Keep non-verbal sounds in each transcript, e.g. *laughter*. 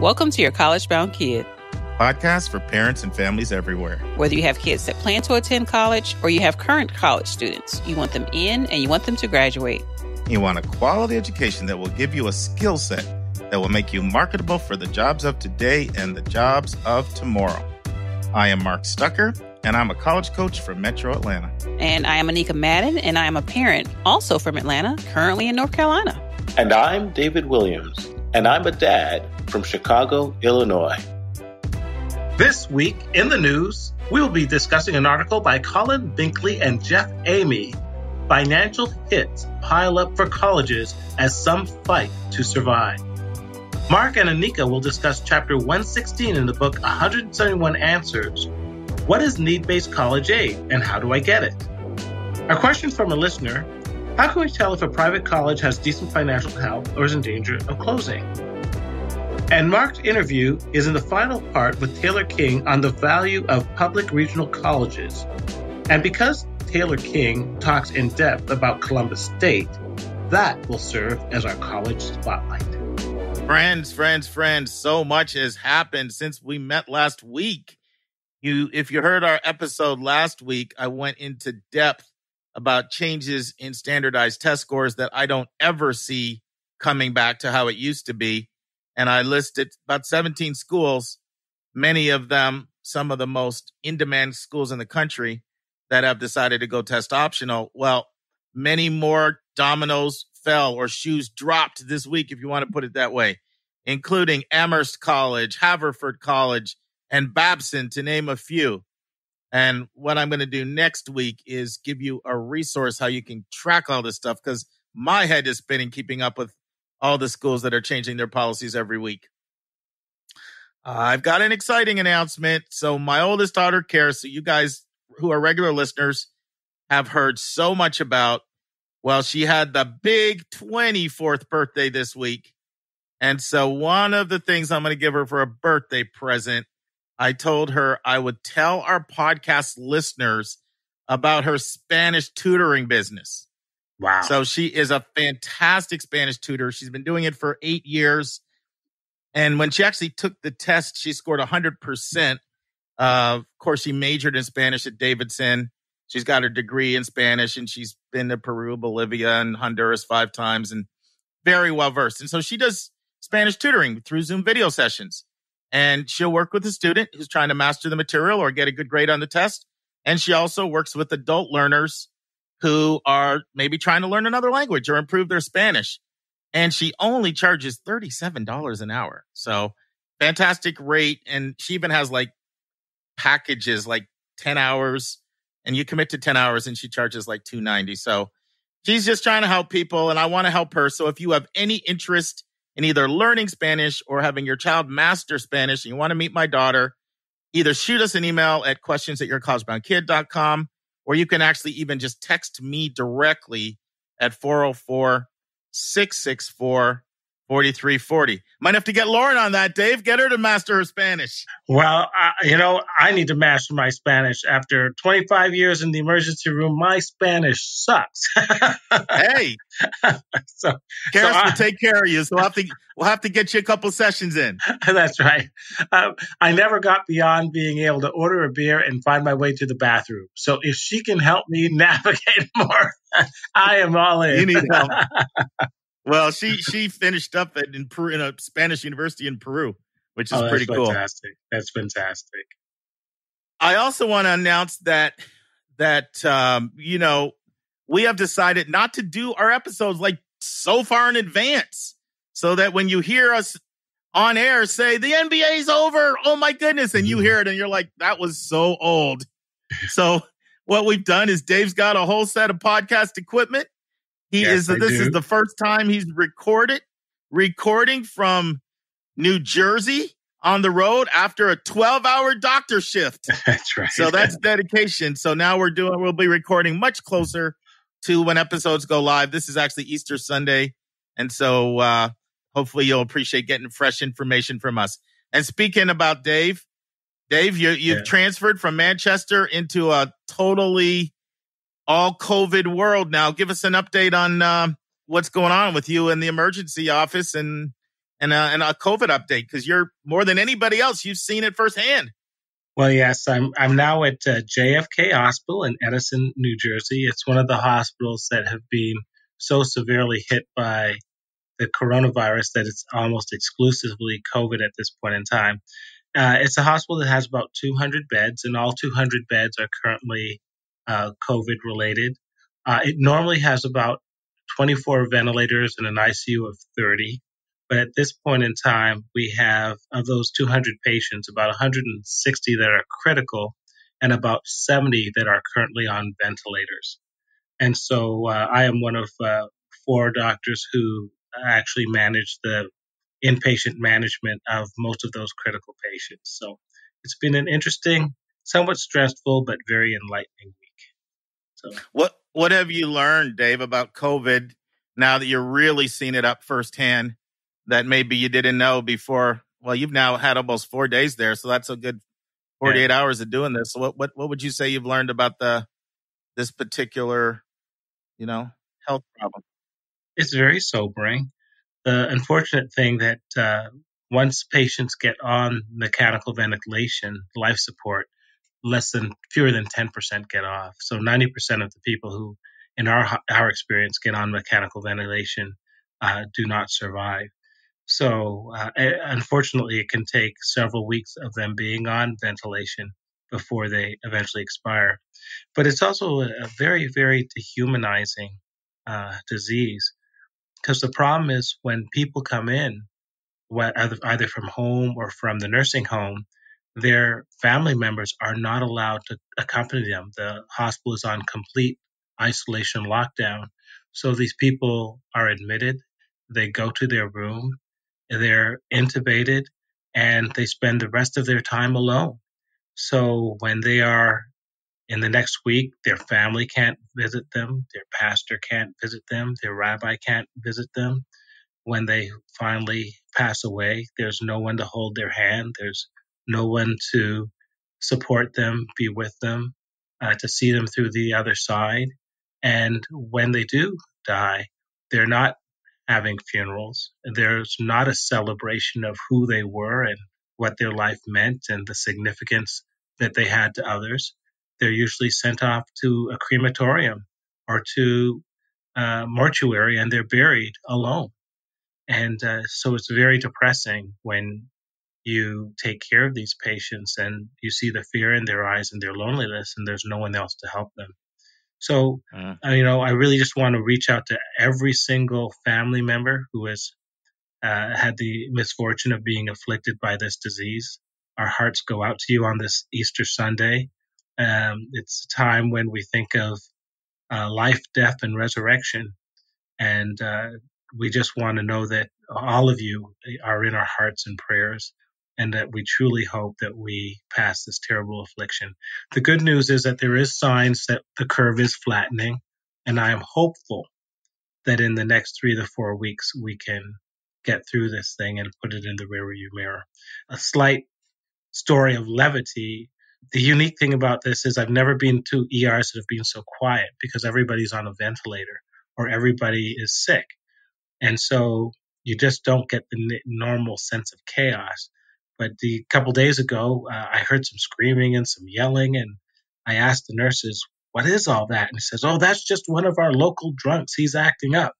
Welcome to your College Bound Kid, podcast for parents and families everywhere. Whether you have kids that plan to attend college or you have current college students, you want them in and you want them to graduate. You want a quality education that will give you a skill set that will make you marketable for the jobs of today and the jobs of tomorrow. I am Mark Stucker, and I'm a college coach from Metro Atlanta. And I am Anika Madden, and I am a parent also from Atlanta, currently in North Carolina. And I'm David Williams, and I'm a dad from Chicago, Illinois. This week in the news, we will be discussing an article by Collin Binkley and Jeff Amy. Financial hits pile up for colleges as some fight to survive. Mark and Anika will discuss chapter 116 in the book 171 Answers. What is need based college aid and how do I get it? A question from a listener How can we tell if a private college has decent financial health or is in danger of closing? And Mark's interview is in the final part with Taylor King on the value of public regional colleges. And because Taylor King talks in depth about Columbus State, that will serve as our college spotlight. Friends, friends, friends, so much has happened since we met last week. You if you heard our episode last week, I went into depth about changes in standardized test scores that I don't ever see coming back to how it used to be and I listed about 17 schools, many of them some of the most in demand schools in the country that have decided to go test optional. Well, many more dominoes fell or shoes dropped this week, if you want to put it that way, including Amherst College, Haverford College, and Babson, to name a few. And what I'm going to do next week is give you a resource how you can track all this stuff because my head is spinning keeping up with all the schools that are changing their policies every week. Uh, I've got an exciting announcement. So my oldest daughter, Kara, so you guys who are regular listeners have heard so much about. Well, she had the big 24th birthday this week. And so one of the things I'm going to give her for a birthday present, I told her I would tell our podcast listeners about her Spanish tutoring business. Wow. So she is a fantastic Spanish tutor. She's been doing it for eight years. And when she actually took the test, she scored 100%. Uh, of course, she majored in Spanish at Davidson. She's got her degree in Spanish and she's been to Peru, Bolivia, and Honduras five times and very well versed. And so she does Spanish tutoring through Zoom video sessions. And she'll work with a student who's trying to master the material or get a good grade on the test. And she also works with adult learners who are maybe trying to learn another language or improve their Spanish. And she only charges $37 an hour. So fantastic rate. And she even has like packages like 10 hours and you commit to 10 hours and she charges like 290. So she's just trying to help people and I want to help her. So if you have any interest in either learning Spanish or having your child master Spanish and you want to meet my daughter, either shoot us an email at questions at yourcollegeboundkid.com or you can actually even just text me directly at 404 664 4340. Might have to get Lauren on that, Dave. Get her to master her Spanish. Well, I, you know, I need to master my Spanish. After 25 years in the emergency room, my Spanish sucks. *laughs* hey, so, Karis so will take care of you. So we'll have to we'll have to get you a couple sessions in. *laughs* That's right. Um, I never got beyond being able to order a beer and find my way to the bathroom. So if she can help me *laughs* navigate more, I am all in. You need help. Well, she she finished up at in Peru in a Spanish university in Peru, which is oh, pretty cool. Fantastic. That's fantastic. I also want to announce that that um, you know we have decided not to do our episodes like so far in advance, so that when you hear us on air say the NBA's over, oh my goodness, and you mm-hmm. hear it and you're like, that was so old. so what we've done is Dave's got a whole set of podcast equipment he yes, is. this do. is the first time he's recorded recording from New Jersey on the road after a 12 hour doctor shift. *laughs* That's right. So that's dedication. So now we're doing, we'll be recording much closer to when episodes go live. This is actually Easter Sunday. And so, uh, hopefully you'll appreciate getting fresh information from us. And speaking about Dave, Dave, you, you've yeah. transferred from Manchester into a totally all COVID world now. Give us an update on uh, what's going on with you in the emergency office and and, uh, and a COVID update because you're more than anybody else. You've seen it firsthand. Well, yes, I'm I'm now at uh, JFK Hospital in Edison, New Jersey. It's one of the hospitals that have been so severely hit by the coronavirus that it's almost exclusively COVID at this point in time. Uh, it's a hospital that has about 200 beds, and all 200 beds are currently uh, COVID related. Uh, it normally has about 24 ventilators and an ICU of 30. But at this point in time, we have of those 200 patients, about 160 that are critical and about 70 that are currently on ventilators. And so uh, I am one of uh, four doctors who actually manage the inpatient management of most of those critical patients. So it's been an interesting, somewhat stressful, but very enlightening week. So what what have you learned, Dave, about COVID now that you're really seeing it up firsthand that maybe you didn't know before? Well, you've now had almost four days there, so that's a good 48 yeah. hours of doing this. So what, what what would you say you've learned about the this particular, you know, health problem? It's very sobering the unfortunate thing that uh, once patients get on mechanical ventilation, life support, less than fewer than 10% get off. So 90% of the people who, in our our experience, get on mechanical ventilation uh, do not survive. So uh, unfortunately, it can take several weeks of them being on ventilation before they eventually expire. But it's also a very, very dehumanizing uh, disease because the problem is when people come in, either from home or from the nursing home, their family members are not allowed to accompany them. The hospital is on complete isolation lockdown. So these people are admitted, they go to their room, they're intubated, and they spend the rest of their time alone. So when they are in the next week, their family can't visit them, their pastor can't visit them, their rabbi can't visit them. When they finally pass away, there's no one to hold their hand, there's no one to support them, be with them, uh, to see them through the other side. And when they do die, they're not having funerals. There's not a celebration of who they were and what their life meant and the significance that they had to others they're usually sent off to a crematorium or to a mortuary and they're buried alone. And uh, so it's very depressing when you take care of these patients and you see the fear in their eyes and their loneliness, and there's no one else to help them. So, uh, you know, I really just want to reach out to every single family member who has uh, had the misfortune of being afflicted by this disease. Our hearts go out to you on this Easter Sunday. Um, it's a time when we think of uh, life, death, and resurrection. And uh, we just want to know that all of you are in our hearts and prayers, and that we truly hope that we pass this terrible affliction. The good news is that there is signs that the curve is flattening, and I am hopeful that in the next three to four weeks we can get through this thing and put it in the rearview mirror. A slight story of levity the unique thing about this is I've never been to ERs that have been so quiet because everybody's on a ventilator or everybody is sick. And so you just don't get the normal sense of chaos. But the couple days ago, uh, I heard some screaming and some yelling, and I asked the nurses, "What is all that?" And he says, "Oh, that's just one of our local drunks. He's acting up."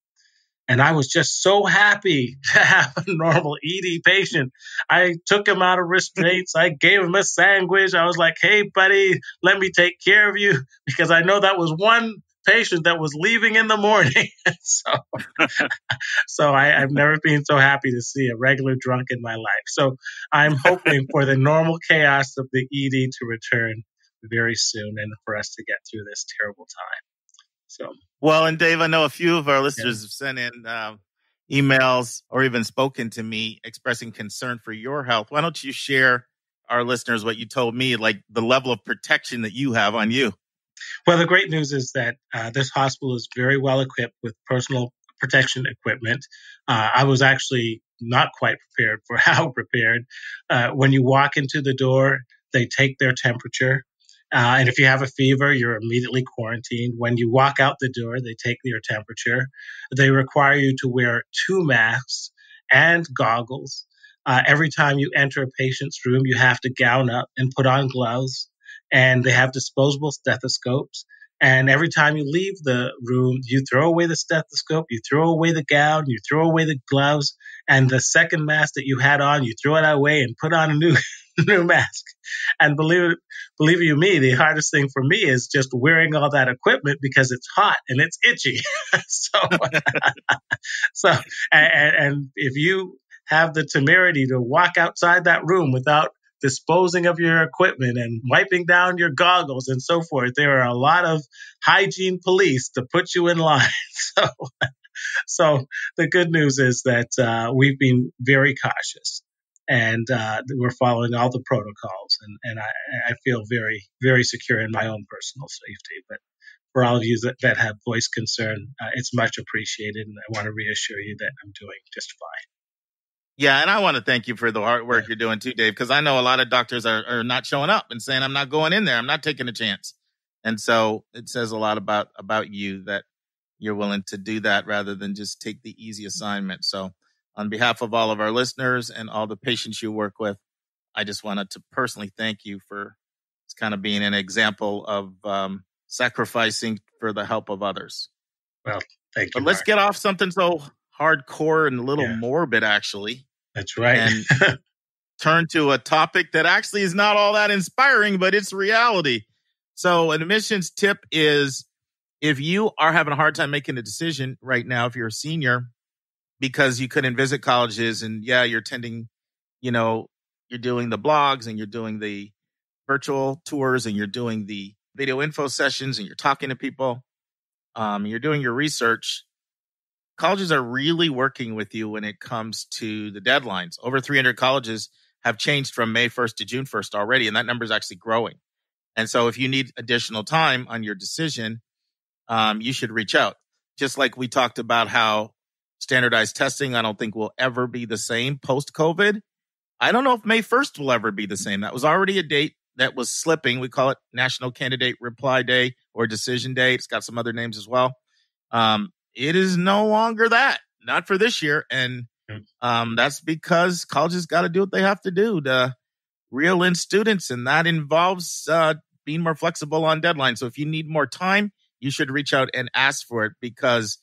And I was just so happy *laughs* to have a normal ED patient. I took him out of restraints. I gave him a sandwich. I was like, hey, buddy, let me take care of you *laughs* because I know that was one patient that was leaving in the morning. *laughs* so *laughs* so I, have never been so happy to see a regular drunk in my life. So I'm hoping for the normal chaos of the ED to return very soon and for us to get through this terrible time. So well, and Dave, I know a few of our listeners yeah. have sent in uh, emails or even spoken to me expressing concern for your health. Why don't you share our listeners what you told me, like the level of protection that you have on you? Well, the great news is that uh, this hospital is very well equipped with personal protection equipment. Uh, I was actually not quite prepared for *laughs* how prepared. Uh, when you walk into the door, they take their temperature. Uh, and if you have a fever, you're immediately quarantined. When you walk out the door, they take your temperature. They require you to wear two masks. and goggles. Uh, every time you enter a patient's room, you have to gown up and put on gloves, and they have disposable stethoscopes. And every time you leave the room, you throw away the stethoscope, you throw away the gown, you throw away the gloves, and the second mask that you had on, you throw it away and put on a new *laughs* new mask. And believe it, believe you me, the hardest thing for me is just wearing all that equipment because it's hot and it's itchy. *laughs* so, *laughs* so, and, and if you have the temerity to walk outside that room without disposing of your equipment and wiping down your goggles and so forth. There are a lot of hygiene police to put you in line. *laughs* so, so the good news is that uh, we've been very cautious and uh, we're following all the protocols. And, and I, I, feel very, very secure in my own personal safety. But for all of you that, that have voice concern, uh, it's much appreciated. And I want to reassure you that I'm doing just fine. Yeah, and I want to thank you for the hard work you're doing too, Dave, because I know a lot of doctors are, are not showing up and saying, I'm not going in there. I'm not taking a chance. And so it says a lot about about you that you're willing to do that rather than just take the easy assignment. So on behalf of all of our listeners and all the patients you work with, I just wanted to personally thank you for kind of being an example of um, sacrificing for the help of others. Well, thank you. But let's get off something so hardcore and a little yeah. morbid, actually. That's right. And *laughs* turn to a topic that actually is not all that inspiring, but it's reality. So, an admissions tip is if you are having a hard time making a decision right now, if you're a senior, because you couldn't visit colleges and yeah, you're attending, you know, you're doing the blogs and you're doing the virtual tours and you're doing the video info sessions and you're talking to people, um, you're doing your research colleges are really working with you when it comes to the deadlines. Over 300 colleges have changed from May 1st to June 1st already, and that number is actually growing. And so if you need additional time on your decision, um, you should reach out. Just like we talked about how standardized testing, I don't think will ever be the same post COVID. I don't know if May 1st will ever be the same. That was already a date that was slipping. We call it National Candidate Reply Day or Decision Day. It's got some other names as well. Um, it is no longer that, not for this year. And um, that's because colleges got to do what they have to do to reel in students, and that involves uh, being more flexible on deadlines. So if you need more time, you should reach out and ask for it because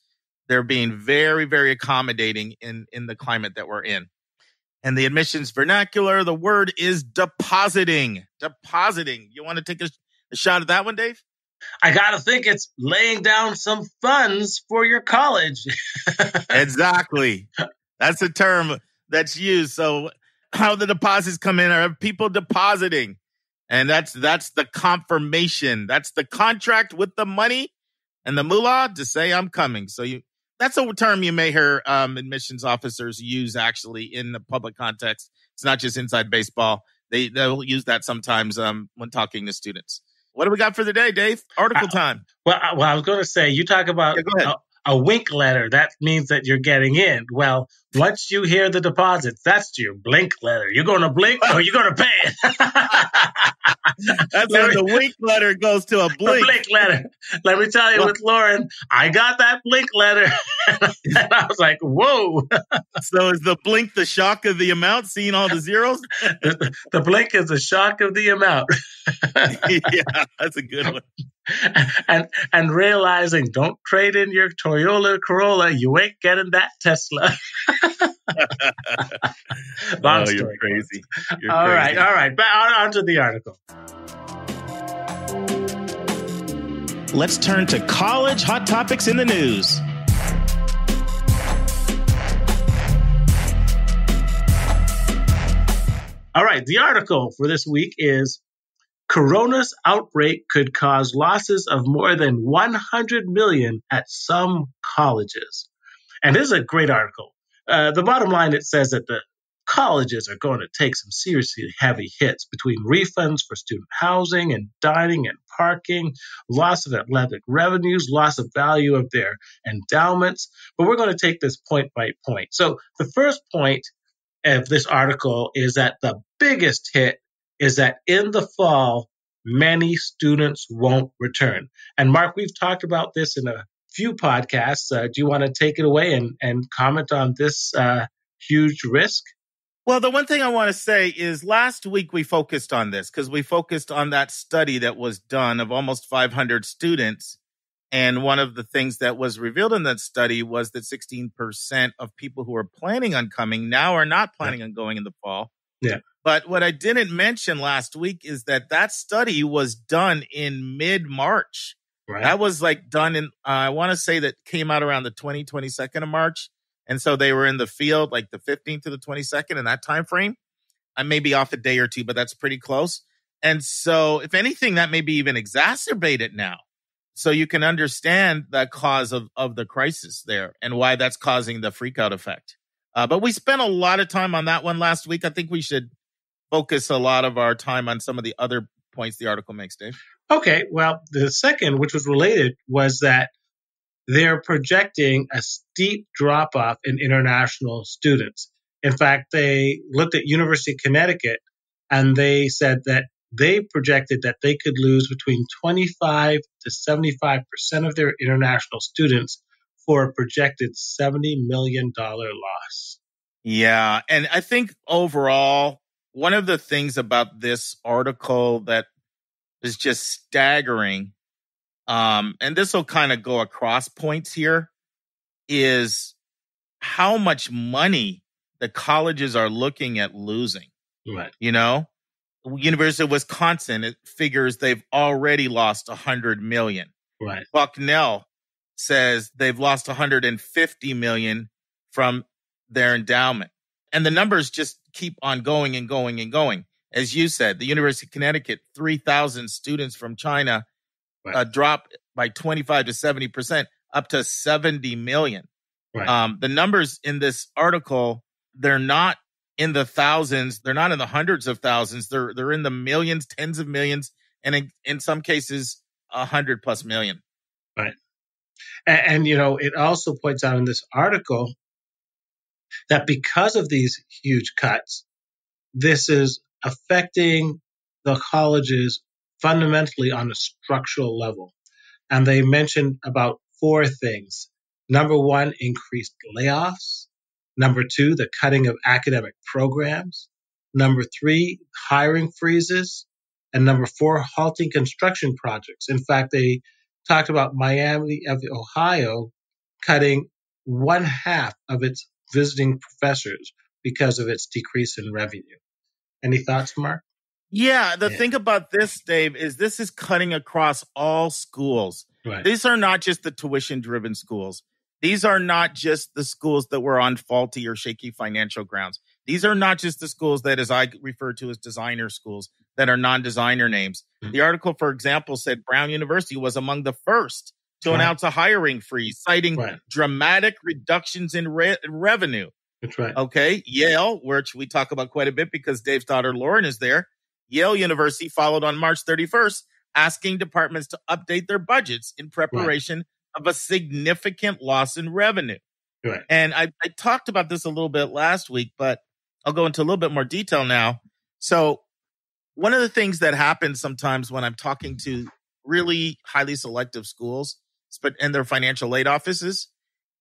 they're being very, very accommodating in in the climate that we're in. And the admissions vernacular, the word is depositing. Depositing. You want to take a, a shot at that one, Dave? I got to think it's laying down some funds for your college. *laughs* exactly. That's a term that's used. So how the deposits come in are people depositing. And that's that's the confirmation. That's the contract with the money and the mullah to say I'm coming. So you that's a term you may hear um, admissions officers use actually in the public context. It's not just inside baseball. They they'll use that sometimes um, when talking to students. What do we got for the day, Dave? Article uh, time. well, I, well, I was going to say you talk about yeah, a, a, wink letter. That means that you're getting in. Well, once you hear the deposits, that's your blink letter. You're going to blink or you're going to pay it. *laughs* that's when the wink letter goes to a *laughs* blink. Blink letter. Let me tell you, with Lauren, I got that blink letter, *laughs* and I was like, "Whoa!" so is the blink the shock of the amount? Seeing all the zeros. *laughs* the, the blink is the shock of the amount. yeah, that's a good one. *laughs* And and realizing, don't trade in your Toyota Corolla. You ain't getting that Tesla. *laughs* *laughs* Long oh, story. You're crazy. You're all crazy. right, all right. Back on, on to the article. Let's turn to college hot topics in the news. All right, the article for this week is Corona's outbreak could cause losses of more than 100 million at some colleges. And this is a great article. Uh, the bottom line it says that the colleges are going to take some seriously heavy hits between refunds for student housing and dining and parking, loss of athletic revenues, loss of value of their endowments. But we're going to take this point by point. So the first point of this article is that the biggest hit is that in the fall, many students won't return. And Mark, we've talked about this in a few podcasts. Uh, do you want to take it away and, and comment on this uh, huge risk? Well, the one thing I want to say is last week we focused on this because we focused on that study that was done of almost 500 students. And one of the things that was revealed in that study was that 16% of people who are planning on coming now are not planning on going in the fall. Yeah. But what I didn't mention last week is that that study was done in mid March. Right. That was like done in, uh, I want to say that came out around the 20, 22nd of March. And so they were in the field like the 15th to the 22nd in that time frame. I may be off a day or two, but that's pretty close. And so if anything, that may be even exacerbated now. So you can understand the cause of, of the crisis there and why that's causing the freakout effect. Uh, but we spent a lot of time on that one last week. I think we should focus a lot of our time on some of the other points the article makes, Dave. Okay. Well, the second, which was related, was that they're projecting a steep drop off in international students. In fact, they looked at University of Connecticut and they said that they projected that they could lose between 25 to 75% of their international students for a projected $70 million loss. Yeah. And I think overall, one of the things about this article that is just staggering um, and this will kind of go across points here, is how much money the colleges are looking at losing. Right. You know, University of Wisconsin, it figures they've already lost a hundred million. Right. Bucknell says they've lost 150 million from their endowment. And the numbers just keep on going and going and going. As you said, the University of Connecticut, 3,000 students from China right. uh, dropped by 25 to 70 percent, up to 70 million. Right. Um, the numbers in this article, they're not in the thousands, they're not in the hundreds of thousands. They're they're in the millions, tens of millions, and in, in some cases, a hundred plus million. And, and you know, it also points out in this article that because of these huge cuts, this is affecting the college's fundamentally on a structural level. And they mentioned about four things. Number one, increased layoffs. Number two, the cutting of academic programs. Number three, hiring freezes. And number four, halting construction projects. In fact, they talked about Miami of Ohio cutting one half of its visiting professors because of its decrease in revenue. Any thoughts, Mark? Yeah, the yeah. thing about this, Dave, is this is cutting across all schools. Right. These are not just the tuition driven schools. These are not just the schools that were on faulty or shaky financial grounds. These are not just the schools that, as I refer to as designer schools, that are non designer names. Mm-hmm. The article, for example, said Brown University was among the first to right. announce a hiring freeze, citing right. dramatic reductions in re- revenue. That's right. Okay. Yale, which we talk about quite a bit because Dave's daughter Lauren is there, Yale University followed on March 31st, asking departments to update their budgets in preparation right. of a significant loss in revenue. Right. And I, I talked about this a little bit last week, but I'll go into a little bit more detail now. So, one of the things that happens sometimes when I'm talking to really highly selective schools and their financial aid offices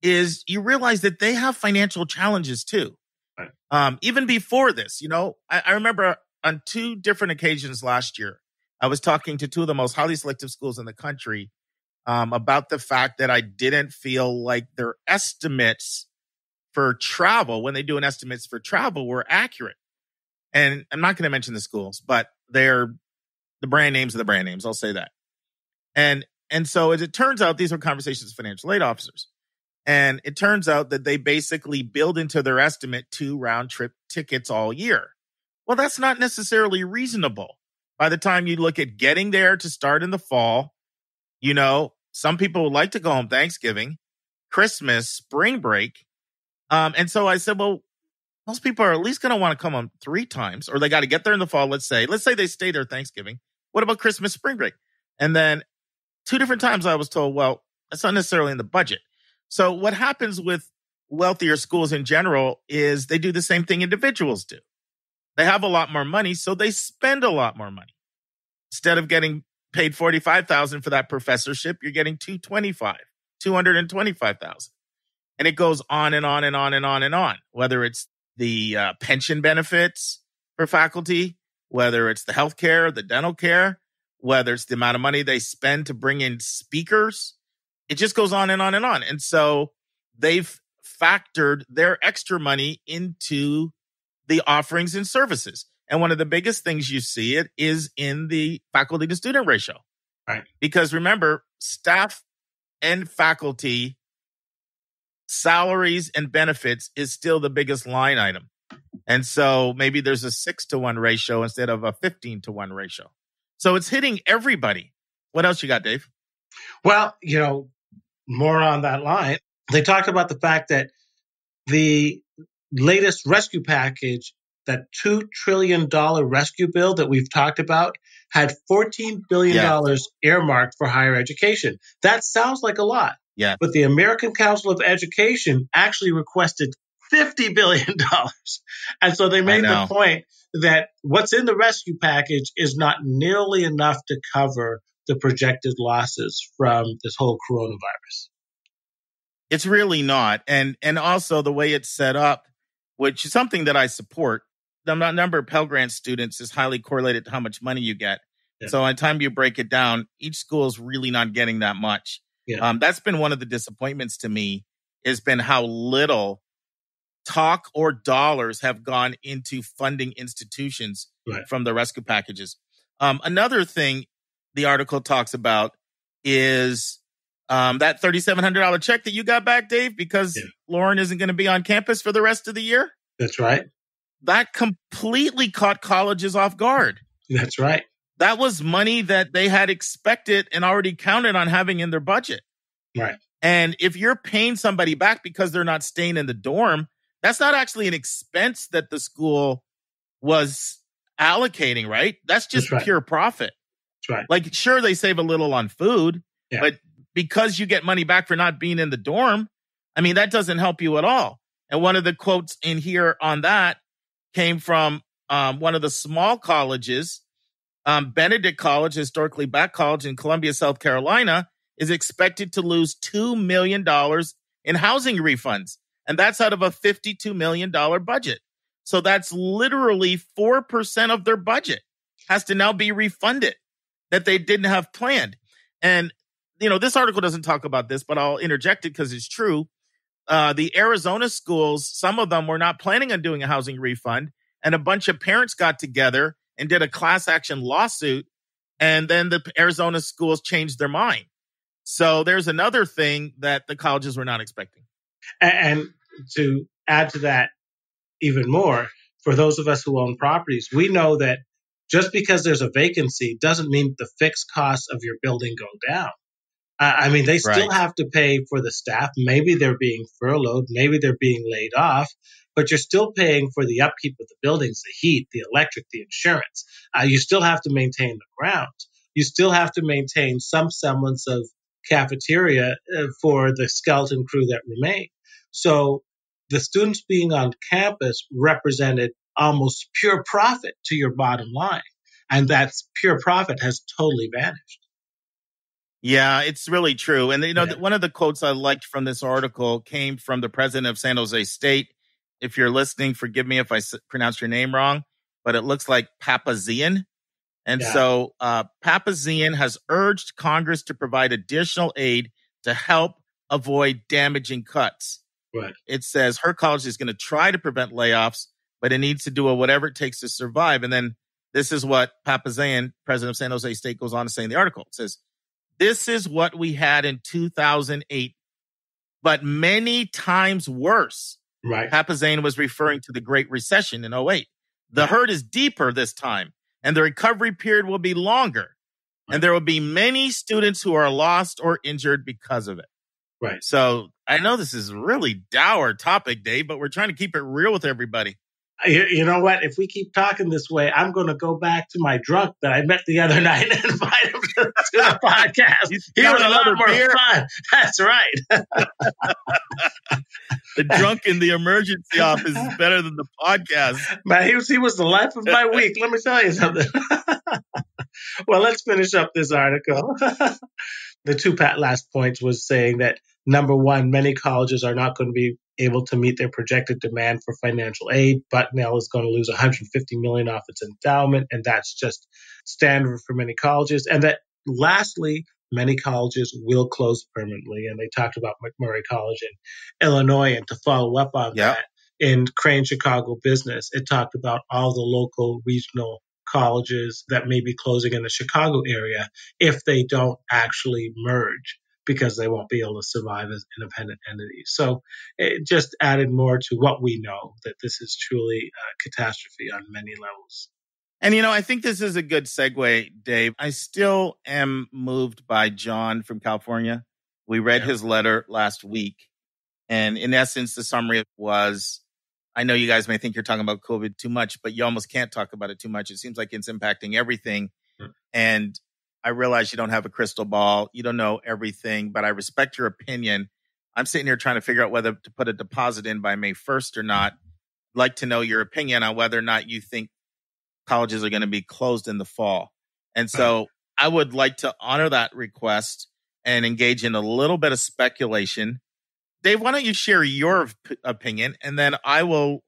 is you realize that they have financial challenges too. Right. Um, even before this, you know, I, I remember on two different occasions last year, I was talking to two of the most highly selective schools in the country um, about the fact that I didn't feel like their estimates for travel, when they do an estimates for travel, were accurate. And I'm not going to mention the schools, but they're the brand names of the brand names. I'll say that. And and so as it turns out, these were conversations with financial aid officers. And it turns out that they basically build into their estimate two round trip tickets all year. Well, that's not necessarily reasonable. By the time you look at getting there to start in the fall, you know, some people would like to go home Thanksgiving, Christmas, spring break. Um, and so I said, well, most people are at least going to want to come home three times, or they got to get there in the fall. Let's say, let's say they stay there Thanksgiving. What about Christmas, spring break? And then two different times I was told, well, that's not necessarily in the budget. So what happens with wealthier schools in general is they do the same thing individuals do. They have a lot more money, so they spend a lot more money. Instead of getting paid 45,000 for that professorship, you're getting 225, 225,000. And it goes on and on and on and on and on, whether it's the uh, pension benefits for faculty, whether it's the health care, the dental care, whether it's the amount of money they spend to bring in speakers. It just goes on and on and on. And so they've factored their extra money into the offerings and services. And one of the biggest things you see it is in the faculty to student ratio. Right. Because remember, staff and faculty salaries and benefits is still the biggest line item. And so maybe there's a six to one ratio instead of a 15 to one ratio. So it's hitting everybody. What else you got, Dave? Well, you know, more on that line. They talked about the fact that the latest rescue package, that $2 trillion rescue bill that we've talked about, had $14 billion Yeah. earmarked for higher education. That sounds like a lot. Yeah. But the American Council of Education actually requested $50 billion. *laughs* And so they made the point that what's in the rescue package is not nearly enough to cover the projected losses from this whole coronavirus. It's really not. And and also the way it's set up, which is something that I support. The number of Pell Grant students is highly correlated to how much money you get. Yeah. So by the time you break it down, each school is really not getting that much. Yeah. Um, that's been one of the disappointments to me has been how little talk or dollars have gone into funding institutions Right. from the rescue packages. Um, another thing the article talks about is um, that $3,700 check that you got back, Dave, because Yeah. Lauren isn't going to be on campus for the rest of the year. That's right. That completely caught colleges off guard. That's right. That was money that they had expected and already counted on having in their budget. Right. And if you're paying somebody back because they're not staying in the dorm, that's not actually an expense that the school was allocating, right? That's just That's right. pure profit. That's right. Like, sure, they save a little on food, Yeah. but because you get money back for not being in the dorm, I mean, that doesn't help you at all. And one of the quotes in here on that came from um, one of the small colleges, um, Benedict College, historically black college in Columbia, South Carolina, is expected to lose $2 million in housing refunds. And that's out of a $52 million budget. So that's literally 4% of their budget has to now be refunded that they didn't have planned. And, you know, this article doesn't talk about this, but I'll interject it because it's true. Uh, the Arizona schools, some of them were not planning on doing a housing refund, and a bunch of parents got together and did a class action lawsuit. And then the Arizona schools changed their mind. So there's another thing that the colleges were not expecting. And to add to that even more, for those of us who own properties, we know that just because there's a vacancy doesn't mean the fixed costs of your building go down. Uh, I mean, they still Right. have to pay for the staff. Maybe they're being furloughed, maybe they're being laid off, but you're still paying for the upkeep of the buildings, the heat, the electric, the insurance. Uh, you still have to maintain the grounds. You still have to maintain some semblance of cafeteria uh, for the skeleton crew that remain. So the students being on campus represented almost pure profit to your bottom line. And that pure profit has totally vanished. Yeah, it's really true. And you know, Yeah. one of the quotes I liked from this article came from the president of San Jose State. If you're listening, forgive me if I s- pronounce your name wrong, but it looks like Papazian. And Yeah. so uh, Papazian has urged Congress to provide additional aid to help avoid damaging cuts. Right. It says her college is going to try to prevent layoffs, but it needs to do whatever it takes to survive. And then this is what Papazian, president of San Jose State, goes on to say in the article. It says, this is what we had in 2008, but many times worse. Right. Papazian was referring to the Great Recession in 08. The hurt is deeper this time, and the recovery period will be longer. And there will be many students who are lost or injured because of it. Right. So I know this is really dour topic, Dave, but we're trying to keep it real with everybody. You, know what? If we keep talking this way, I'm going to go back to my drunk that I met the other *laughs* night and invite him to, the *laughs* podcast. He was a lot more beer. fun. *laughs* That's right. The drunk in the emergency office is better than the podcast. Man, he was he was the life of my week. Let me tell you something. well, let's finish up this article. the two pat last points was saying that number one, many colleges are not going to be able to meet their projected demand for financial aid. Bucknell is going to lose 150 million off its endowment, and that's just standard for many colleges. And that lastly, many colleges will close permanently. And they talked about MacMurray College in Illinois. And to follow up on Yep. that, in Crain Chicago Business, it talked about all the local regional colleges that may be closing in the Chicago area if they don't actually merge because they won't be able to survive as independent entities. So it just added more to what we know that this is truly a catastrophe on many levels. And you know, I think this is a good segue, Dave. I still am moved by John from California. We read Yeah. his letter last week. And in essence, the summary was I know you guys may think you're talking about COVID too much, but you almost can't talk about it too much. It seems like it's impacting everything. Hmm. And I realize you don't have a crystal ball. You don't know everything, but I respect your opinion. I'm sitting here trying to figure out whether to put a deposit in by May 1st or not. I'd like to know your opinion on whether or not you think colleges are going to be closed in the fall. And so uh-huh. I would like to honor that request and engage in a little bit of speculation. Dave, why don't you share your op- opinion and then I will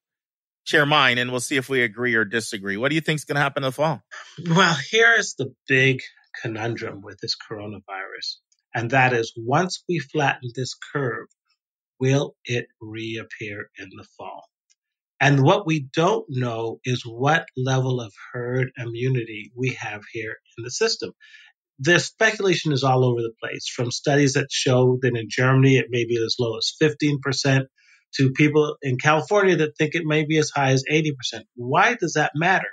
share mine and we'll see if we agree or disagree. What do you think is going to happen in the fall? Well, here is the big conundrum with this coronavirus, and that is once we flatten this curve, will it reappear in the fall? And what we don't know is what level of herd immunity we have here in the system. The speculation is all over the place from studies that show that in Germany it may be as low as 15% to people in California that think it may be as high as 80%. Why does that matter?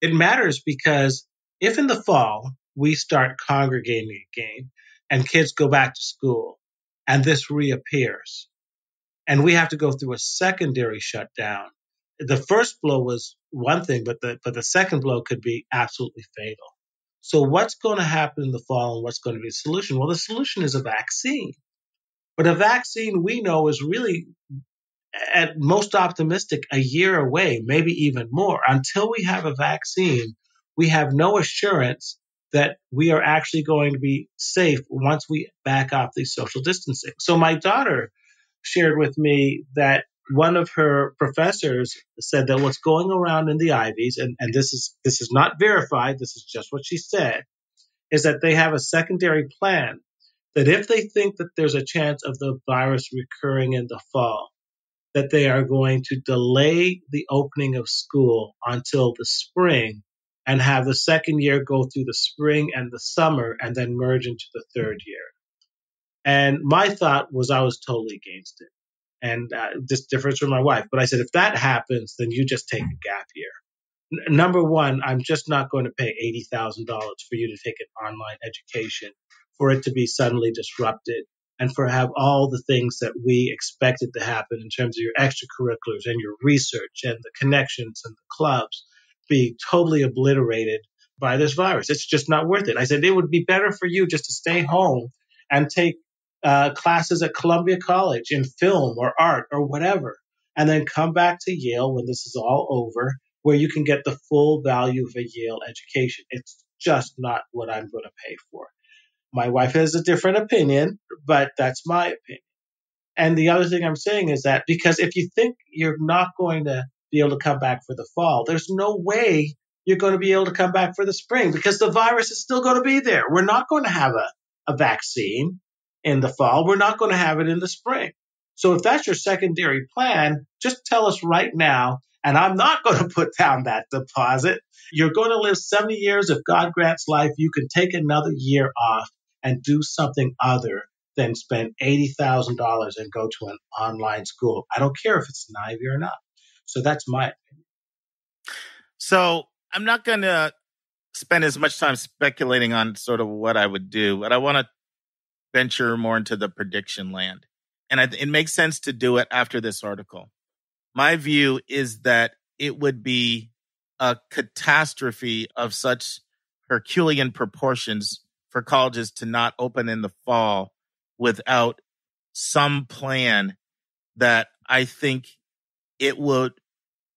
It matters because if in the fall we start congregating again and kids go back to school and this reappears and we have to go through a secondary shutdown, the first blow was one thing, but the, but the second blow could be absolutely fatal. So what's going to happen in the fall and what's going to be the solution? Well, the solution is a vaccine. But a vaccine we know is really at most optimistic a year away, maybe even more. Until we have a vaccine, we have no assurance that we are actually going to be safe once we back off the social distancing. So my daughter shared with me that one of her professors said that what's going around in the Ivies, and, and this is this is not verified, this is just what she said, is that they have a secondary plan that if they think that there's a chance of the virus recurring in the fall, that they are going to delay the opening of school until the spring and have the second year go through the spring and the summer and then merge into the third year. And my thought was I was totally against it. And uh, this differs from my wife. But I said, if that happens, then you just take a gap year. Number one, I'm just not going to pay $80,000 for you to take an online education, for it to be suddenly disrupted, and for have all the things that we expected to happen in terms of your extracurriculars and your research and the connections and the clubs be totally obliterated by this virus. It's just not worth it. I said it would be better for you just to stay home and take uh, classes at Columbia College in film or art or whatever, and then come back to Yale when this is all over, where you can get the full value of a Yale education. It's just not what I'm going to pay for. My wife has a different opinion, but that's my opinion. And the other thing I'm saying is that because if you think you're not going to be able to come back for the fall, there's no way you're going to be able to come back for the spring because the virus is still going to be there. We're not going to have a, a vaccine in the fall. We're not going to have it in the spring. So if that's your secondary plan, just tell us right now. And I'm not going *laughs* to put down that deposit. You're going to live 70 years. If God grants life, you can take another year off and do something other than spend $80,000 and go to an online school. I don't care if it's an Ivy or not. So that's my opinion. So I'm not going to spend as much time speculating on sort of what I would do, but I want to venture more into the prediction land. And I, it makes sense to do it after this article. My view is that it would be a catastrophe of such Herculean proportions for colleges to not open in the fall without some plan that I think it would,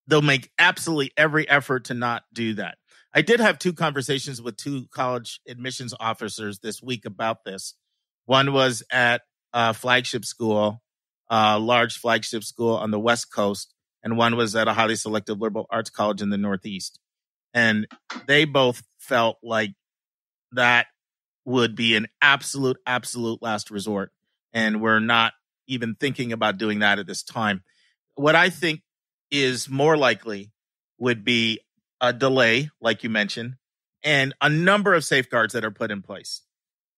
they'll make absolutely every effort to not do that. I did have two conversations with two college admissions officers this week about this. One was at a flagship school, a large flagship school on the West Coast, and one was at a highly selective liberal arts college in the Northeast. And they both felt like that would be an absolute, absolute last resort. And we're not even thinking about doing that at this time. What I think is more likely would be a delay, like you mentioned, and a number of safeguards that are put in place.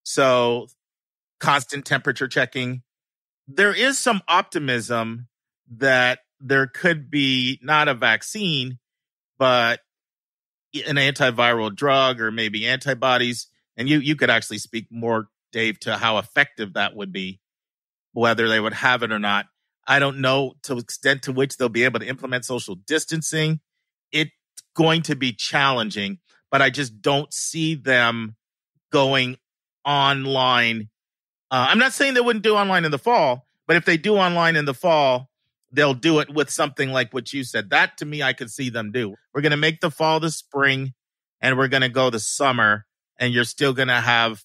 So, constant temperature checking. There is some optimism that there could be not a vaccine, but an antiviral drug or maybe antibodies. And you, you could actually speak more, Dave, to how effective that would be, whether they would have it or not. I don't know to extent to which they'll be able to implement social distancing. It's going to be challenging, but I just don't see them going online. Uh, I'm not saying they wouldn't do online in the fall, but if they do online in the fall, they'll do it with something like what you said. That to me, I could see them do. We're going to make the fall the spring and we're going to go the summer and you're still going to have,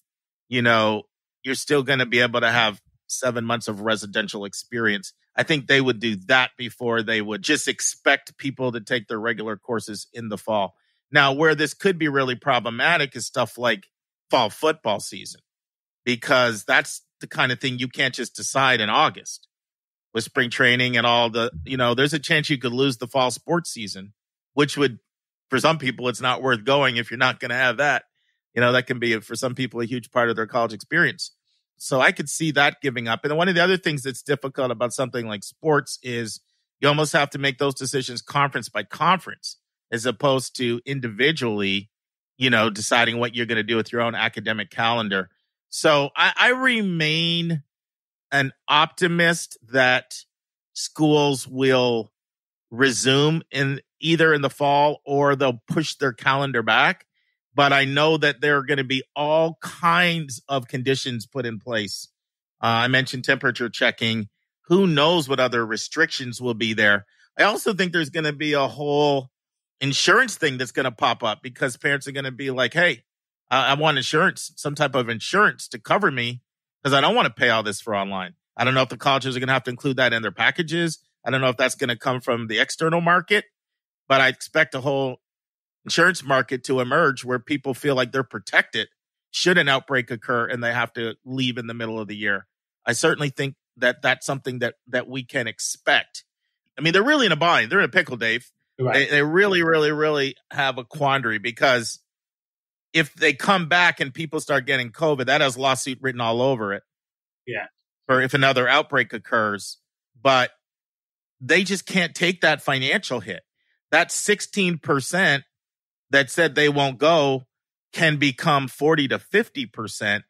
you know, you're still going to be able to have seven months of residential experience. I think they would do that before they would just expect people to take their regular courses in the fall. Now, where this could be really problematic is stuff like fall football season, because that's the kind of thing you can't just decide in August with spring training and all the, you know, there's a chance you could lose the fall sports season, which would, for some people, it's not worth going if you're not going to have that. You know, that can be for some people a huge part of their college experience. So I could see that giving up. And one of the other things that's difficult about something like sports is you almost have to make those decisions conference by conference as opposed to individually, you know, deciding what you're going to do with your own academic calendar. So I, I remain an optimist that schools will resume in either in the fall or they'll push their calendar back. But I know that there are going to be all kinds of conditions put in place. Uh, I mentioned temperature checking. Who knows what other restrictions will be there? I also think there's going to be a whole insurance thing that's going to pop up because parents are going to be like, hey, I want insurance, some type of insurance to cover me because I don't want to pay all this for online. I don't know if the colleges are going to have to include that in their packages. I don't know if that's going to come from the external market, but I expect a whole insurance market to emerge where people feel like they're protected should an outbreak occur and they have to leave in the middle of the year. I certainly think that that's something that that we can expect. I mean, they're really in a bind. They're in a pickle, Dave. Right. They, they really, really, really have a quandary because if they come back and people start getting COVID, that has lawsuit written all over it. Yeah. Or if another outbreak occurs, but they just can't take that financial hit. That 16% that said they won't go can become 40 to 50%.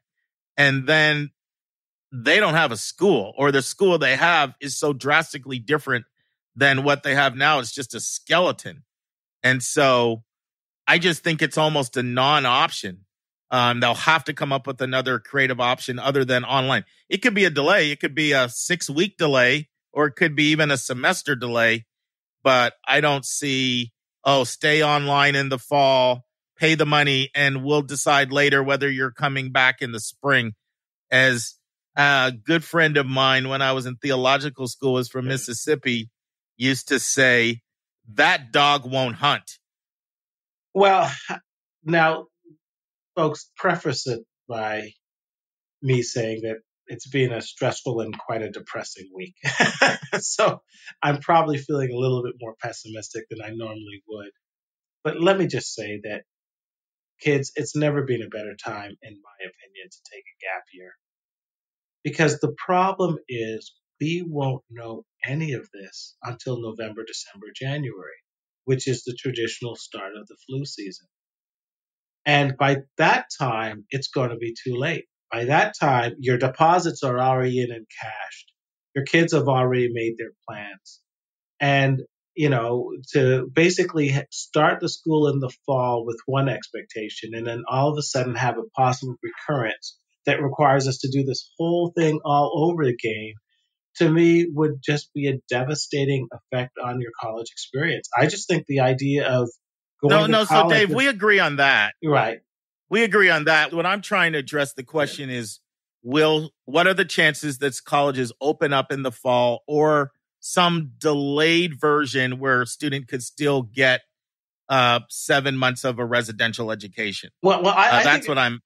And then they don't have a school or the school they have is so drastically different than what they have now. It's just a skeleton. And so I just think it's almost a non option. Um, they'll have to come up with another creative option other than online. It could be a delay. It could be a six week delay or it could be even a semester delay. But I don't see, oh, stay online in the fall, pay the money, and we'll decide later whether you're coming back in the spring. As a good friend of mine when I was in theological school was from Mississippi used to say, that dog won't hunt. Well, now, folks, preface it by me saying that it's been a stressful and quite a depressing week. *laughs* so I'm probably feeling a little bit more pessimistic than I normally would. But let me just say that, kids, it's never been a better time, in my opinion, to take a gap year. Because the problem is we won't know any of this until November, December, January which is the traditional start of the flu season. And by that time, it's going to be too late. By that time, your deposits are already in and cashed. Your kids have already made their plans. And, you know, to basically start the school in the fall with one expectation and then all of a sudden have a possible recurrence that requires us to do this whole thing all over again to me would just be a devastating effect on your college experience. I just think the idea of going no, no. So Dave, we agree on that. Right. We agree on that. What I'm trying to address the question is will what are the chances that colleges open up in the fall or some delayed version where a student could still get uh, seven months of a residential education. Well, well, I, Uh, I that's think, what I'm.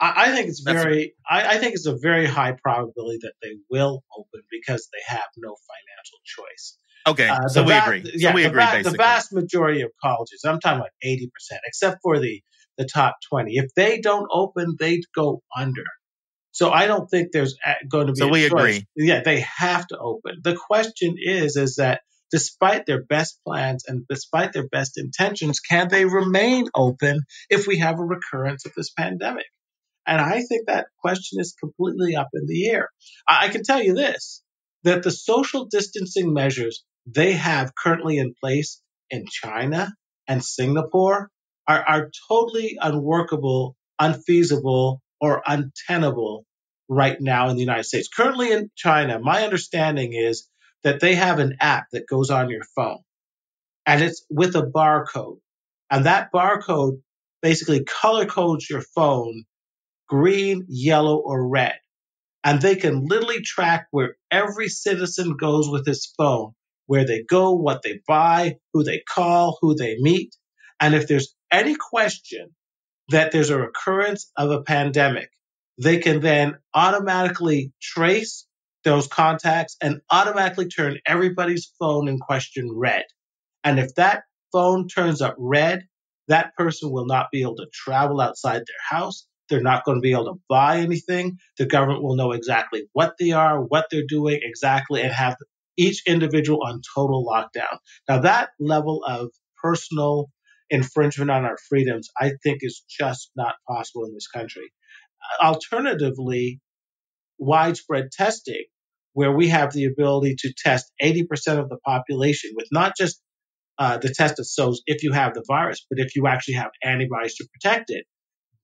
I, I think it's very. I, I think it's a very high probability that they will open because they have no financial choice. Okay, Uh, so the we va- agree. Yeah, so we the agree. va- basically, the vast majority of colleges, I'm talking about 80%, except for the the top 20. If they don't open, they go under. So I don't think there's going to be. So we choice. agree. Yeah, they have to open. The question is, is that despite their best plans and despite their best intentions, can they remain open if we have a recurrence of this pandemic? And I think that question is completely up in the air. I, I can tell you this, that the social distancing measures they have currently in place in China and Singapore are, are totally unworkable, unfeasible, or untenable right now in the United States. Currently in China, my understanding is that they have an app that goes on your phone and it's with a barcode. And that barcode basically color codes your phone green, yellow, or red. And they can literally track where every citizen goes with his phone, where they go, what they buy, who they call, who they meet. And if there's any question that there's a recurrence of a pandemic, they can then automatically trace those contacts and automatically turn everybody's phone in question red. And if that phone turns up red, that person will not be able to travel outside their house. They're not going to be able to buy anything. The government will know exactly what they are, what they're doing exactly, and have each individual on total lockdown. Now, that level of personal infringement on our freedoms, I think, is just not possible in this country. Alternatively, widespread testing, where we have the ability to test 80% of the population with not just uh, the test that shows if you have the virus, but if you actually have antibodies to protect it.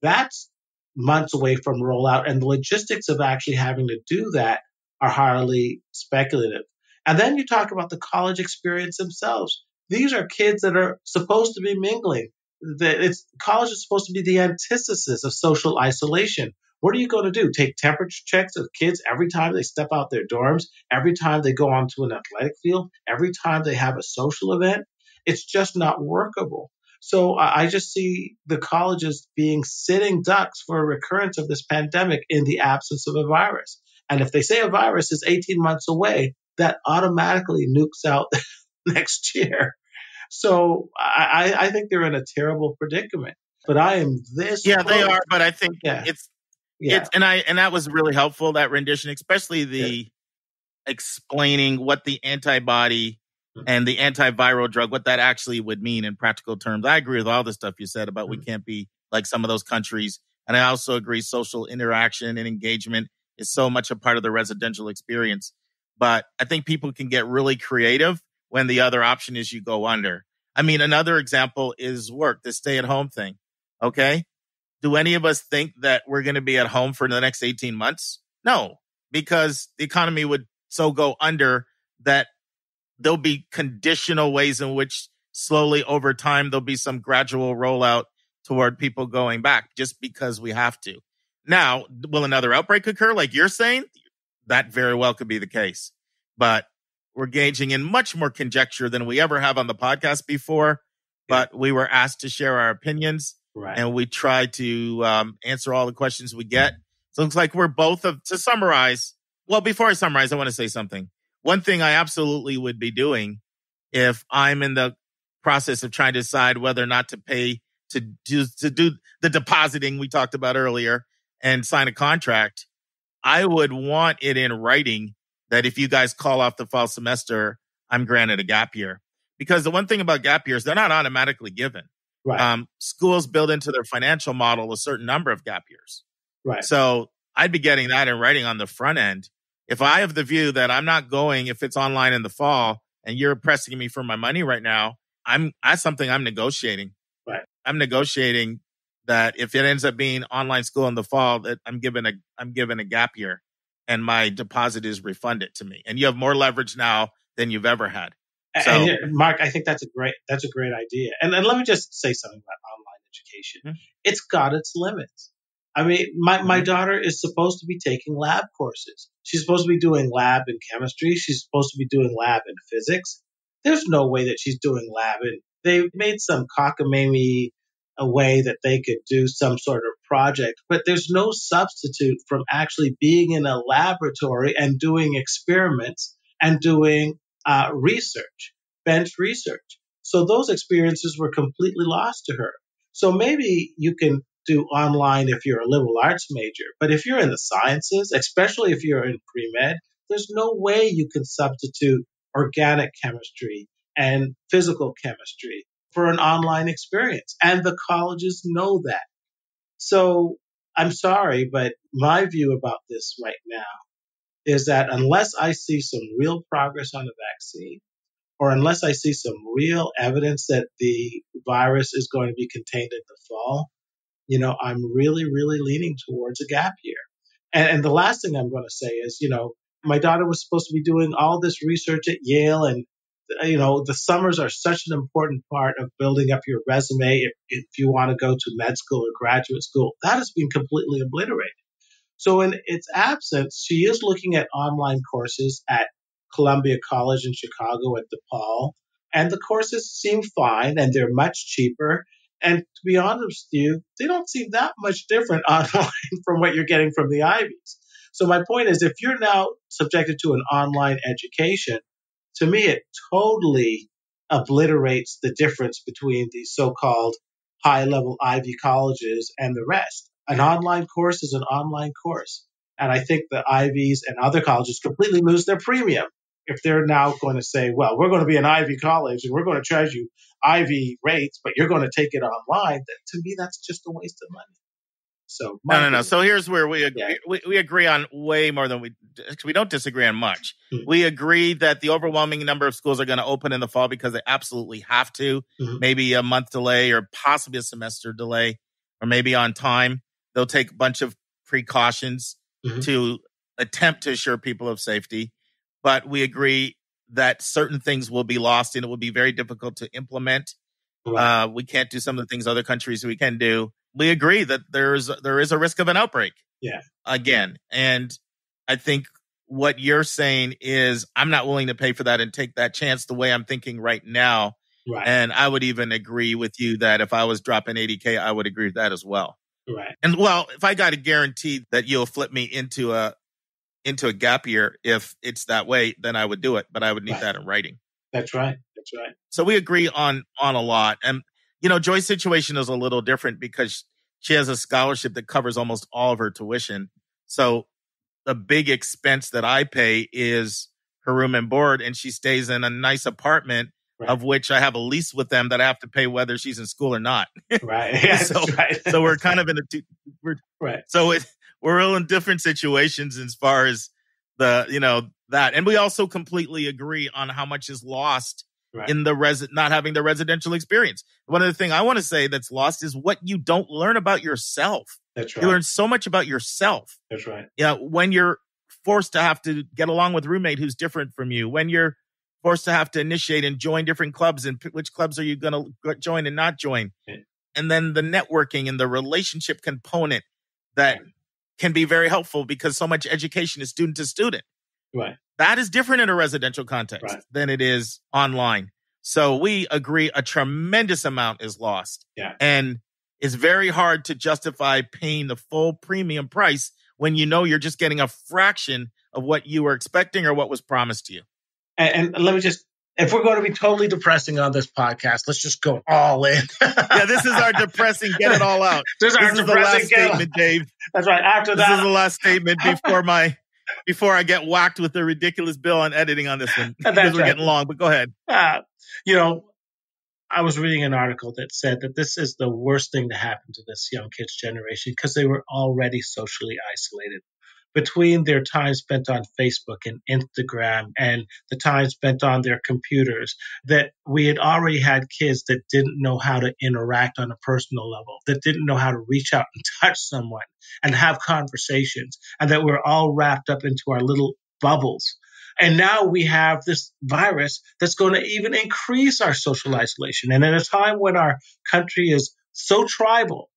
That's months away from rollout, and the logistics of actually having to do that are highly speculative. And then you talk about the college experience themselves. These are kids that are supposed to be mingling. The, it's college is supposed to be the antithesis of social isolation. What are you going to do? Take temperature checks of kids every time they step out their dorms, every time they go onto an athletic field, every time they have a social event? It's just not workable. So I just see the colleges being sitting ducks for a recurrence of this pandemic in the absence of a virus. And if they say a virus is 18 months away, that automatically nukes out *laughs* next year. So I, I think they're in a terrible predicament. But I am this. yeah, they are. But I think Yeah. it's Yeah. it's and I and that was really helpful that rendition, especially the explaining what the antibody Mhm. and the antiviral drug, what that actually would mean in practical terms. I agree with all the stuff you said about we Mhm. can't be like some of those countries, and I also agree social interaction and engagement is so much a part of the residential experience. But I think people can get really creative when the other option is you go under. I mean, another example is work, the stay at home thing. Okay. Do any of us think that we're going to be at home for the next 18 months? No, because the economy would so go under that there'll be conditional ways in which slowly over time there'll be some gradual rollout toward people going back just because we have to. Now, will another outbreak occur like you're saying? That very well could be the case. But we're gauging in much more conjecture than we ever have on the podcast before. But we were asked to share our opinions right. and we try to um, answer all the questions we get. So it looks like we're both of, to summarize. Well, before I summarize, I want to say something. One thing I absolutely would be doing if I'm in the process of trying to decide whether or not to pay to do, to do the depositing we talked about earlier and sign a contract, I would want it in writing that if you guys call off the fall semester, I'm granted a gap year. Because the one thing about gap years, they're not automatically given right. um, schools build into their financial model a certain number of gap years. right. So I'd be getting that in writing on the front end. If I have the view that I'm not going if it's online in the fall and you're pressing me for my money right now, I'm that's something I'm negotiating. Right. I'm negotiating that if it ends up being online school in the fall, that I'm given a I'm given a gap year and my deposit is refunded to me. And you have more leverage now than you've ever had. So- and Mark, I think that's a great that's a great idea. And and let me just say something about online education. Mhm. It's got its limits. I mean, my, my daughter is supposed to be taking lab courses. She's supposed to be doing lab in chemistry. She's supposed to be doing lab in physics. There's no way that she's doing lab in, they made some cockamamie a way that they could do some sort of project, but there's no substitute from actually being in a laboratory and doing experiments and doing uh, research, bench research. So those experiences were completely lost to her. So maybe you can do online if you're a liberal arts major, but if you're in the sciences, especially if you're in pre med, there's no way you can substitute organic chemistry and physical chemistry for an online experience. And the colleges know that. So I'm sorry, but my view about this right now is that unless I see some real progress on the vaccine, or unless I see some real evidence that the virus is going to be contained in the fall, you know, I'm really, really leaning towards a gap year. And, and the last thing I'm going to say is, you know, my daughter was supposed to be doing all this research at Yale and you know, the summers are such an important part of building up your resume if, if you want to go to med school or graduate school. That has been completely obliterated. So in its absence, she is looking at online courses at Columbia College in Chicago at DePaul. And the courses seem fine and they're much cheaper. And to be honest with you, they don't seem that much different *laughs* online from what you're getting from the Ivies. So my point is, if you're now subjected to an online education, to me, it totally obliterates the difference between the so-called high level Ivy colleges and the rest. An online course is an online course. And I think the Ivies and other colleges completely lose their premium if they're now going to say, well, we're going to be an Ivy college and we're going to charge you Ivy rates, but you're going to take it online. To me, that's just a waste of money. So no, no, no. So here's where we agree. Yeah. We, we agree on way more than we we don't disagree on much. Mm-hmm. We agree that the overwhelming number of schools are going to open in the fall because they absolutely have to. Mm-hmm. Maybe a month delay or possibly a semester delay, or maybe on time. They'll take a bunch of precautions mm-hmm. to attempt to assure people of safety. But we agree that certain things will be lost and it will be very difficult to implement. Right. Uh, we can't do some of the things other countries we can do agree that there's there is a risk of an outbreak. Yeah. Again, and I think what you're saying is I'm not willing to pay for that and take that chance the way I'm thinking right now. Right. And I would even agree with you that if I was dropping 80k, I would agree with that as well. Right. And well, if I got a guarantee that you'll flip me into a into a gap year if it's that way, then I would do it. But I would need right. that in writing. That's right. That's right. So we agree on on a lot. And you know, Joy's situation is a little different because she has a scholarship that covers almost all of her tuition. So the big expense that I pay is her room and board, and she stays in a nice apartment right. of which I have a lease with them that I have to pay whether she's in school or not. *laughs* Right. Yeah, *laughs* so, right. so we're kind of in a two, we're, right. So it, we're all in different situations as far as the you know that, and we also completely agree on how much is lost right. in the res not having the residential experience. One of the things I want to say that's lost is what you don't learn about yourself. That's right. You learn so much about yourself. That's right. Yeah, when you're forced to have to get along with roommate who's different from you, when you're forced to have to initiate and join different clubs and which clubs are you going to join and not join. And then the networking and the relationship component that right. can be very helpful because so much education is student to student. Right. That is different in a residential context right. than it is online. So we agree a tremendous amount is lost. Yeah. And it's very hard to justify paying the full premium price when you know you're just getting a fraction of what you were expecting or what was promised to you. And, and let me just if we're going to be totally depressing on this podcast, let's just go all in. yeah, this is our depressing. Get it all out. *laughs* This, this is the last statement, Dave. *laughs* That's right. After that, this is the last statement before my before I get whacked with the ridiculous bill on editing on this one *laughs* because we're right. getting long. But go ahead. Uh, you know, I was reading an article that said that this is the worst thing to happen to this young kids generation because they were already socially isolated between their time spent on Facebook and Instagram and the time spent on their computers, that we had already had kids that didn't know how to interact on a personal level, that didn't know how to reach out and *laughs* touch someone and have conversations, and that we're all wrapped up into our little bubbles. And now we have this virus that's going to even increase our social isolation. And at a time when our country is so tribal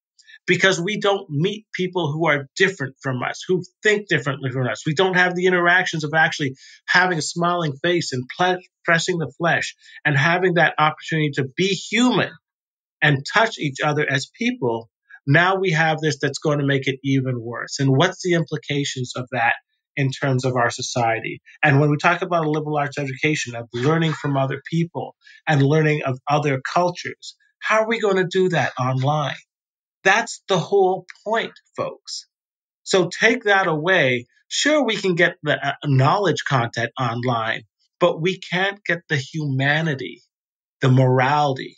because we don't meet people who are different from us, who think differently from us. We don't have the interactions of actually having a smiling face and ple- pressing the flesh and having that opportunity to be human and touch each other as people. Now we have this that's going to make it even worse. And what's the implications of that in terms of our society. And when we talk about a liberal arts education, of learning from other people and learning of other cultures, how are we going to do that online? That's the whole point, folks. So take that away. Sure, we can get the uh, knowledge content online, but we can't get the humanity, the morality.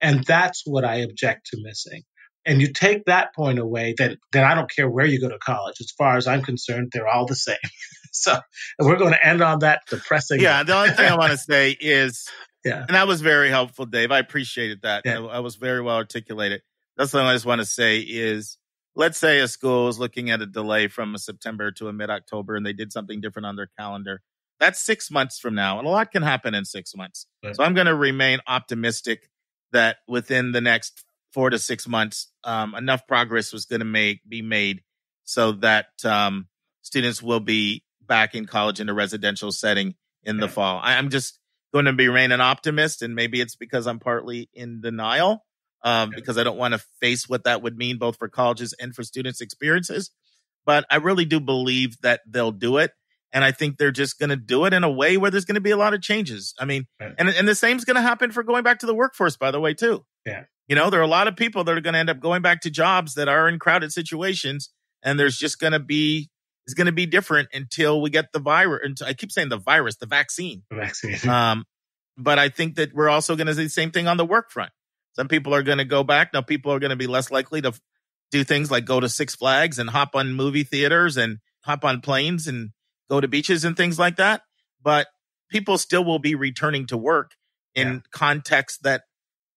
And that's what I object to missing and you take that point away, then then I don't care where you go to college. As far as I'm concerned, they're all the same. *laughs* so we're going to end on that depressing. Yeah, the only thing I want to *laughs* say is, yeah, and that was very helpful, Dave. I appreciated that. Yeah. I, I was very well articulated. That's the thing I just want to say is, let's say a school is looking at a delay from a September to a mid October, and they did something different on their calendar. That's six months from now, and a lot can happen in six months. Right. So I'm going to remain optimistic that within the next four to six months, um, enough progress was going to make be made so that um, students will be back in college in a residential setting in the Yeah. fall. I, I'm just going to be remain an optimist, and maybe it's because I'm partly in denial um, because I don't want to face what that would mean both for colleges and for students' experiences. But I really do believe that they'll do it. And I think they're just going to do it in a way where there's going to be a lot of changes. I mean, Right. and, and the same's going to happen for going back to the workforce, by the way, too. Yeah. You know, there are a lot of people that are going to end up going back to jobs that are in crowded situations. And there's just going to be, it's going to be different until we get the virus. Until, I keep saying the virus, the vaccine. the vaccine. *laughs* Um, but I think that we're also going to see the same thing on the work front. Some people are going to go back. Now, people are going to be less likely to do things like go to Six Flags and hop on movie theaters and hop on planes and go to beaches and things like that. But people still will be returning to work in Yeah. context that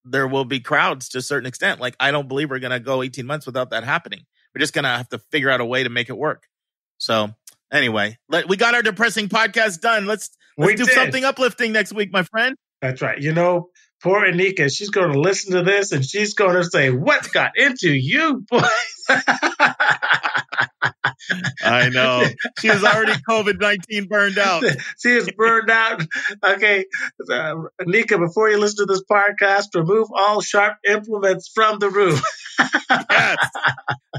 there will be crowds to a certain extent. Like, I don't believe we're going to go 18 months without that happening. We're just going to have to figure out a way to make it work. So, anyway, let, we got our depressing podcast done. Let's Let's We do did. something uplifting next week, my friend. That's right. You know, poor Anika, she's going to listen to this and she's going to say, "What got into you, boy?" *laughs* I know. She was already COVID 19 burned out. *laughs* she is burned out. Okay, uh, Anika, before you listen to this podcast, remove all sharp implements from the room *laughs* Yes.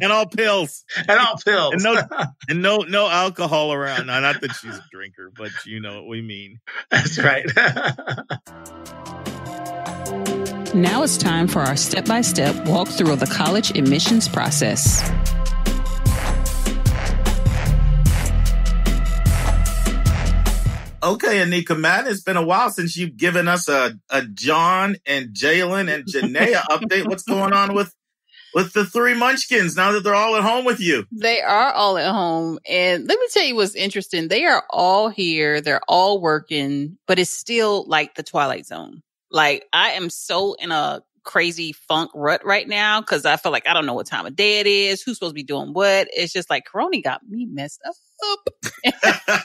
And all pills. and all pills. And no and no no alcohol around. Now, not that she's a drinker, but you know what we mean. That's right. Now it's time for our step by step walkthrough of the college admissions process. Okay, Anika Madden, it's been a while since you've given us a, a John and Jalen and Janaea *laughs* update. What's going on with with the three munchkins now that they're all at home with you? They are all at home. And let me tell you what's interesting. They are all here. They're all working, but it's still like the Twilight Zone. Like I am so in a crazy funk rut right now because I feel like I don't know what time of day it is, who's supposed to be doing what. It's just like Corona got me messed up. *laughs*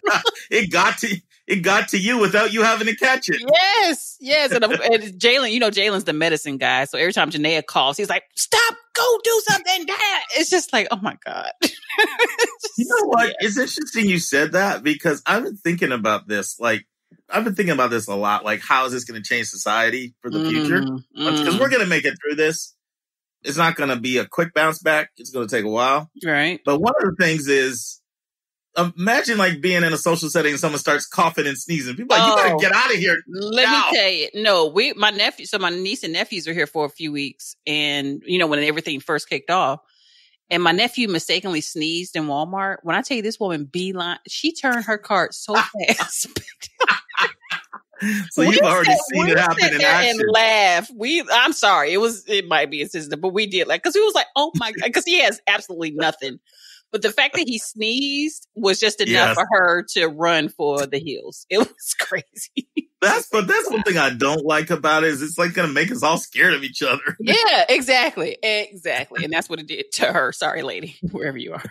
it got to it got to you without you having to catch it. Yes, yes. And, and Jalen, you know, Jalen's the medicine guy. So every time Janaea calls, he's like, stop, go do something, dad. It's just like, oh my God. *laughs* You know what? It's interesting you said that because I've been thinking about this. Like, I've been thinking about this a lot. Like, how is this going to change society for the future? Mm, Because mm. we're going to make it through this. It's not going to be a quick bounce back. It's going to take a while. right. But one of the things is, imagine like being in a social setting and someone starts coughing and sneezing. People are like, you Oh. better get out of here. Let Now. me tell you, no, we, my nephew, so my niece and nephews are here for a few weeks. And, you know, when everything first kicked off, and my nephew mistakenly sneezed in Walmart. When I tell you this woman beeline, she turned her cart so *laughs* fast. *laughs* *laughs* So We you've already seen it happen in action. And laugh. We, I'm sorry, it was, it might be insistent, but we did like because he was like, oh my god, because he has absolutely nothing. But the fact that he sneezed was just enough Yes. for her to run for the hills. It was *laughs* crazy. That's but that's one thing *laughs* I don't like about it is it's like going to make us all scared of each other. *laughs* yeah, exactly, exactly, and that's what it did to her. Sorry, lady, *laughs* wherever you are.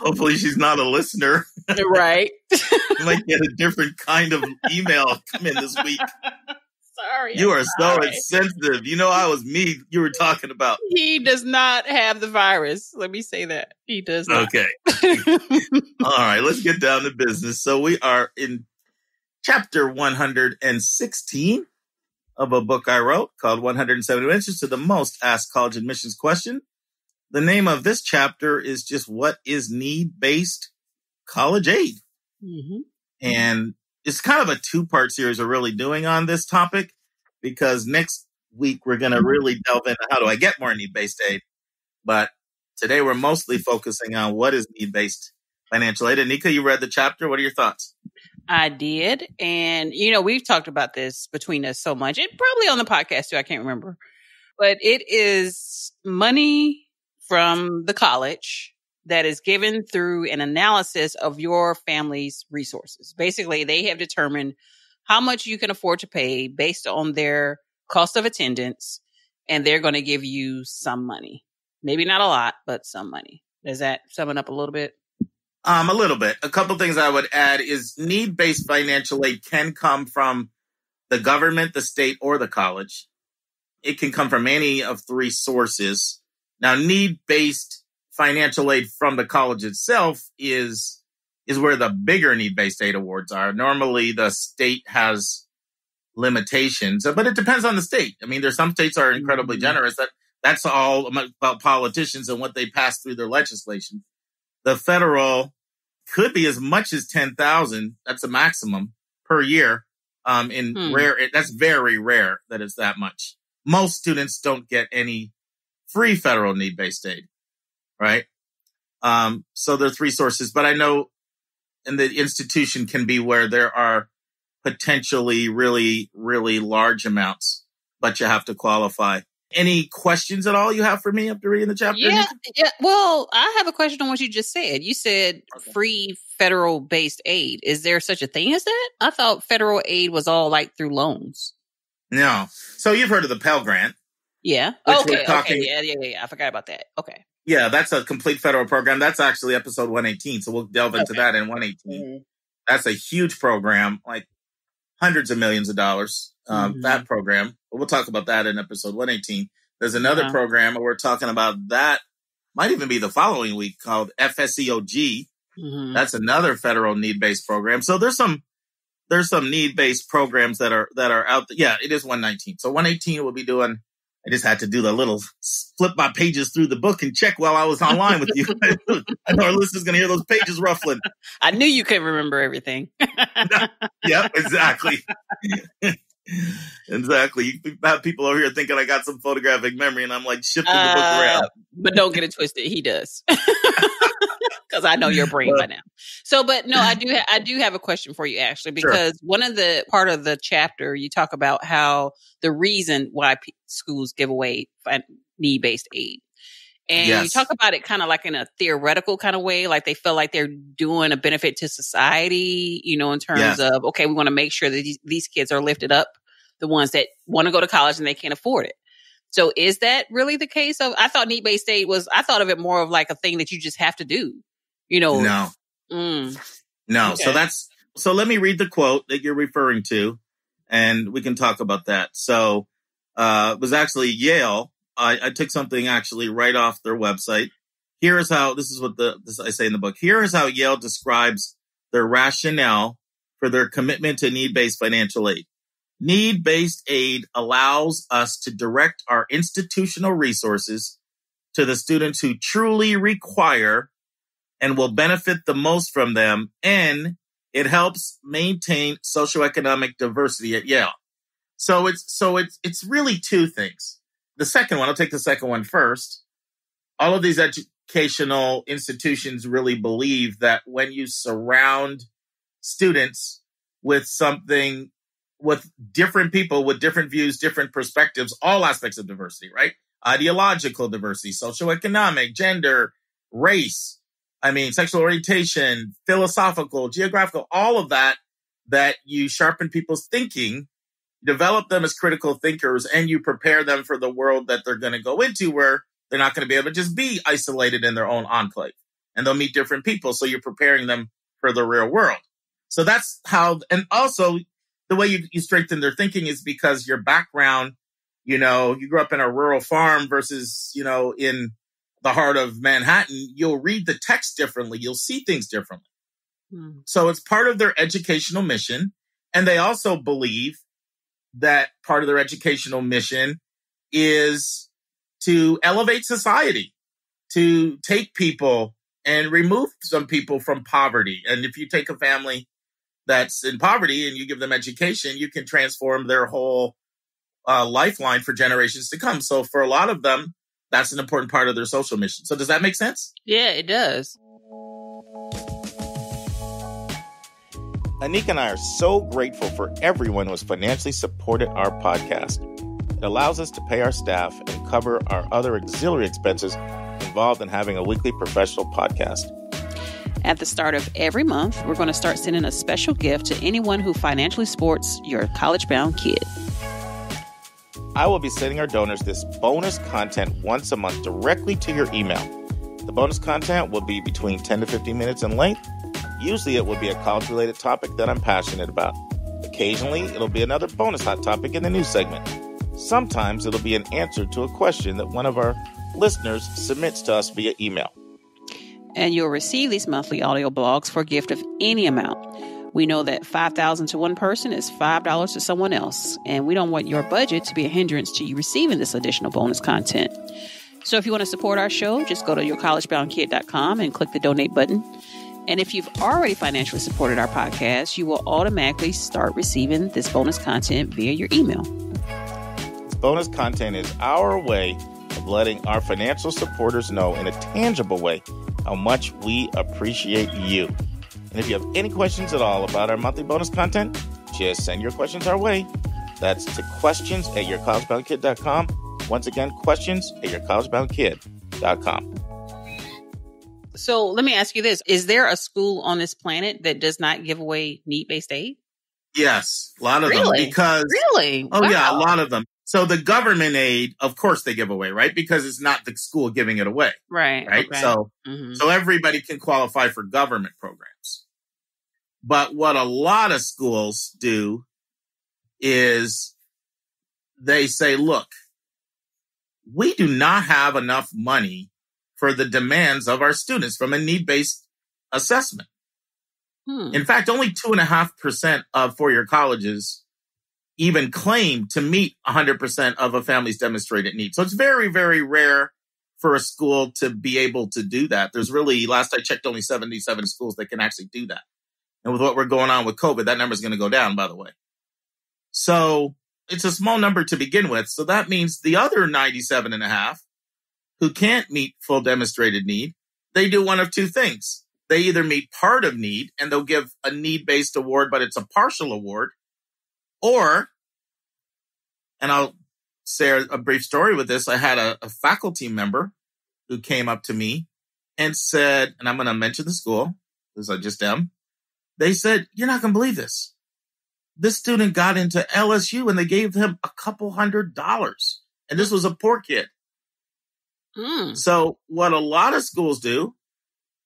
Hopefully, she's not a listener. right. You might get a different kind of email come in this week. sorry. You I'm are sorry. so insensitive. You know, I was me you were talking about. He does not have the virus. Let me say that. He does not. Okay. All right, let's get down to business. So we are in chapter 116 of a book I wrote called 170 Answers to the Most Asked College Admissions Question. The name of this chapter is just What is Need Based College Aid? Mhm. And it's kind of a two part series we're really doing on this topic because next week we're going to really delve into how do I get more need based aid. But today we're mostly focusing on what is need based financial aid. Anika, you read the chapter. What are your thoughts? I did. And, you know, we've talked about this between us so much, and probably on the podcast too. I can't remember. But it is money from the college that is given through an analysis of your family's resources. Basically, they have determined how much you can afford to pay based on their cost of attendance, and they're going to give you some money. Maybe not a lot, but some money. Does that sum it up a little bit? Um, a little bit. A couple things I would add is need based financial aid can come from the government, the state, or the college. It can come from any of three sources. Now, need based financial aid from the college itself is is where the bigger need based aid awards are. Normally, the state has limitations, but it depends on the state. I mean, there's some states are incredibly Mhm. generous. That that's all about politicians and what they pass through their legislation. The federal could be as much as ten thousand. That's a maximum per year. Um, in Hmm. rare, that's very rare that it's that much. Most students don't get any free federal need based aid, right? Um, so there are three sources, but I know and the institution can be where there are potentially really, really large amounts, but you have to qualify. Any questions at all you have for me after reading the chapter? Yeah, yeah. Well, I have a question on what you just said. You said Okay. free federal based aid. Is there such a thing as that? I thought federal aid was all like through loans. No. So you've heard of the Pell Grant. Yeah. Okay. talking- Okay. Yeah. Yeah. Yeah. yeah. I forgot about that. Okay. Yeah, that's a complete federal program. That's actually episode 118. So we'll delve into Okay. that in 118. Mhm. That's a huge program, like hundreds of millions of dollars. Um, Mhm. That program. We'll talk about that in episode 118. There's another Yeah. program where we're talking about that. Might even be the following week called FSEOG. Mhm. That's another federal need-based program. So there's some there's some need-based programs that are that are out. There. Yeah, it is 119. So 118 we'll be doing. I just had to do the little flip my pages through the book and check while I was online with you. *laughs* I know our listeners gonna hear those pages ruffling. I knew you couldn't remember everything. *laughs* Yep, exactly. *laughs* exactly. You have people over here thinking I got some photographic memory, and I'm like shifting the book Uh, around. but don't get it twisted. He does. Because I know your *laughs* brain by now. So, but no, I do. Ha- I do have a question for you, actually, Sure. because one of the part of the chapter you talk about how the reason why p- schools give away need based aid, and you talk about it kind of like in a theoretical kind of way, like they feel like they're doing a benefit to society. You know, in terms Yes. of okay, we want to make sure that these, these kids are lifted up, the ones that want to go to college and they can't afford it. So is that really the case of I thought need based aid was I thought of it more of like a thing that you just have to do. You know. No, Mm, no. Okay. So that's so. Let me read the quote that you're referring to, and we can talk about that. So, uh, it was actually Yale. I, I took something actually right off their website. Here is how this is what the this I say in the book. Here is how Yale describes their rationale for their commitment to need-based financial aid. Need-based aid allows us to direct our institutional resources to the students who truly require and will benefit the most from them, and it helps maintain socioeconomic diversity at Yale. So it's so it's it's really two things. The second one, I'll take the second one first. All of these educational institutions really believe that when you surround students with something with different people with different views, different perspectives, all aspects of diversity, right? Ideological diversity, socioeconomic, gender, race, I mean, sexual orientation, philosophical, geographical, all of that, that you sharpen people's thinking, develop them as critical thinkers, and you prepare them for the world that they're going to go into where they're not going to be able to just be isolated in their own enclave and they'll meet different people. So you're preparing them for the real world. So that's how, and also the way you, you strengthen their thinking is because your background, you know, you grew up in a rural farm versus, you know, in the heart of Manhattan, you'll read the text differently. You'll see things differently. Hmm. So it's part of their educational mission. And they also believe that part of their educational mission is to elevate society, to take people and remove some people from poverty. And if you take a family that's in poverty and you give them education, you can transform their whole uh, lifeline for generations to come. So for a lot of them, that's an important part of their social mission. So does that make sense? Yeah, it does. Anika and I are so grateful for everyone who has financially supported our podcast. It allows us to pay our staff and cover our other auxiliary expenses involved in having a weekly professional podcast. At the start of every month, we're going to start sending a special gift to anyone who financially supports your college bound kid. I will be sending our donors this bonus content once a month directly to your email. The bonus content will be between 10 to 15 minutes in length. Usually, it will be a college related topic that I'm passionate about. Occasionally, it'll be another bonus hot topic in the news segment. Sometimes it'll be an answer to a question that one of our listeners submits to us via email. And you'll receive these monthly audio blogs for a gift of any amount. We know that 5000 to one person is $5 to someone else, and we don't want your budget to be a hindrance to you receiving this additional bonus content. So if you want to support our show, just go to yourcollegeboundkid.com and click the donate button. And if you've already financially supported our podcast, you will automatically start receiving this bonus content via your email This bonus content is our way of letting our financial supporters know in a tangible way how much we appreciate you. And if you have any questions at all about our monthly bonus content, just send your questions our way. That's to questions at yourcollegeboundkid.com. Once again, questions at yourcollegeboundkid.com. So let me ask you this Is there a school on this planet that does not give away need based aid? Yes, a lot of really? them. Because really, oh wow. yeah, a lot of them. So the government aid, of course, they give away, right? Because it's not the school giving it away, right? Right. Okay. So, mm-hmm. so everybody can qualify for government programs. But what a lot of schools do is they say, look, we do not have enough money for the demands of our students from a need based assessment. Hmm. In fact, only two and a half percent of four year colleges even claim to meet 100% of a family's demonstrated need. So it's very, very rare for a school to be able to do that. There's really, last I checked, only 77 schools that can actually do that. And with what we're going on with COVID, that number is going to go down, by the way. So it's a small number to begin with. So that means the other 97 and a half who can't meet full demonstrated need, they do one of two things. They either meet part of need and they'll give a need based award, but it's a partial award or, and I'll share a brief story with this. I had a, a faculty member who came up to me and said, and I'm going to mention the school because I just am. They said, You're not going to believe this. This student got into LSU and they gave him a couple hundred dollars. And this was a poor kid. Mm. So, what a lot of schools do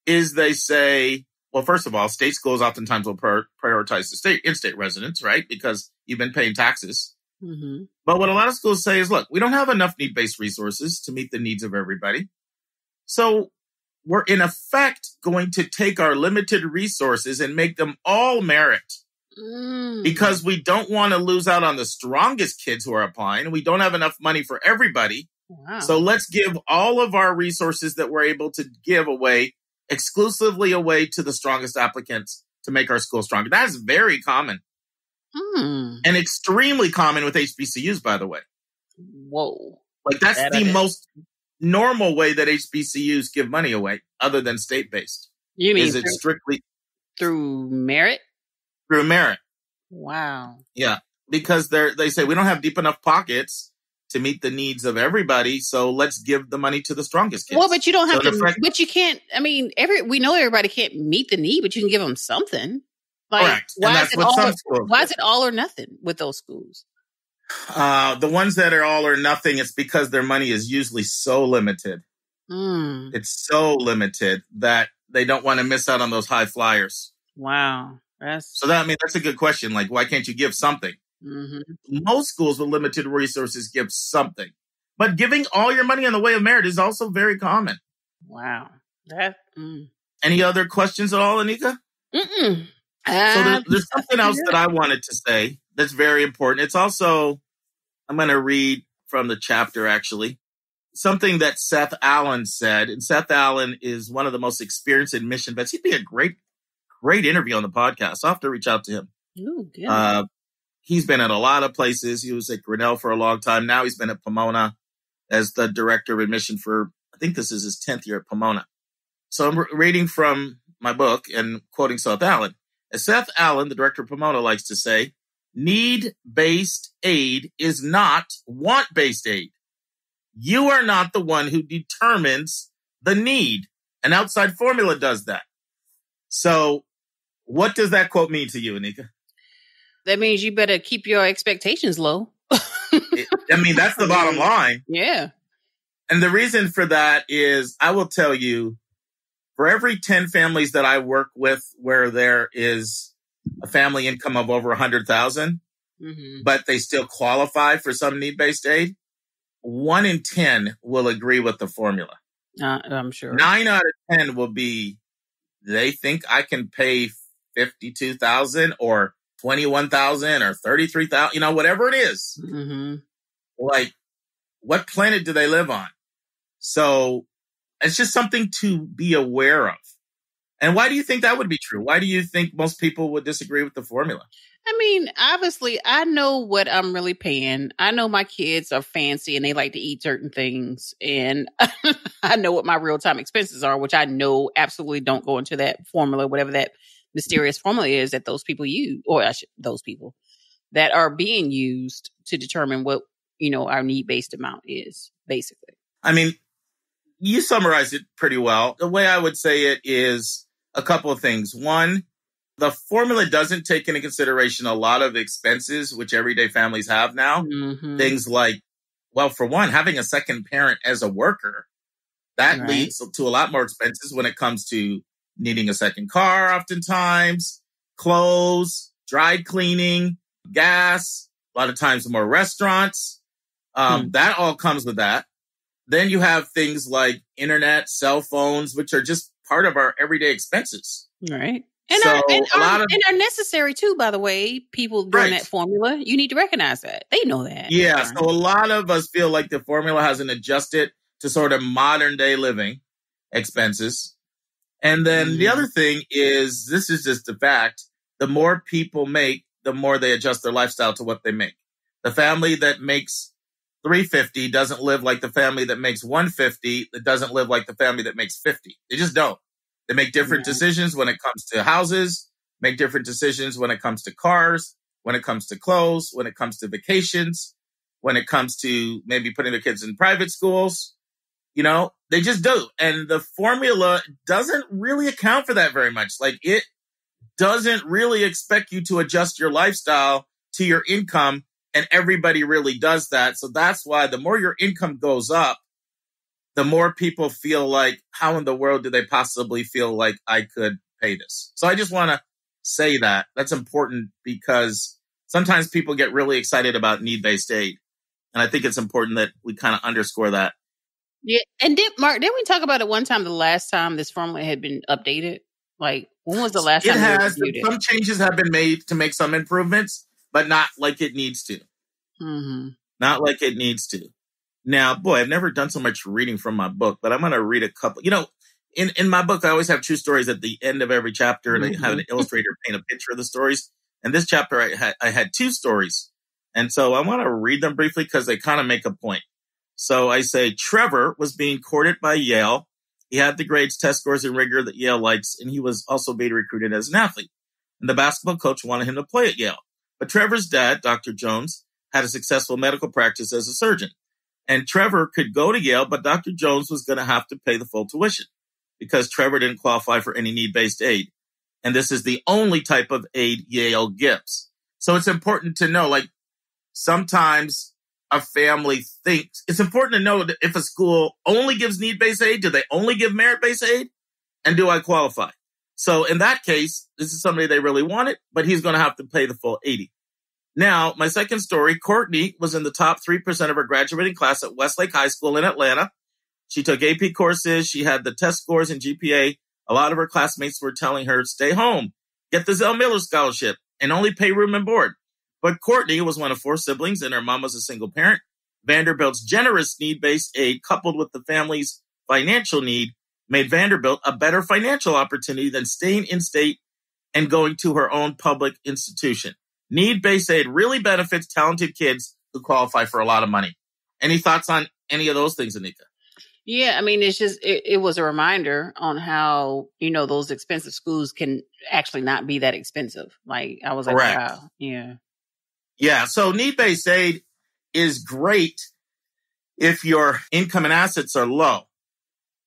is they say, well, first of all, state schools oftentimes will prioritize the state in-state residents, right? Because you've been paying taxes. Mm-hmm. But what a lot of schools say is, look, we don't have enough need-based resources to meet the needs of everybody. So we're in effect going to take our limited resources and make them all merit. Mm. Because we don't want to lose out on the strongest kids who are applying. We don't have enough money for everybody. Wow. So let's give all of our resources that we're able to give away exclusively away to the strongest applicants to make our school stronger. That is very common. Hmm. And extremely common with HBCUs, by the way. Whoa. Like that's that the most normal way that HBCUs give money away, other than state based. You mean is it strictly through merit? Through merit. Wow. Yeah. Because they're they say we don't have deep enough pockets to meet the needs of everybody. So let's give the money to the strongest kids. Well, but you don't have so to. Fact, but you can't. I mean, every we know everybody can't meet the need, but you can give them something. Like, correct. Why is it all? Why is it all or nothing with those schools? Uh, the ones that are all or nothing, it's because their money is usually so limited. Mm. It's so limited that they don't want to miss out on those high flyers. Wow. That's, So that I mean that's a good question. Like, why can't you give something? mhm. Most schools with limited resources give something, but giving all your money in the way of merit is also very common. Wow. That. Mm. Any other questions at all, Anika? Mm-mm. So Ah, there, there's something else that I wanted to say that's very important. It's also, I'm going to read from the chapter actually, something that Seth Allen said. And Seth Allen is one of the most experienced admission vets. He'd be a great, great interview on the podcast. I'll have to reach out to him. Ooh, good. Uh, he's been at a lot of places. He was at Grinnell for a long time. Now he's been at Pomona as the director of admission for, I think this is his 10th year at Pomona. So I'm re- reading from my book and quoting Seth Allen. As Seth Allen, the director of Pomona, likes to say, need based aid is not want based aid. You are not the one who determines the need. An outside formula does that. So what does that quote mean to you, Anika? that means you better keep your expectations low. It- I mean, that's the bottom *laughs* line. yeah. And the reason for that is I will tell you for every 10 families that I work with where there is a family income of over 100,000, hmm but they still qualify for some need based aid, one in 10 will agree with the formula. Uh, I'm sure. Nine out of 10 will be, they think I can pay 52,000 or 21,000 or 33,000, you know, whatever it is. hmm like what planet do they live on? So it's just something to be aware of. And why do you think that would be true? Why do you think most people would disagree with the formula? I mean, obviously, I know what I'm really paying. I know my kids are fancy and they like to eat certain things. And *laughs* I know what my real time expenses are, which I know absolutely don't go into that formula, whatever that mysterious formula is that those people use, or I should, those people that are being used to determine what, you know, our need based amount is, basically. I mean, you summarized it pretty well. The way I would say it is a couple of things. One, the formula doesn't take into consideration a lot of expenses, which everyday families have now. Mhm. Things like, well, for one, having a second parent as a worker, that Right. leads to a lot more expenses when it comes to needing a second car, oftentimes, clothes, dry cleaning, gas, a lot of times more restaurants. Um, Hmm. That all comes with that. Then you have things like internet, cell phones, which are just part of our everyday expenses. Right. And, So, are, and, a lot are, of- and are necessary too, by the way. People doing Right. that formula, you need to recognize that. They know that. Yeah. So a lot of us feel like the formula hasn't adjusted to sort of modern day living expenses. And then the Mhm. other thing is this is just a fact. The more people make, the more they adjust their lifestyle to what they make. The family that makes 350 doesn't live like the family that makes 150 that doesn't live like the family that makes 50. They just don't. They make different Yeah. decisions when it comes to houses, make different decisions when it comes to cars, when it comes to clothes, when it comes to vacations, when it comes to maybe putting their kids in private schools. You know, they just do. And the formula doesn't really account for that very much. Like it doesn't really expect you to adjust your lifestyle to your income. And everybody really does that. So that's why the more your income goes up, the more people feel like, how in the world do they possibly feel like I could pay this? So I just want to say that. That's important because sometimes people get really excited about need based aid. And I think it's important that we kind of underscore that. Yeah. And did Mark, didn't we talk about it one time the last time this formula had been updated? Like when was the last It time has it? some changes have been made to make some improvements, but not like it needs to. hmm Not like it needs to. Now, boy, I've never done so much reading from my book, but I'm going to read a couple. You know, in, in my book, I always have two stories at the end of every chapter, and I have an *laughs* illustrator paint a picture of the stories. And this chapter, I had, I had two stories. And so I want to read them briefly because they kind of make a point. So I say Trevor was being courted by Yale. He had the grades, test scores, and rigor that Yale likes, and he was also being recruited as an athlete. And the basketball coach wanted him to play at Yale. But Trevor's dad, Dr. Jones, had a successful medical practice as a surgeon. And Trevor could go to Yale, but Dr. Jones was going to have to pay the full tuition because Trevor didn't qualify for any need based aid. And this is the only type of aid Yale gives. So it's important to know, like, sometimes a family thinks it's important to know if a school only gives need based aid, do they only give merit based aid? And do I qualify? So in that case, this is somebody they really wanted, but he's going to have to pay the full 80. Now, my second story, Courtney was in the top 3% of her graduating class at Westlake High School in Atlanta. She took AP courses. She had the test scores and GPA. A lot of her classmates were telling her, stay home, get the Zell Miller scholarship and only pay room and board. But Courtney was one of four siblings and her mom was a single parent. Vanderbilt's generous need-based aid coupled with the family's financial need made Vanderbilt a better financial opportunity than staying in state and going to her own public institution. Need-based aid really benefits talented kids who qualify for a lot of money. Any thoughts on any of those things, Anika? Yeah, I mean, it's just it, it was a reminder on how you know those expensive schools can actually not be that expensive. Like I was like, Correct. wow, yeah, Yeah. So need based aid is great if your income and assets are low.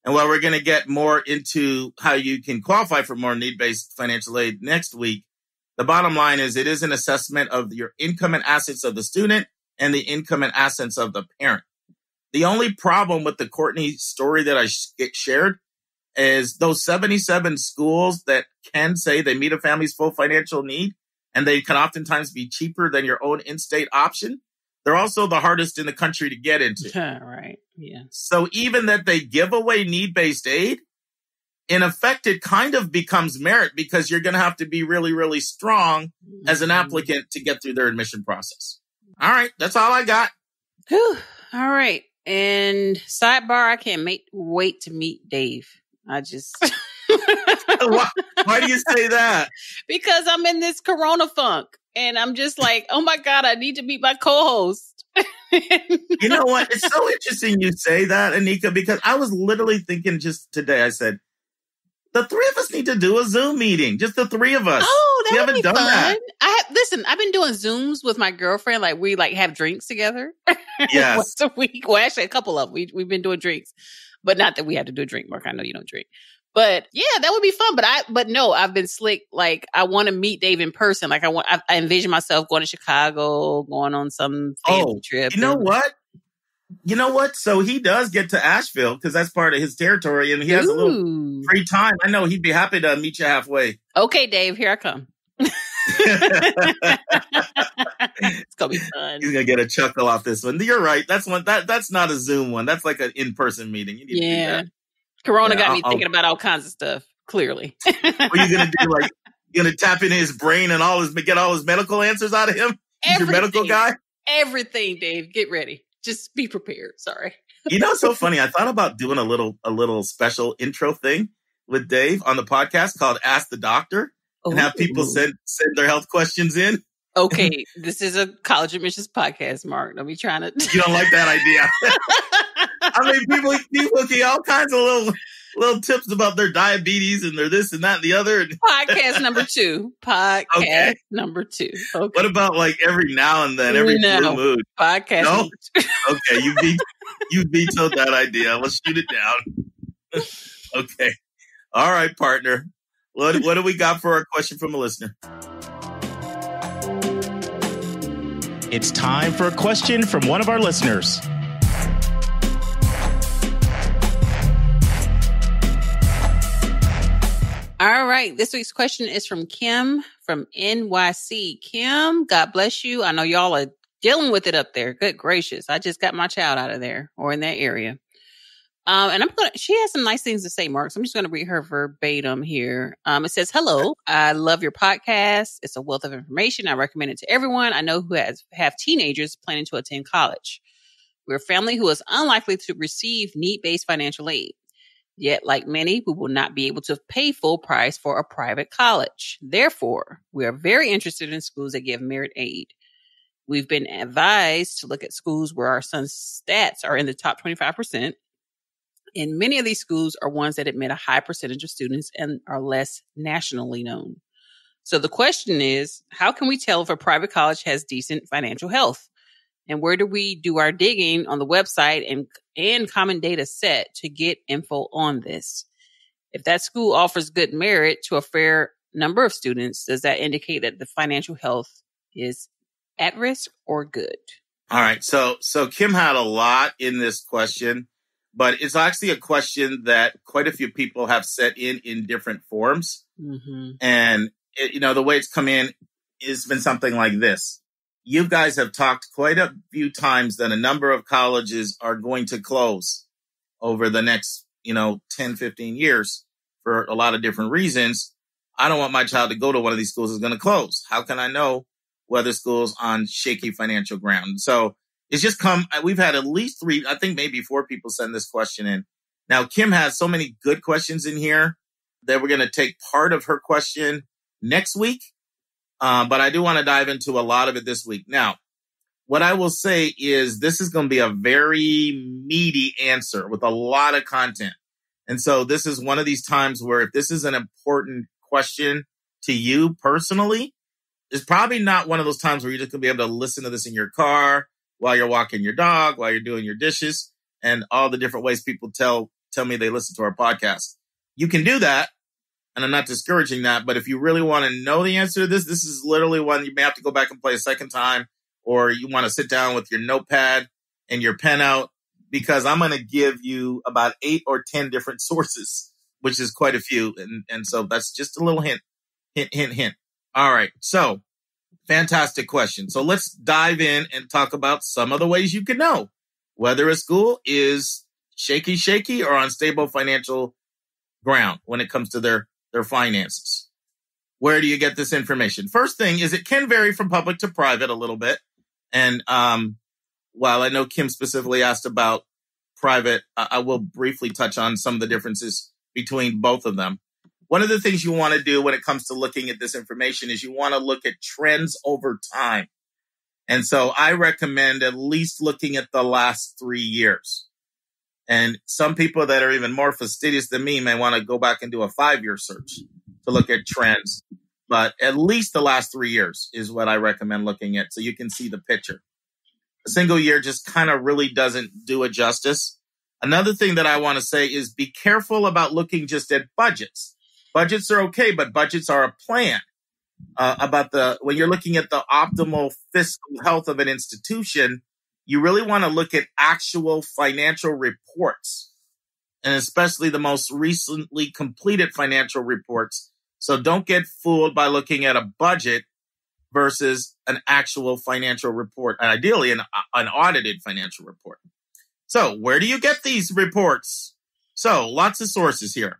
And while we're going to get more into how you can qualify for more need based financial aid next week, the bottom line is it is an assessment of your income and assets of the student and the income and assets of the parent. The only problem with the Courtney story that I sh- shared is those 77 schools that can say they meet a family's full financial need and they can oftentimes be cheaper than your own in-state option. They're also the hardest in the country to get into. *laughs* right, yeah, So even that they give away need-based aid, in effect, it kind of becomes merit because you're going to have to be really, really strong as an Mhm. applicant to get through their admission process. All right. That's all I got. Whew. All right, and sidebar, I can't make, wait to meet Dave. I just *laughs* *laughs* why, why do you say that? because I'm in this Corona funk, and I'm just like, oh my god, I need to meet my co-host. *laughs* You know what? It's so interesting you say that, Anika, because I was literally thinking just today, I said, the three of us need to do a Zoom meeting, just the three of us. Oh, We that would haven't be done fun. that. I have, listen. I've been doing Zooms with my girlfriend. Like we like have drinks together *laughs* Yes. once a week. Well, actually, a couple of we we've been doing drinks, but not that we have to do a drink. Mark, I know you don't drink, but yeah, that would be fun. But I, but no, I've been slick. Like I want to meet Dave in person. Like I want. I, I envision myself going to Chicago, going on some fancy Oh, trip. You know and- what? You know what? So he does get to Asheville because that's part of his territory and he has a little free time. I know he'd be happy to meet you halfway. Okay, Dave, here I come. *laughs* it's gonna be fun. He's gonna get a chuckle off this one. You're right. That's one that that's not a Zoom one. That's like an meeting. Need to do Yeah. Corona Yeah, got I'll- me thinking about all kinds of stuff. Clearly, What are you gonna do? Like *laughs* you gonna tap into his brain and all his get all his medical answers out of him? He's your medical guy? Everything, Dave. Get ready. Just be prepared. Sorry. You know, it's so *laughs* funny. I thought about doing a little a little special intro thing with Dave on the podcast called Ask the Doctor and have people send send their health questions in. Okay, this is a college admissions podcast, Mark. Don't be trying to. You don't like that idea. *laughs* I mean, people people get all kinds of little little tips about their diabetes and their this and that and the other. Podcast number two. *laughs* Podcast Okay. number two. Okay. what about like every now and then, every No. moon? podcast No? *laughs* Okay, you beat you vetoed that idea. Let's shoot it down. okay, all right, partner. What what do we got for our question from a listener? It's time for a question from one of our listeners. All right. This week's question is from Kim from NYC. Kim, God bless you. I know y'all are dealing with it up there. Good gracious. I just got my child out of there or in that area. Um, and I'm gonna she has some nice things to say, Mark. So I'm just gonna read her verbatim here. Um, it says, Hello, I love your podcast. It's a wealth of information. I recommend it to everyone I know who has have teenagers planning to attend college. We're a family who is unlikely to receive need-based financial aid. Yet, like many, we will not be able to pay full price for a private college. Therefore, we are very interested in schools that give merit aid. We've been advised to look at schools where our son's stats are in the top 25%. And many of these schools are ones that admit a high percentage of students and are less nationally known. So the question is, how can we tell if a private college has decent financial health? And where do we do our digging on the website and and common data set to get info on this? If that school offers good merit to a fair number of students, does that indicate that the financial health is at risk or good? All right, so so Kim had a lot in this question, but it's actually a question that quite a few people have set in in different forms. Mm-hmm. And it, you know, the way it's come in has been something like this. You guys have talked quite a few times that a number of colleges are going to close over the next, you know, 10, 15 years for a lot of different reasons. I don't want my child to go to one of these schools that's going to close. How can I know whether school's on shaky financial ground? So it's just come, we've had at least three, I think maybe four people send this question in. Now, Kim has so many good questions in here that we're going to take part of her question next week. Uh, but I do want to dive into a lot of it this week. Now, what I will say is this is going to be a very meaty answer with a lot of content. And so this is one of these times where if this is an important question to you personally, it's probably not one of those times where you're just going to be able to listen to this in your car while you're walking your dog, while you're doing your dishes and all the different ways people tell, tell me they listen to our podcast. You can do that. And I'm not discouraging that. But if you really want to know the answer to this, this is literally one you may have to go back and play a second time, or you want to sit down with your notepad and your pen out because I'm going to give you about eight or 10 different *laughs* sources, which is quite a few. And, and so that's just a little hint, hint, hint, hint. All right. So fantastic question. So let's dive in and talk about some of the ways you can know whether a school is shaky, shaky or on stable financial ground when it comes to their their finances. Where do you get this information? First thing is it can vary from public to private a little bit. And um, while I know Kim specifically asked about private, I, I will briefly touch on some of the differences between both of them. One of the things you want to do when it comes to looking at this information is you want to look at trends over time. And so I recommend at least looking at the last three years. And some people that are even more fastidious than me may want to go back and do a five year search to look at trends. But at least the last three years is what I recommend looking at so you can see the picture. A single year just kind of really doesn't do it justice. Another thing that I want to say is be careful about looking just at budgets. Budgets are okay, but budgets are a plan. Uh, about the when you're looking at the optimal fiscal health of an institution, you really want to look at actual financial reports and especially the most recently completed financial reports. So don't get fooled by looking at a budget versus an actual financial report, and ideally an, an audited financial report. So where do you get these reports? So lots of sources here.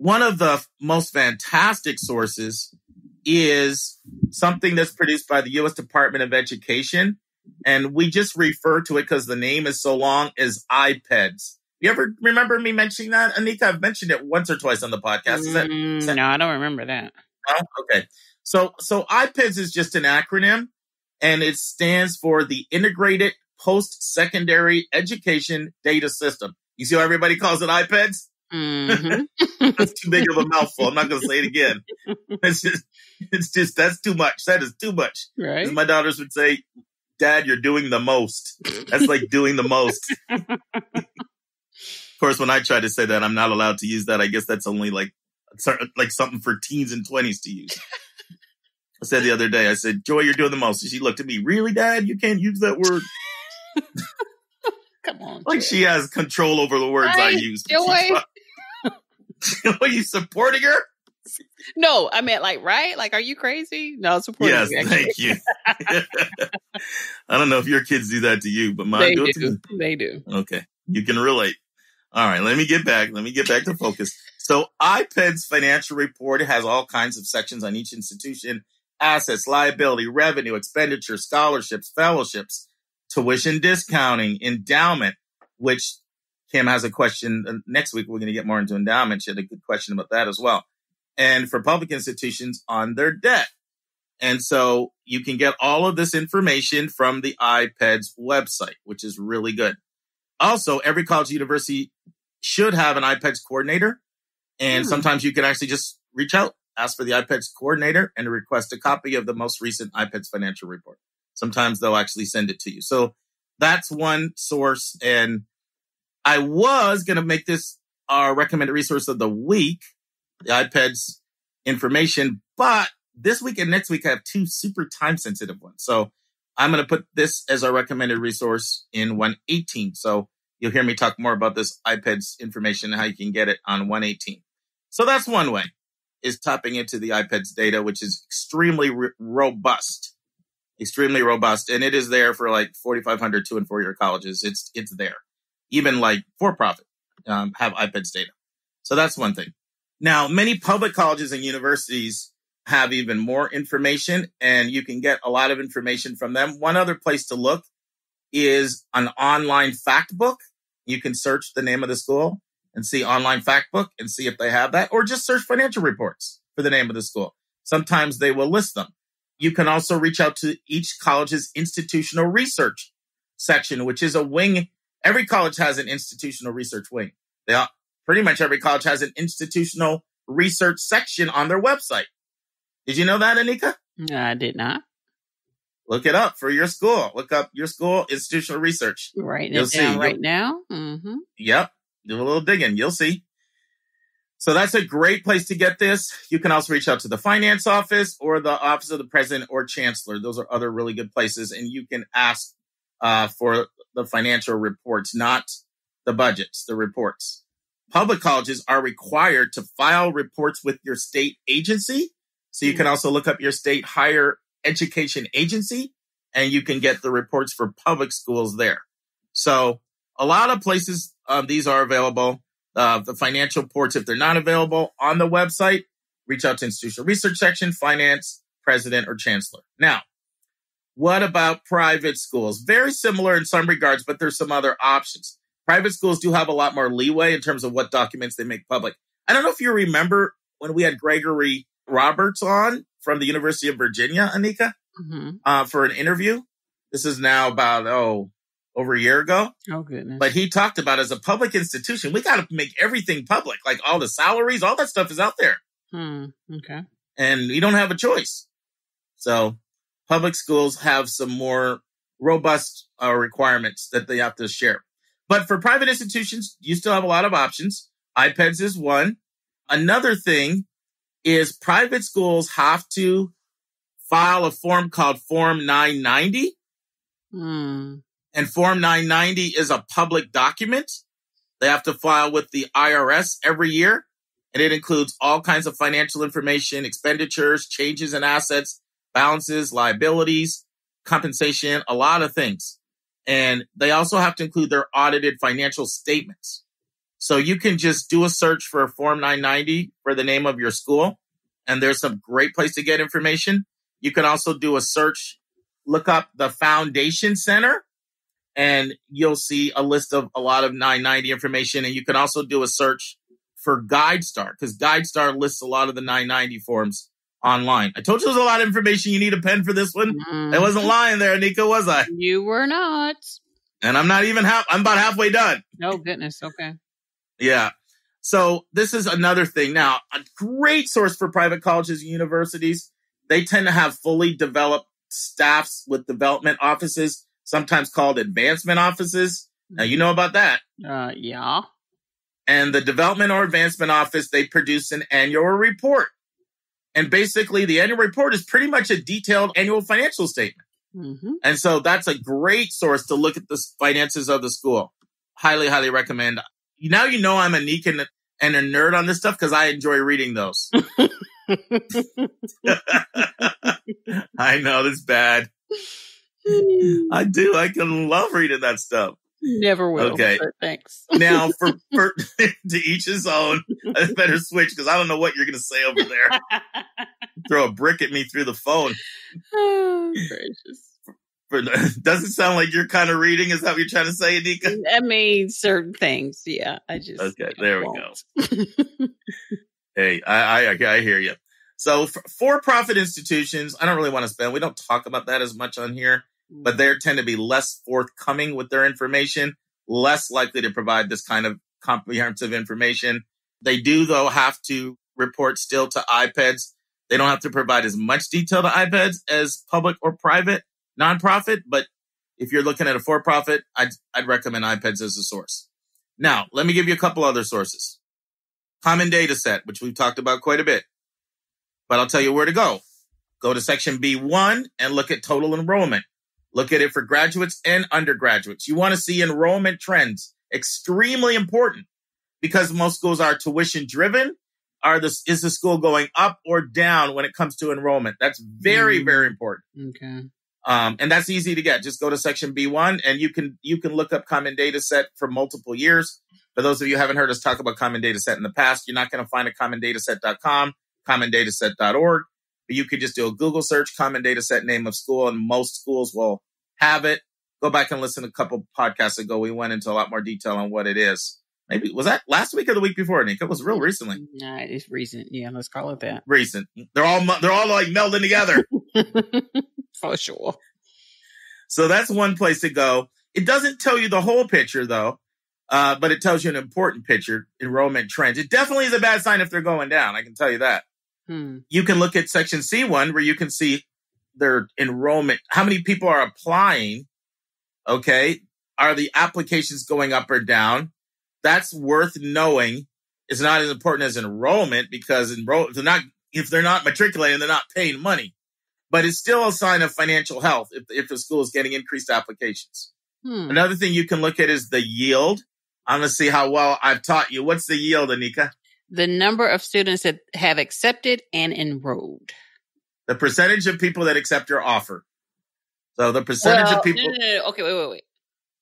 One of the most fantastic sources is something that's produced by the U.S. Department of Education and we just refer to it because the name is so long as iPEDS. You ever remember me mentioning that, Anika? I've mentioned it once or twice on the podcast. Is that, is that- mm, no, I don't remember that. Oh, okay. So, so iPEDS is just an acronym, and it stands for the Integrated Post Secondary Education Data System. You see how everybody calls it iPEDS? Mm-hmm. *laughs* that's too big of a mouthful. I'm not going to say it again. *laughs* It's just, it's just that's too much. That is too much. right. As my daughters would say, Dad, you're doing the most. That's like doing the most. of course, when I try to say that, I'm not allowed to use that. I guess that's only like like something for teens and twenties to use. I said the other day, I said, Joy, you're doing the most. And she looked at me, really, Dad? You can't use that word. *laughs* Come on. Like Joy. she has control over the words I Right, use. Joy. *laughs* Are you supporting her? No, I meant like right. Like, are you crazy? No, support. Yes, you, thank you. *laughs* *laughs* I don't know if your kids do that to you, but mine They do it to me. do. They do. Okay. You can relate. All right. Let me get back. Let me get back to focus. So iPEDS financial report has all kinds of sections on each institution, assets, liability, revenue, expenditure, scholarships, fellowships, tuition discounting, endowment, which Kim has a question uh, next week. We're going to get more into endowment. She had a good question about that as well. And for public institutions on their debt. And so you can get all of this information from the iPEDS website, which is really good. Also, every college university should have an iPEDS coordinator. And Hmm. sometimes you can actually just reach out, ask for the iPEDS coordinator and request a copy of the most recent iPEDS financial report. Sometimes they'll actually send it to you. So that's one source. And I was going to make this our recommended resource of the week, the iPEDS information, but this week and next week I have two super time sensitive ones. So I'm going to put this as our recommended resource in 118. So you'll hear me talk more about this iPEDS information and how you can get it on 118. So that's one way. is tapping into the iPEDS data, which is extremely r- robust, extremely robust, and it is there for like 4,500 two and four year colleges. It's it's there, even like for profit um, have iPEDS data. So that's one thing. Now, many public colleges and universities have even more information, and you can get a lot of information from them. One other place to look is an online fact book. You can search the name of the school and see online fact book and see if they have that, or just search financial reports for the name of the school. Sometimes they will list them. You can also reach out to each college's institutional research section, which is a wing. Every college has an institutional research wing. They all, pretty much every college has an institutional research section on their website. Did you know that, Anika? I did not. Look it up for your school. Look up your school institutional research. It down see. right You'll- now. Mm-hmm. Yep. Do a little digging. You'll see. So that's a great place to get this. You can also reach out to the finance office or the office of the president or chancellor. Those are other really good places. And you can ask uh, for the financial reports, not the budgets, the reports. Public colleges are required to file reports with your state agency. So you can also look up your state higher education agency and you can get the reports for public schools there. So a lot of places um, these are available. Uh, the financial reports, if they're not available on the website, reach out to institutional research section, finance, president, or chancellor. Now, what about private schools? Very similar in some regards, but there's some other options. Private schools do have a lot more leeway in terms of what documents they make public. I don't know if you remember when we had Gregory Roberts on from the University of Virginia, Anika, Mm-hmm. uh, for an interview. This is now about, oh, over a year ago. Oh goodness. But he talked about as a public institution, we got to make everything public, like all the salaries, all that stuff is out there, hmm. Okay. and we don't have a choice. So, public schools have some more robust uh, requirements that they have to share. But for private institutions, you still have a lot of options. iPEDS is one. Another thing is private schools have to file a form called Form 990. Hmm. and Form 990 is a public document. They have to file with the IRS every year, and it includes all kinds of financial information, expenditures, changes in assets, balances, liabilities, compensation, a lot of things. And they also have to include their audited financial statements. So you can just do a search for Form 990 for the name of your school, and there's some great place to get information. You can also do a search, look up the Foundation Center, and you'll see a list of a lot of 990 information. And you can also do a search for GuideStar because GuideStar lists a lot of the 990 forms online. I told you there's a lot of information. You need a pen for this one. Mhm. I wasn't lying there, Nika, was I? You were not. And I'm not even half, I'm about halfway done. Oh goodness. Okay. Yeah. So this is another thing. Now, a great source for private colleges and universities. They tend to have fully developed staffs with development offices, sometimes called advancement offices. Now, you know about that. Uh. Yeah. and the development or advancement office they produce an annual report and basically the annual report is pretty much a detailed annual financial statement. Mm-hmm. and so that's a great source to look at the finances of the school. Highly highly recommend. Now you know i'm a geek and, and a nerd on this stuff because i enjoy reading those. *laughs* *laughs* I know this bad. *laughs* I do. I can love reading that stuff Never will. Okay. Thanks. now *laughs* for, for *laughs* to each his own i better switch because i don't know what you're going to say over there *laughs* throw a brick at me through the phone. oh, gracious. For doesn't sound like you're kind of reading. Is that what you're trying to say, Anika? Mm, I mean, certain things. Yeah. I just. Okay, there we won't. go. Hey, I, I I hear you. So for profit institutions, I don't really want to spend. We don't talk about that as much on here, but they tend to be less forthcoming with their information, less likely to provide this kind of comprehensive information. They do though have to report still to iPEDS. They don't have to provide as much detail to iPEDS as public or private nonprofit, but if you're looking at a for-profit, I'd, I'd recommend iPEDS as a source. Now, let me give you a couple other sources. Common data set, which we've talked about quite a bit, but I'll tell you where to go. Go to section B1 and look at total enrollment. Look at it for graduates and undergraduates. You want to see enrollment trends. Extremely important because most schools are tuition driven are this is the school going up or down when it comes to enrollment? That's very, Mm. very important. Okay. Um, and that's easy to get. Just go to section B1 and you can you can look up common data set for multiple years. For those of you who haven't heard us talk about common data set in the past, you're not going to find a commondataset.com, commondataset.org. But you could just do a Google search, common data set name of school, and most schools will have it. Go back and listen to a couple podcasts ago. We went into a lot more detail on what it is. Maybe was that last week or the week before, Nick? It was real recently. Nah, it's recent. Yeah, let's call it that. Recent. They're all they're all like melding together. *laughs* For sure. So that's one place to go. It doesn't tell you the whole picture though, uh, but it tells you an important picture, enrollment trends. It definitely is a bad sign if they're going down. I can tell you that. Hmm. You can look at section C1 where you can see their enrollment, how many people are applying. Okay. Are the applications going up or down? That's worth knowing. It's not as important as enrollment because enroll, if they're not, if they're not matriculating, they're not paying money but it's still a sign of financial health if, if the school is getting increased applications. Hmm. Another thing you can look at is the yield. I'm going to see how well I've taught you. What's the yield, Anika? The number of students that have accepted and enrolled. The percentage of people that accept your offer. So the percentage Well, of people, No, no, no. Okay, wait, wait, wait.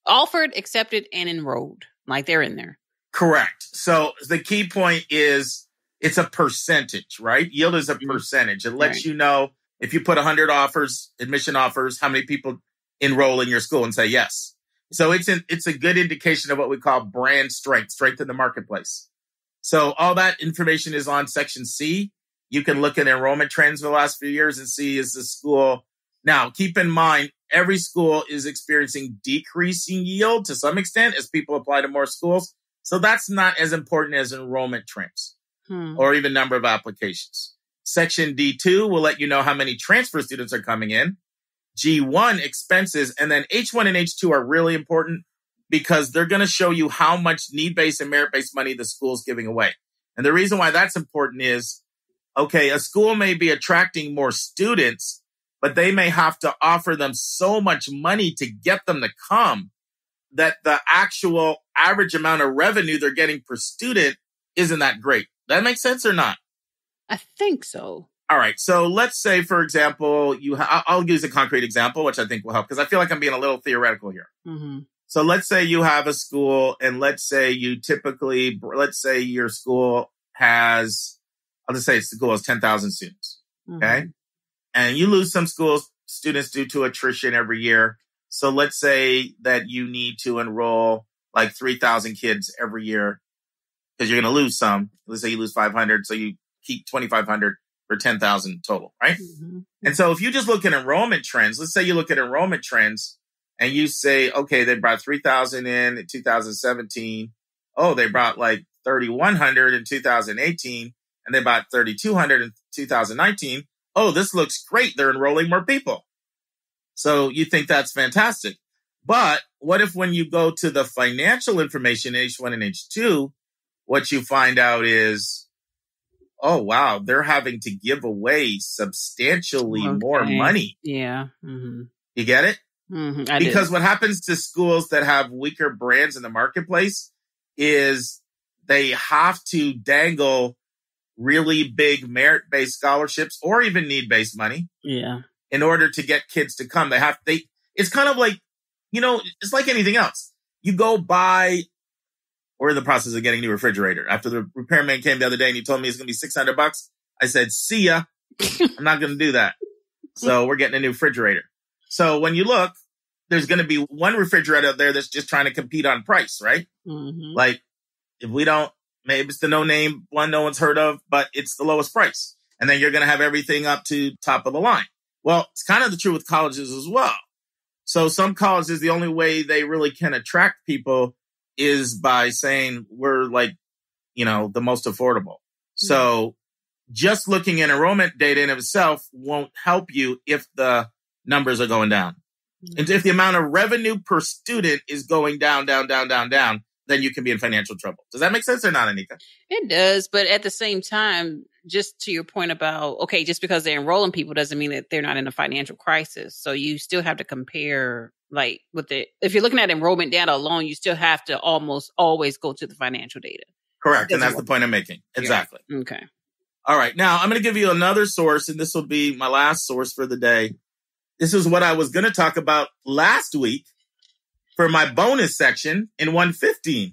Offered, accepted, and enrolled. Like they're in there. correct. So the key point is it's a percentage, right? Yield is a Mhm. percentage. It lets Right. you know if you put 100 offers, admission offers, how many people enroll in your school and say yes. So it's an, it's a good indication of what we call brand strength, strength in the marketplace. So all that information is on section C. You can look at enrollment trends for the last few years and see is the school. Now, keep in mind, every school is experiencing decreasing yield to some extent as people apply to more schools. So that's not as important as enrollment trends Hmm. or even number of applications. Section D2 will let you know how many transfer students are coming in. G1 expenses and then H1 and H2 are really important because they're going to show you how much need-based and merit-based money the school's giving away. And the reason why that's important is, okay, a school may be attracting more students, but they may have to offer them so much money to get them to come that the actual average amount of revenue they're getting per student isn't that great. That makes sense or not? I think so. All right. So let's say, for example, you, ha- I'll use a concrete example, which I think will help because I feel like I'm being a little theoretical here. hmm So let's say you have a school and let's say you typically, let's say your school has, I'll just say its school has 10,000 students. Mm-hmm. Okay. And you lose some schools, students due to attrition every year. So let's say that you need to enroll like 3,000 kids every year because you're going to lose some. Let's say you lose 500. So you keep 2,500 for 10,000 total, right? hmm And so if you just look at enrollment trends, let's say you look at enrollment trends and you say, okay, they brought 3,000 in in 2017. Oh, they brought like 3,100 in 2018 and they bought 3,200 in 2019. Oh, this looks great. They're enrolling more people. So you think that's fantastic. But what if when you go to the financial information, H1 and H2, what you find out is, oh, wow, they're having to give away substantially more money. Yeah. hmm You get it? Hmm do. because what happens to schools that have weaker brands in the marketplace is they have to dangle really big merit based scholarships or even need based money yeah. in order to get kids to come. They have they it's kind of like you know, it's like anything else. You go buy we're in the process of getting a new refrigerator. After the repairman came the other day and he told me it's gonna be six hundred bucks, I said, see ya. *laughs* I'm not gonna do that. So we're getting a new refrigerator. So when you look, there's gonna be one refrigerator out there that's just trying to compete on price, right? hmm Like if we don't, maybe it's the no name one no one's heard of, but it's the lowest price. And then you're going to have everything up to top of the line. Well, it's kind of the truth with colleges as well. So some colleges, the only way they really can attract people is by saying we're like, you know, the most affordable. So just looking at enrollment data in of itself won't help you if the numbers are going down. Mm-hmm. And if the amount of revenue per student is going down, down, down, down, down, then you can be in financial trouble. Does that make sense or not, Anika? It does, but at the same time, just to your point about okay, just because they're enrolling people doesn't mean that they're not in a financial crisis. So you still have to compare, like with the if you're looking at enrollment data alone, you still have to almost always go to the financial data Correct. And that's the point I'm making. Exactly. Okay. All right. Now I'm going to give you another source, and this will be my last source for the day. This is what I was going to talk about last week for my bonus section in 115.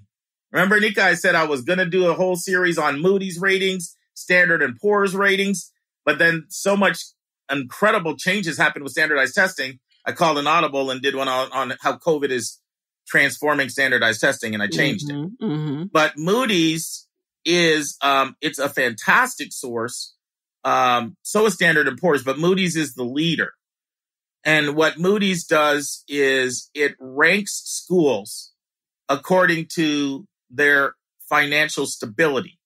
Remember, Nika, I said I was going to do a whole series on Moody's ratings, Standard and Poor's ratings, but then so much incredible changes happened with standardized testing. I called an audible and did one on, on how COVID is transforming standardized testing, and I changed it. Mhm, mhm. But Moody's is um, it's a fantastic source. Um, so is Standard and Poor's, but Moody's is the leader. And what Moody's does is it ranks schools according to their financial stability.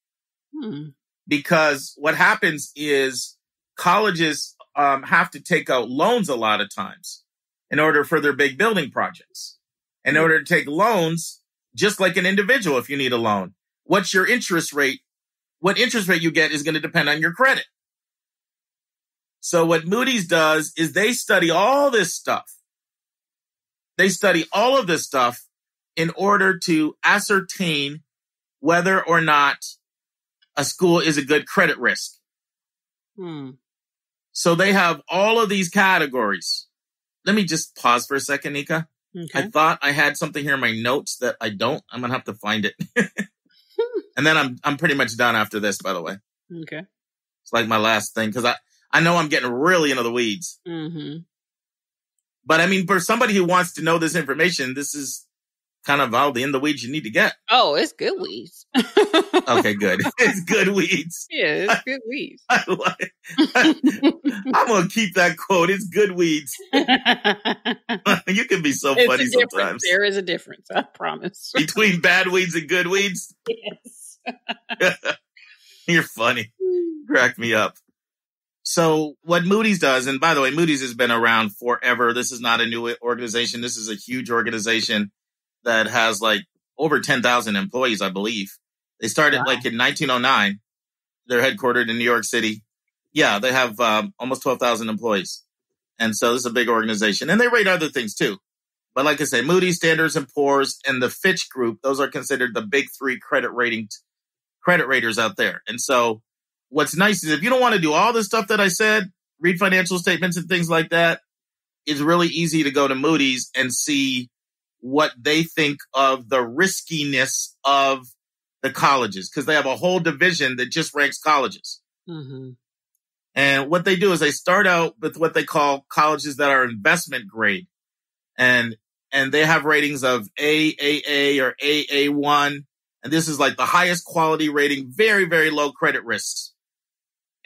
Hmm. Because what happens is colleges um, have to take out loans a lot of times in order for their big building projects. In order to take loans, just like an individual, if you need a loan, what's your interest rate? What interest rate you get is going to depend on your credit. So what Moody's does is they study all this stuff. They study all of this stuff in order to ascertain whether or not a school is a good credit risk. Hmm. So they have all of these categories. Let me just pause for a second, Nika. I thought I had something here in my notes that I don't. I'm gonna have to find it. *laughs* and then I'm I'm pretty much done after this, by the way. *laughs* Okay. It's like my last thing because I I know I'm getting really into the weeds. hmm But I mean, for somebody who wants to know this information, this is kind of all the in the weeds you need to get. Oh, it's good weeds. *laughs* Okay, good. *laughs* it's good weeds. Yeah, it's *laughs* good weeds. I like, I'm gonna keep that quote. It's good weeds. you can be so It's funny sometimes. There is a difference. I promise. Between bad weeds and good weeds, yes. you're funny. Crack me up. So what Moody's does, and by the way, Moody's has been around forever. This is not a new organization. This is a huge organization that has like over 10,000 employees, I believe. They started Wow. like in 1909. They're headquartered in New York City. Yeah, they have um, almost 12,000 employees. And so this is a big organization and they rate other things too. But like I say, Moody's, Standards and Poor's and the Fitch group, those are considered the big three credit rating, credit raters out there. And so what's nice is if you don't want to do all the stuff that I said, read financial statements and things like that, it's really easy to go to Moody's and see what they think of the riskiness of the colleges because they have a whole division that just ranks colleges. hmm And what they do is they start out with what they call colleges that are investment grade. And and they have ratings of AAA or AA1. And this is like the highest quality rating, very, very low credit risks.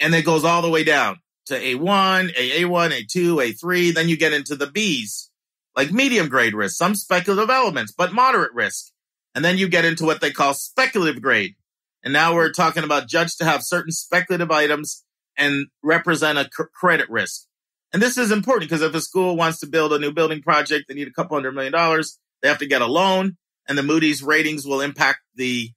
And it goes all the way down to A1, AA1, A2, A3. Then you get into the Bs, like medium grade risk, some speculative elements, but moderate risk. And then you get into what they call speculative grade. And now we're talking about judged to have certain speculative items and represent a credit risk. And this is important because if a school wants to build a new building project, they need a couple hundred million dollars. They have to get a loan and the Moody's ratings will impact the,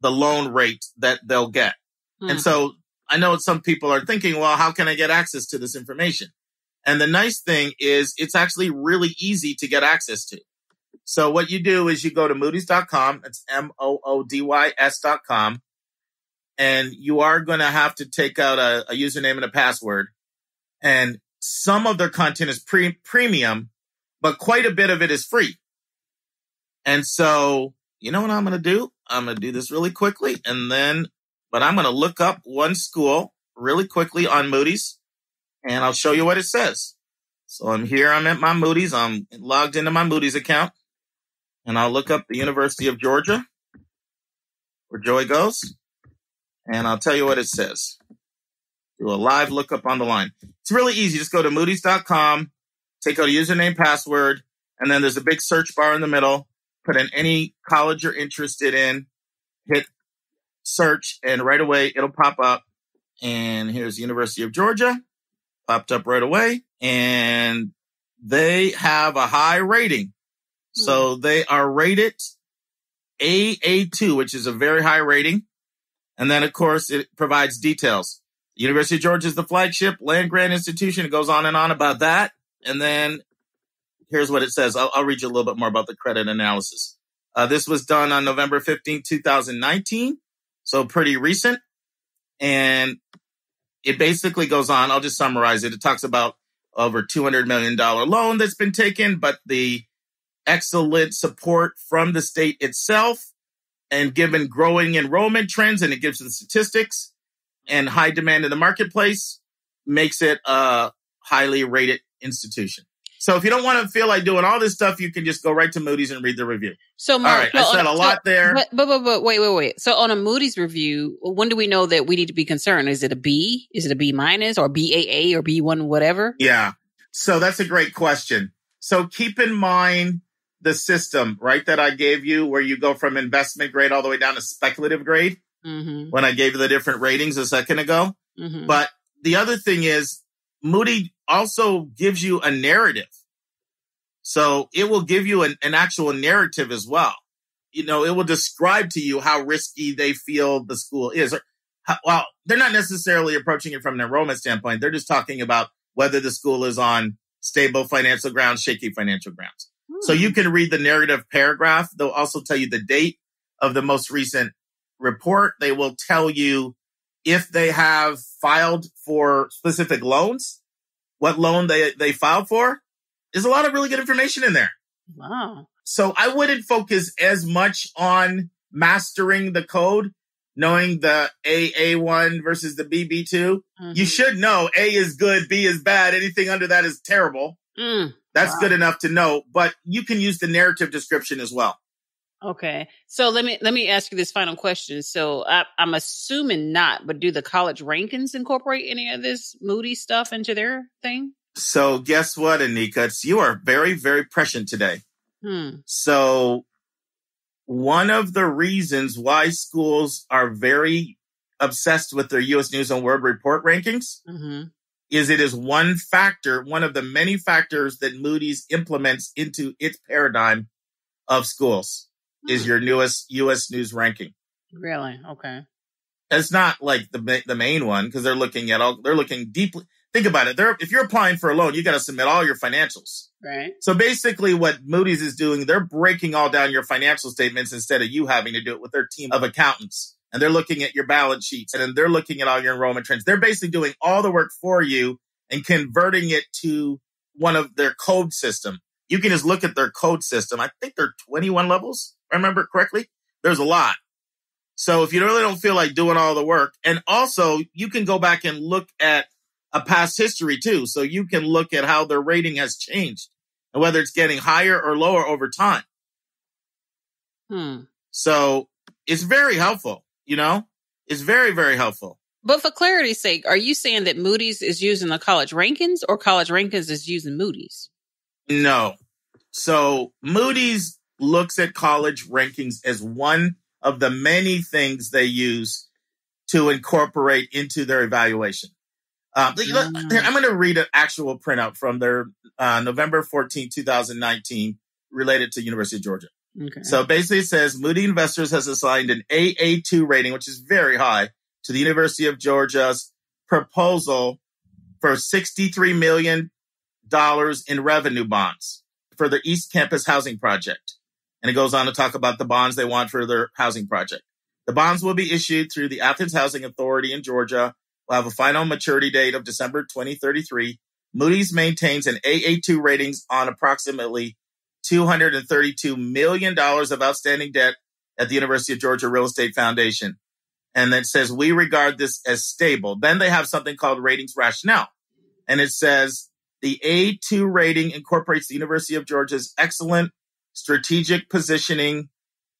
the loan rate that they'll get. And hmm. so I know some people are thinking, well, how can I get access to this information? And the nice thing is it's actually really easy to get access to. So what you do is you go to moodys.com. It's M-O-O-D-Y-S dot com. And you are going to have to take out a, a username and a password. And some of their content is pre- premium, but quite a bit of it is free. And so, you know what I'm going to do? I'm going to do this really quickly and then, but I'm going to look up one school really quickly on Moody's and I'll show you what it says. So I'm here. I'm at my Moody's. I'm logged into my Moody's account and I'll look up the University of Georgia where Joey goes and I'll tell you what it says. Do a live lookup on the line. It's really easy. Just go to moodys.com, take out a username, password, and then there's a big search bar in the middle. Put in any college you're interested in, hit search, and right away it'll pop up. And here's the University of Georgia, popped up right away. And they have a high rating. So they are rated AA2, which is a very high rating. And then, of course, it provides details. University of Georgia is the flagship land grant institution. It goes on and on about that. And then here's what it says. I'll, I'll read you a little bit more about the credit analysis. Uh, this was done on November 15, 2019. So pretty recent. And it basically goes on. I'll just summarize it. It talks about over $200 million loan that's been taken, but the excellent support from the state itself and given growing enrollment trends, and it gives the statistics and high demand in the marketplace makes it a highly rated institution. So if you don't want to feel like doing all this stuff, you can just go right to Moody's and read the review. So, Mark, all right, I said a lot there. But, but, but, but, wait, wait, wait. So on a Moody's review, when do we know that we need to be concerned? Is it a B? Is it a B minus or BAA or B1, whatever? Yeah. So that's a great question. So keep in mind the system, right, that I gave you where you go from investment grade all the way down to speculative grade Mm-hmm. when I gave you the different ratings a second ago. Mm-hmm. But the other thing is Moody also gives you a narrative. So it will give you an, an actual narrative as well. You know, it will describe to you how risky they feel the school is. Or how, well, they're not necessarily approaching it from an enrollment standpoint. They're just talking about whether the school is on stable financial grounds, shaky financial grounds. So Hmm. you can read the narrative paragraph. They'll also tell you the date of the most recent report. They will tell you if they have filed for specific loans, what loan they, they filed for. There's a lot of really good information in there. wow. So I wouldn't focus as much on mastering the code, knowing the AA1 versus the BB2. You Mhm. should know A is good, B is bad. Anything under that is terrible. Mm. That's Wow. good enough to know, but you can use the narrative description as well. Okay. So let me let me ask you this final question. So I, I'm assuming not, but do the college rankings incorporate any of this Moody stuff into their thing? So guess what, Nika? It's, you are very, very prescient today. Hmm. So one of the reasons why schools are very obsessed with their U.S. News and World Report rankings hmm is it is one factor, one of the many factors that Moody's implements into its paradigm of schools is your newest U.S. News ranking. Really? Okay. It's not like the the main one because they're looking at all. They're looking deeply. Think about it. They're if you're applying for a loan, you got to submit all your financials. Right. So basically, what Moody's is doing, they're breaking all down your financial statements instead of you having to do it with their team of accountants. And they're looking at your balance sheets and then they're looking at all your enrollment trends. They're basically doing all the work for you and converting it to one of their code system. You can just look at their code system. I think they're 21 levels. I remember correctly. There's a lot. So if you really don't feel like doing all the work, and also you can go back and look at a past history too. So you can look at how their rating has changed and whether it's getting higher or lower over time. Hmm. So it's very helpful, you know, it's very, very helpful. But for clarity's sake, are you saying that Moody's is using the college rankings or college rankings is using Moody's? No. So Moody's looks at college rankings as one of the many things they use to incorporate into their evaluation. Um, Mm. I'm going to read an actual printout from their uh, November 14, 2019, related to University of Georgia. Okay. So basically, it says Moody Investors has assigned an AA2 rating, which is very high, to the University of Georgia's proposal for $63 million in revenue bonds for their East Campus housing project. And it goes on to talk about the bonds they want for their housing project. The bonds will be issued through the Athens Housing Authority in Georgia. Will have a final maturity date of December 2033. Moody's maintains an AA2 ratings on approximately $232 million of outstanding debt at the University of Georgia Real Estate Foundation. And that says, we regard this as stable. Then they have something called ratings rationale. And it says the A2 rating incorporates the University of Georgia's excellent strategic positioning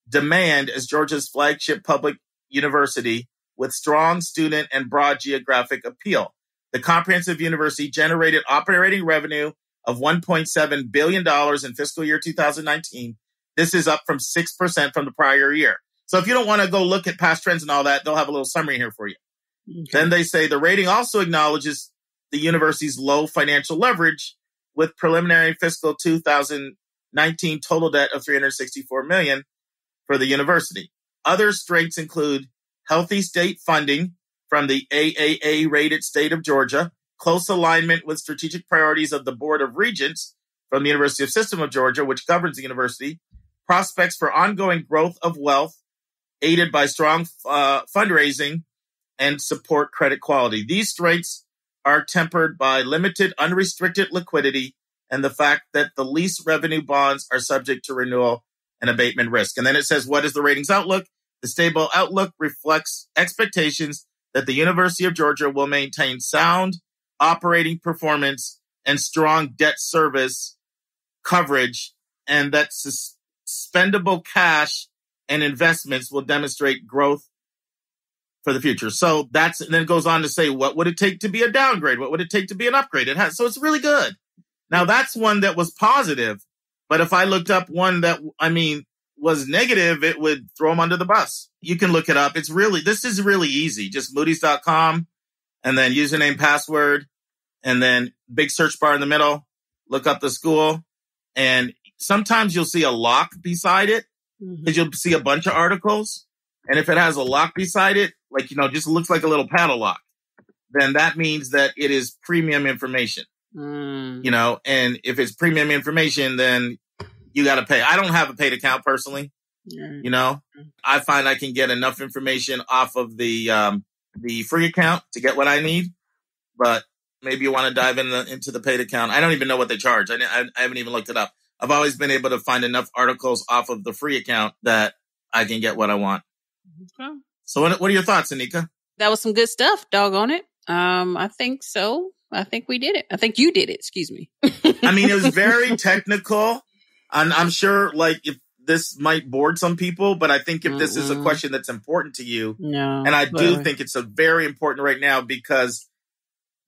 demand as Georgia's flagship public university with strong student and broad geographic appeal. The comprehensive university generated operating revenue of $1.7 billion in fiscal year 2019. This is up from 6% from the prior year. So if you don't want to go look at past trends and all that, they'll have a little summary here for you. Okay. Then they say the rating also acknowledges the university's low financial leverage with preliminary fiscal 2019 total debt of 364 million for the university. Other strengths include healthy state funding from the AAA rated state of Georgia, close alignment with strategic priorities of the Board of Regents from the University of System of Georgia, which governs the university, prospects for ongoing growth of wealth aided by strong uh, fundraising and support credit quality. These strengths are tempered by limited unrestricted liquidity and the fact that the lease revenue bonds are subject to renewal and abatement risk. And then it says, what is the ratings outlook? The stable outlook reflects expectations that the University of Georgia will maintain sound operating performance and strong debt service coverage and that suspendable cash and investments will demonstrate growth for the future. So that's and then it goes on to say what would it take to be a downgrade? What would it take to be an upgrade? It has so it's really good. Now that's one that was positive, but if I looked up one that I mean was negative, it would throw them under the bus. You can look it up. It's really this is really easy. Just moody's.com and then username password and then big search bar in the middle, look up the school and sometimes you'll see a lock beside it because mm-hmm. you'll see a bunch of articles. And if it has a lock beside it, like, you know, just looks like a little paddle lock, then that means that it is premium information. Mm. You know, and if it's premium information, then you got to pay. I don't have a paid account personally. Mm. You know, I find I can get enough information off of the um, the free account to get what I need, but maybe you want to dive in the, into the paid account. I don't even know what they charge. I, I, I haven't even looked it up. I've always been able to find enough articles off of the free account that I can get what I want. Okay. So what, what are your thoughts, Nika? That was some good stuff. Dog on it. Um, I think so. I think we did it. I think you did it. Excuse me. I mean, it was *laughs* very technical. And I'm sure like if this might board some people, but I think if mm this is a question that's important to you, no, and I do think it's a very important right now because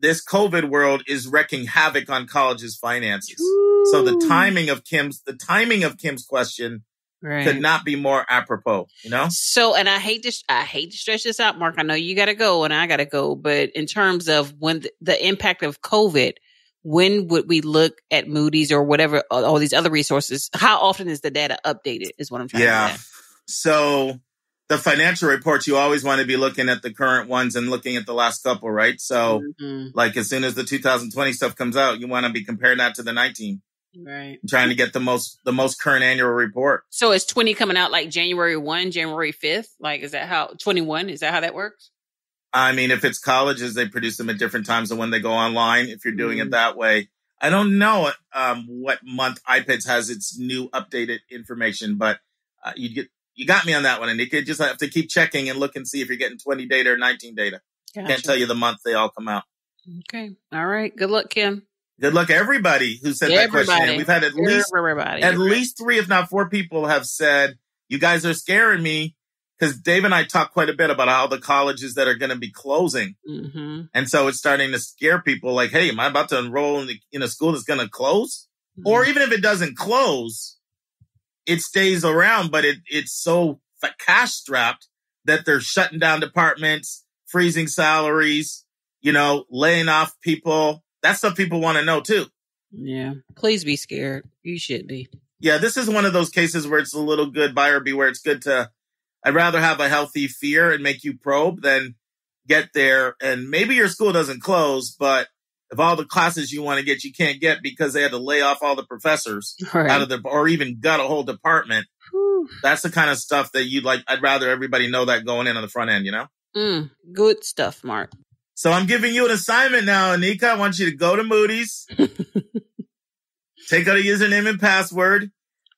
this COVID world is wrecking havoc on colleges' finances. Ooh. So the timing of Kim's the timing of Kim's question right. could not be more apropos, you know? So, and I hate to, I hate to stretch this out, Mark. I know you got to go and I got to go, but in terms of when the, the, impact of COVID, when would we look at Moody's or whatever, all these other resources? How often is the data updated is what I'm trying yeah. to say. Yeah. So the financial reports, you always want to be looking at the current ones and looking at the last couple, right? So mm-hmm. like as soon as the 2020 stuff comes out, you want to be comparing that to the 19. Right. trying to get the most the most current annual report. So is 20 coming out like January 1, January 5th? Like is that how 21 is that how that works? I mean, if it's colleges, they produce them at different times than when they go online. If you're doing mm. it that way, I don't know um, what month iPEDS has its new updated information, but uh, you get you got me on that one, and you could just have to keep checking and look and see if you're getting 20 data or 19 data. Gotcha. Can't tell you the month they all come out. Okay. All right. Good luck, Kim. Good luck, everybody who said everybody. that question. We've had at least everybody. at least three, if not four, people have said, "You guys are scaring me." Because Dave and I talked quite a bit about how the colleges that are going to be closing, mm-hmm. and so it's starting to scare people. Like, hey, am I about to enroll in, the, in a school that's going to close? Mm-hmm. Or even if it doesn't close, it stays around, but it it's so cash strapped that they're shutting down departments, freezing salaries, you know, laying off people that's stuff people want to know too. Yeah. Please be scared. You should be. Yeah, this is one of those cases where it's a little good buyer beware. It's good to, I'd rather have a healthy fear and make you probe than get there. And maybe your school doesn't close, but if all the classes you want to get, you can't get because they had to lay off all the professors right. out of the, or even gut a whole department. Whew. That's the kind of stuff that you'd like. I'd rather everybody know that going in on the front end, you know? Mm, good stuff, Mark. So I'm giving you an assignment now, Nika. I want you to go to Moody's, *laughs* take out a username and password,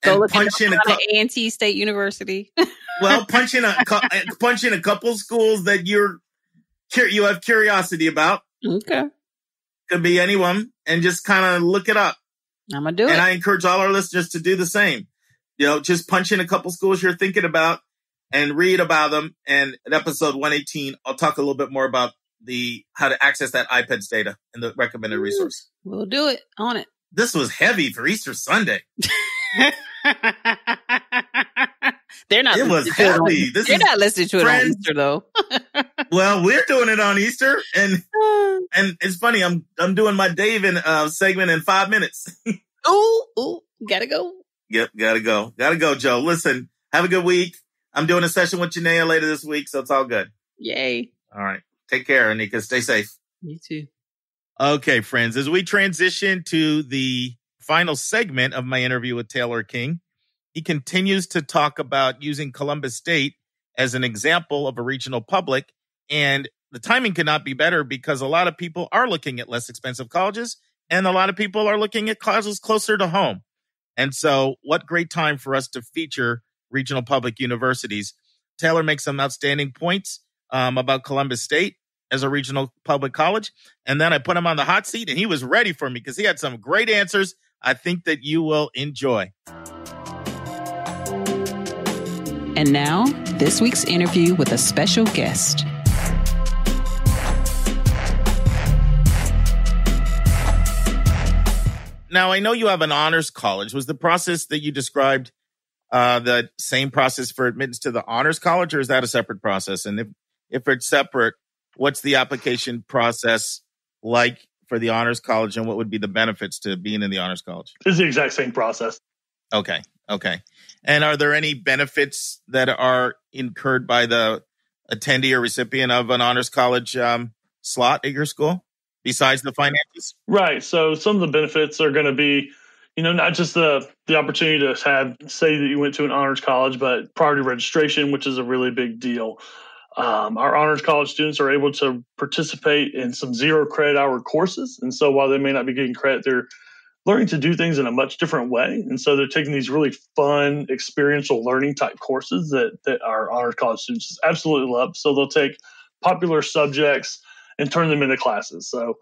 go and punch in a co- A&T State University. *laughs* well, punch in a uh, punch in a couple schools that you're you have curiosity about. Okay, could be anyone, and just kind of look it up. I'm gonna do and it. And I encourage all our listeners to do the same. You know, just punch in a couple schools you're thinking about and read about them. And in episode 118, I'll talk a little bit more about the how to access that iPEDS data in the recommended resource. We'll do it on it. This was heavy for Easter Sunday. *laughs* they're not. It was heavy. This they're not listening to it friends. on Easter though. *laughs* well, we're doing it on Easter, and *sighs* and it's funny. I'm I'm doing my David uh, segment in five minutes. *laughs* ooh, ooh, gotta go. Yep, gotta go, gotta go, Joe. Listen, have a good week. I'm doing a session with Janaea later this week, so it's all good. Yay! All right. Take care, Nika. Stay safe. You too. Okay, friends, as we transition to the final segment of my interview with Taylor King, he continues to talk about using Columbus State as an example of a regional public. And the timing could not be better because a lot of people are looking at less expensive colleges and a lot of people are looking at colleges closer to home. And so, what great time for us to feature regional public universities. Taylor makes some outstanding points um, about Columbus State as a regional public college. And then I put him on the hot seat and he was ready for me because he had some great answers I think that you will enjoy. And now, this week's interview with a special guest. Now, I know you have an honors college. Was the process that you described uh, the same process for admittance to the honors college, or is that a separate process? And if, if it's separate, what's the application process like for the honors college, and what would be the benefits to being in the honors college? It's the exact same process. Okay. Okay. And are there any benefits that are incurred by the attendee or recipient of an honors college um, slot at your school? besides the finances? Right. So some of the benefits are going to be, you know, not just the the opportunity to have say that you went to an honors college, but priority registration, which is a really big deal. Um, our honors college students are able to participate in some zero credit hour courses, and so while they may not be getting credit, they're learning to do things in a much different way. And so they're taking these really fun experiential learning type courses that that our honors college students absolutely love. So they'll take popular subjects and turn them into classes. So,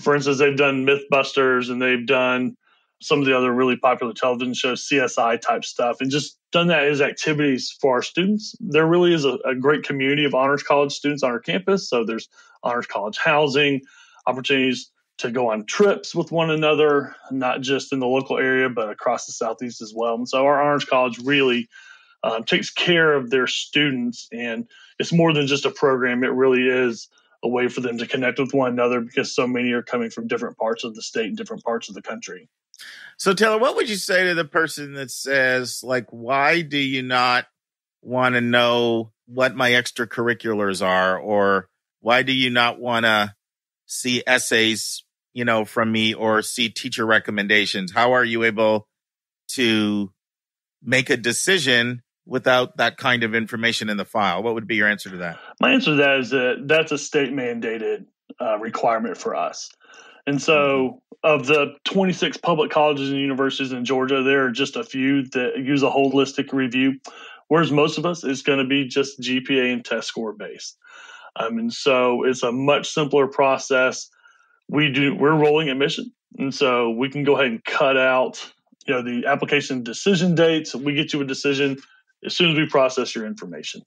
for instance, they've done Mythbusters and they've done some of the other really popular television shows, CSI type stuff, and just done that as activities for our students. There really is a, a great community of honors college students on our campus. So there's honors college housing, opportunities to go on trips with one another, not just in the local area, but across the Southeast as well. And so our honors college really um, takes care of their students, and it's more than just a program. It really is a way for them to connect with one another because so many are coming from different parts of the state and different parts of the country. So, Taylor, what would you say to the person that says, like, why do you not want to know what my extracurriculars are? Or why do you not want to see essays, you know, from me or see teacher recommendations? How are you able to make a decision without that kind of information in the file? What would be your answer to that? My answer to that is that that's a state mandated uh, requirement for us. And so, mm-hmm. Of the 26 public colleges and universities in Georgia, there are just a few that use a holistic review, whereas most of us is going to be just GPA and test score based. Um, and so, it's a much simpler process. We do we're rolling admission, and so we can go ahead and cut out you know the application decision dates. We get you a decision as soon as we process your information.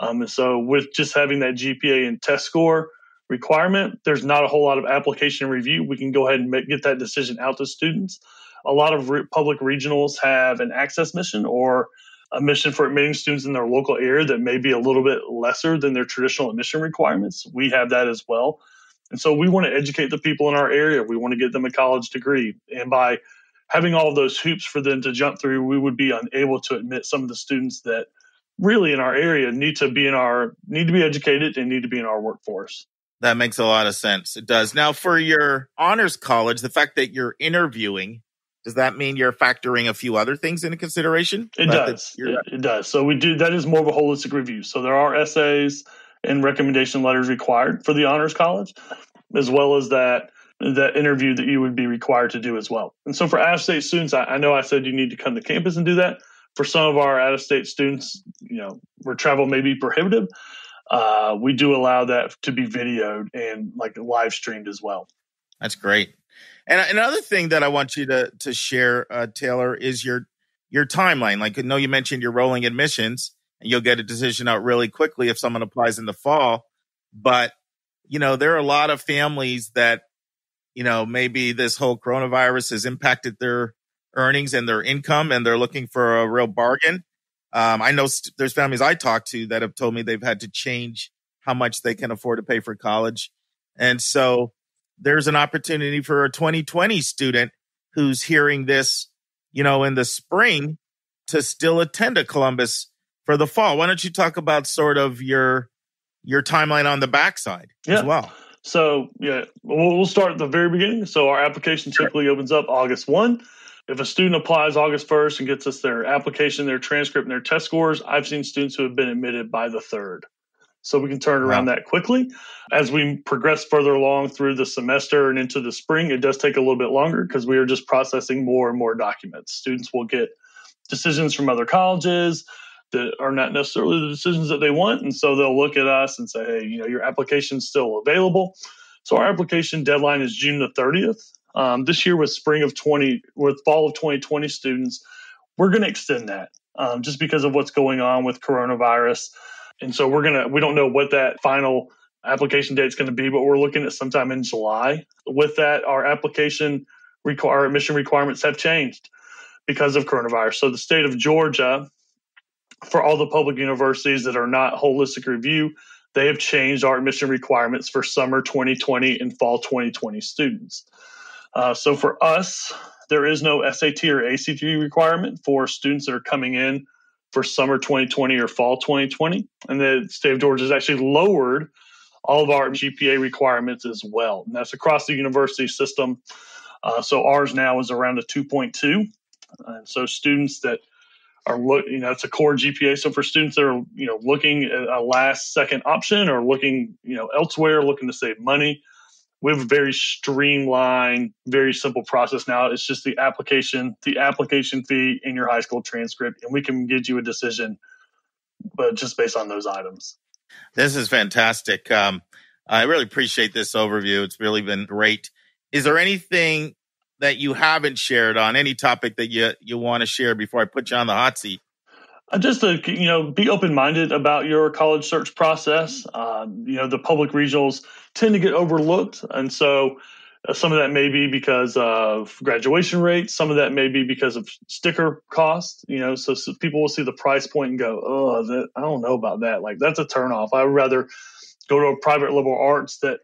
Um, and so, with just having that GPA and test score requirement, there's not a whole lot of application review. We can go ahead and make, get that decision out to students. A lot of re- public regionals have an access mission or a mission for admitting students in their local area that may be a little bit lesser than their traditional admission requirements. We have that as well. And so we want to educate the people in our area. We want to get them a college degree. And by having all those hoops for them to jump through, we would be unable to admit some of the students that really in our area need to be in our need to be educated and need to be in our workforce. That makes a lot of sense. It does. Now for your honors college, the fact that you're interviewing, does that mean you're factoring a few other things into consideration? It does. It, it does. So we do that is more of a holistic review. So there are essays and recommendation letters required for the honors college, as well as that that interview that you would be required to do as well. And so for out of state students, I, I, know I said you need to come to campus and do that. For some of our out of state students, you know, where travel may be prohibitive, uh, we do allow that to be videoed and like live streamed as well. That's great. And another thing that I want you to to share, uh, Taylor, is your your timeline. Like I know you mentioned you're rolling admissions, and you'll get a decision out really quickly if someone applies in the fall. But you know, there are a lot of families that you know, maybe this whole coronavirus has impacted their earnings and their income and they're looking for a real bargain. Um, I know st- there's families I talk to that have told me they've had to change how much they can afford to pay for college. And so there's an opportunity for a 2020 student who's hearing this, you know, in the spring to still attend a Columbus for the fall. Why don't you talk about sort of your your timeline on the backside yeah. as well? So yeah, we'll, we'll start at the very beginning. So our application typically opens up August one. If a student applies August 1st and gets us their application, their transcript, and their test scores, I've seen students who have been admitted by the third. So we can turn around wow. that quickly. As we progress further along through the semester and into the spring, it does take a little bit longer because we are just processing more and more documents. Students will get decisions from other colleges that are not necessarily the decisions that they want. And so they'll look at us and say, hey, you know, your application's still available. So our application deadline is June the 30th. Um, this year with spring of 20, with fall of 2020 students, we're going to extend that um, just because of what's going on with coronavirus. And so we're going to, we don't know what that final application date is going to be, but we're looking at sometime in July. With that, our application, require, our admission requirements have changed because of coronavirus. So the state of Georgia, for all the public universities that are not holistic review, they have changed our admission requirements for summer 2020 and fall 2020 students. Uh, so for us, there is no SAT or ACT requirement for students that are coming in for summer 2020 or fall 2020. And the state of Georgia has actually lowered all of our GPA requirements as well. And that's across the university system. Uh, so ours now is around a 2.2. And so students that are look, you know, it's a core GPA. So for students that are, you know, looking at a last second option or looking, you know, elsewhere, looking to save money, we have a very streamlined, very simple process now. It's just the application, the application fee and your high school transcript, and we can get you a decision, but just based on those items. This is fantastic. Um, I really appreciate this overview. It's really been great. Is there anything that you haven't shared on any topic that you you want to share before I put you on the hot seat? Uh, just to you know, be open minded about your college search process. Uh, you know, the public regionals tend to get overlooked, and so uh, some of that may be because of graduation rates. Some of that may be because of sticker cost. You know, so, so people will see the price point and go, "Oh, that, I don't know about that." Like that's a turnoff. I would rather go to a private liberal arts that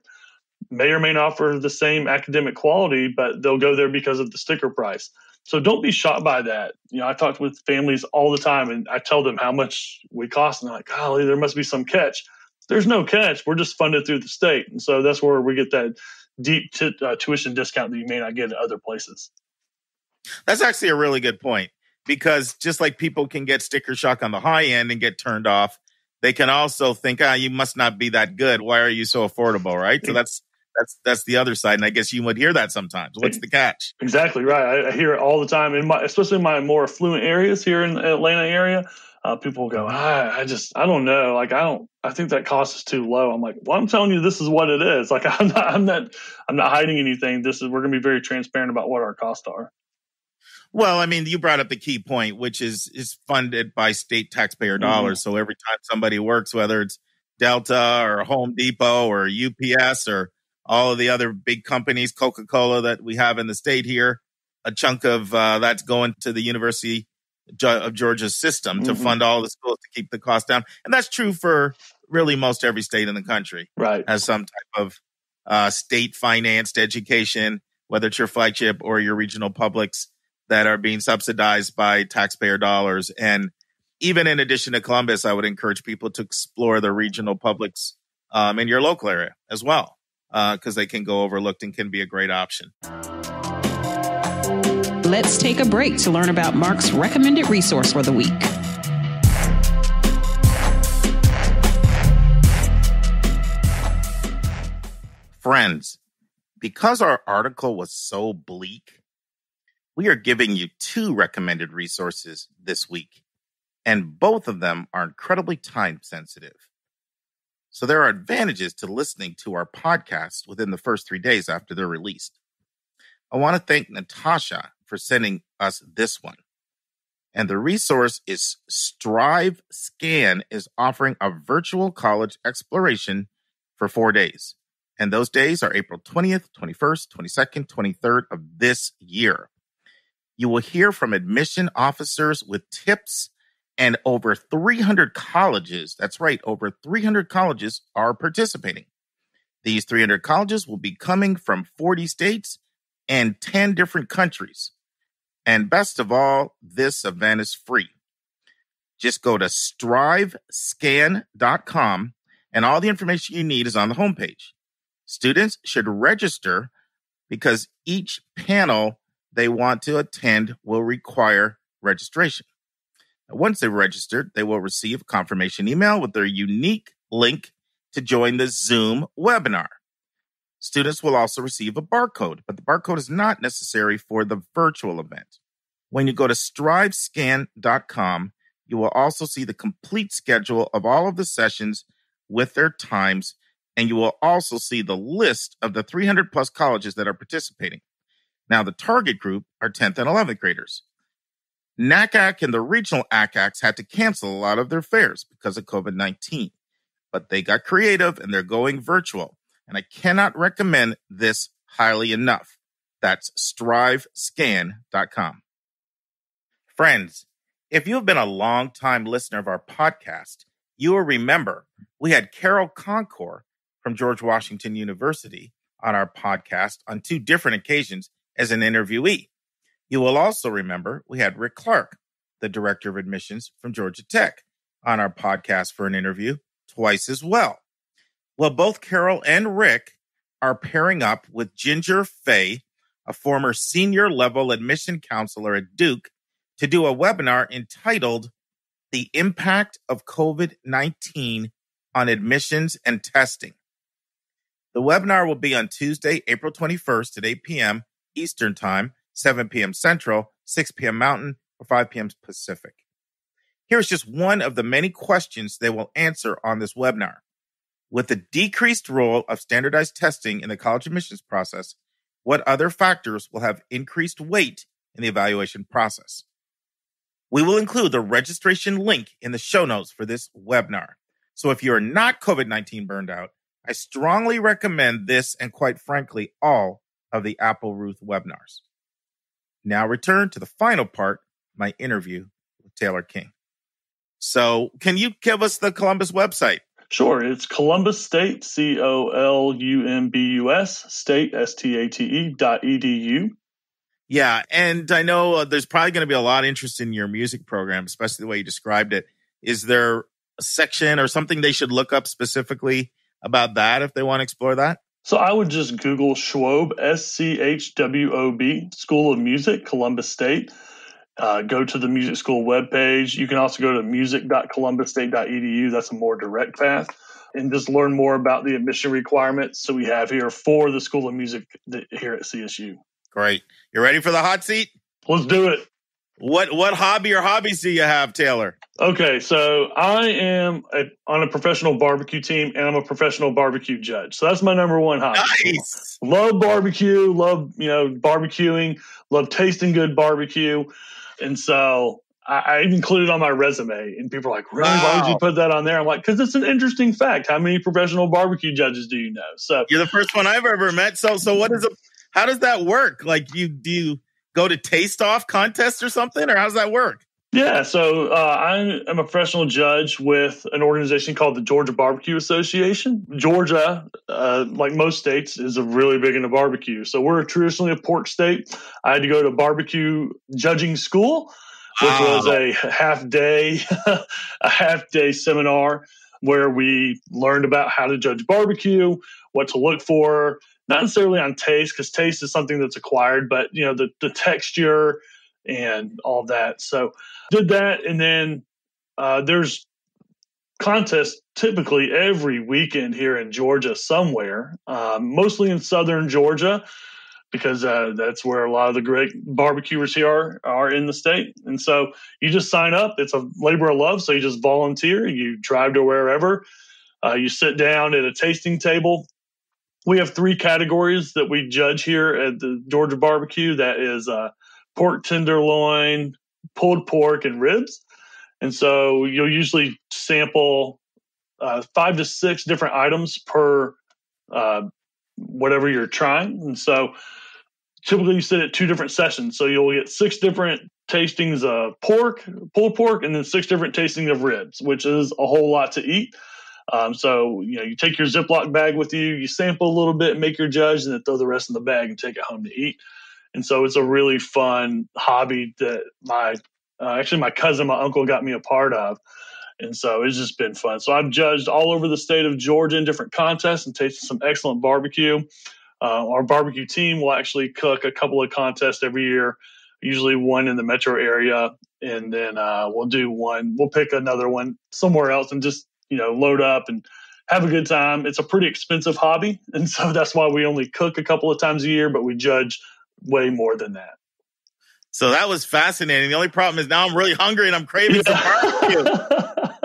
may or may not offer the same academic quality, but they'll go there because of the sticker price. So don't be shocked by that. You know, I talk with families all the time and I tell them how much we cost and they're like, golly, there must be some catch. There's no catch. We're just funded through the state. And so that's where we get that deep t- uh, tuition discount that you may not get at other places. That's actually a really good point because just like people can get sticker shock on the high end and get turned off, they can also think, ah, you must not be that good. Why are you so affordable? Right. So that's that's that's the other side, and I guess you would hear that sometimes. What's the catch? Exactly right. I, I hear it all the time in my, especially in my more affluent areas here in the Atlanta area. Uh, people go, I, I just, I don't know. Like, I don't, I think that cost is too low. I'm like, well, I'm telling you, this is what it is. Like, *laughs* I'm not, I'm not, I'm not hiding anything. This is, we're going to be very transparent about what our costs are. Well, I mean, you brought up the key point, which is is funded by state taxpayer mm-hmm. dollars. Mm-hmm. So every time somebody works, whether it's Delta or Home Depot or UPS or all of the other big companies, Coca Cola that we have in the state here. A chunk of uh, that's going to the University of Georgia's system mm-hmm. to fund all the schools to keep the cost down, and that's true for really most every state in the country. Right, has some type of uh, state financed education, whether it's your flagship or your regional publics that are being subsidized by taxpayer dollars. And even in addition to Columbus, I would encourage people to explore the regional publics um, in your local area as well because uh, they can go overlooked and can be a great option. Let's take a break to learn about Mark's recommended resource for the week. Friends, because our article was so bleak, we are giving you two recommended resources this week, and both of them are incredibly time sensitive. So there are advantages to listening to our podcast within the first three days after they're released. I want to thank Natasha for sending us this one. And the resource is Strive Scan is offering a virtual college exploration for four days. And those days are April 20th, 21st, 22nd, 23rd of this year. You will hear from admission officers with tips and over 300 colleges, that's right, over 300 colleges are participating. These 300 colleges will be coming from 40 states and 10 different countries. And best of all, this event is free. Just go to strivescan.com and all the information you need is on the homepage. Students should register because each panel they want to attend will require registration. Once they've registered, they will receive a confirmation email with their unique link to join the Zoom webinar. Students will also receive a barcode, but the barcode is not necessary for the virtual event. When you go to strivescan.com, you will also see the complete schedule of all of the sessions with their times, and you will also see the list of the 300 plus colleges that are participating. Now, the target group are 10th and 11th graders. NACAC and the regional ACACs had to cancel a lot of their fairs because of COVID 19, but they got creative and they're going virtual and I cannot recommend this highly enough. That's strivescan.com. Friends, if you've been a long time listener of our podcast, you will remember we had Carol Concore from George Washington University on our podcast on two different occasions as an interviewee. You will also remember we had Rick Clark, the director of admissions from Georgia Tech, on our podcast for an interview twice as well. Well, both Carol and Rick are pairing up with Ginger Fay, a former senior level admission counselor at Duke, to do a webinar entitled The Impact of COVID 19 on Admissions and Testing. The webinar will be on Tuesday, April 21st at 8 p.m. Eastern Time, 7 p.m. Central, 6 p.m. Mountain, or 5 p.m. Pacific. Here's just one of the many questions they will answer on this webinar. With the decreased role of standardized testing in the college admissions process, what other factors will have increased weight in the evaluation process? We will include the registration link in the show notes for this webinar. So if you are not COVID 19 burned out, I strongly recommend this and quite frankly, all of the Applerouth webinars. Now return to the final part, my interview with Taylor King. So can you give us the Columbus website? Sure. It's Columbus State, C O L U M B U S, state, S T A T E dot edu. Yeah. And I know uh, there's probably going to be a lot of interest in your music program, especially the way you described it. Is there a section or something they should look up specifically about that if they want to explore that? So I would just Google Schwob, S C H W O B, School of Music, Columbus State. Uh, go to the music school webpage. You can also go to music.columbusstate.edu. That's a more direct path. And just learn more about the admission requirements. So we have here for the School of Music here at CSU. Great. You ready for the hot seat? Let's do it. What what hobby or hobbies do you have, Taylor? Okay, so I am a, on a professional barbecue team, and I'm a professional barbecue judge. So that's my number one hobby. Nice. Love barbecue. Love you know barbecuing. Love tasting good barbecue. And so I, I included on my resume, and people are like, "Really? Wow. Why would you put that on there?" I'm like, "Because it's an interesting fact. How many professional barbecue judges do you know?" So you're the first one I've ever met. So, so what is it? How does that work? Like, you do you go to taste off contests or something, or how does that work? Yeah, so uh, I am a professional judge with an organization called the Georgia Barbecue Association. Georgia, uh, like most states, is a really big into barbecue. So we're traditionally a pork state. I had to go to barbecue judging school, which wow. was a half day, *laughs* a half day seminar where we learned about how to judge barbecue, what to look for, not necessarily on taste because taste is something that's acquired, but you know the the texture and all that. So did that, and then uh, there's contests typically every weekend here in Georgia somewhere, um, mostly in southern Georgia because uh, that's where a lot of the great barbecuers here are, are in the state. And so you just sign up. It's a labor of love. So you just volunteer. You drive to wherever. Uh, you sit down at a tasting table. We have three categories that we judge here at the Georgia Barbecue. That is uh, pork tenderloin, pulled pork, and ribs. And so you'll usually sample uh, five to six different items per uh, whatever you're trying. And so typically you sit at two different sessions. So you'll get six different tastings of pork, pulled pork, and then six different tastings of ribs, which is a whole lot to eat. Um, so you know, you take your Ziploc bag with you, you sample a little bit, make your judge, and then throw the rest in the bag and take it home to eat. And so it's a really fun hobby that my uh, actually my cousin, my uncle got me a part of. And so it's just been fun. So I've judged all over the state of Georgia in different contests and tasted some excellent barbecue. Uh, our barbecue team will actually cook a couple of contests every year, usually one in the metro area, and then uh, we'll do one. We'll pick another one somewhere else and just you know load up and have a good time. It's a pretty expensive hobby, and so *laughs* that's why we only cook a couple of times a year, but we judge way more than that. So that was fascinating. The only problem is now I'm really hungry and I'm craving yeah. some barbecue.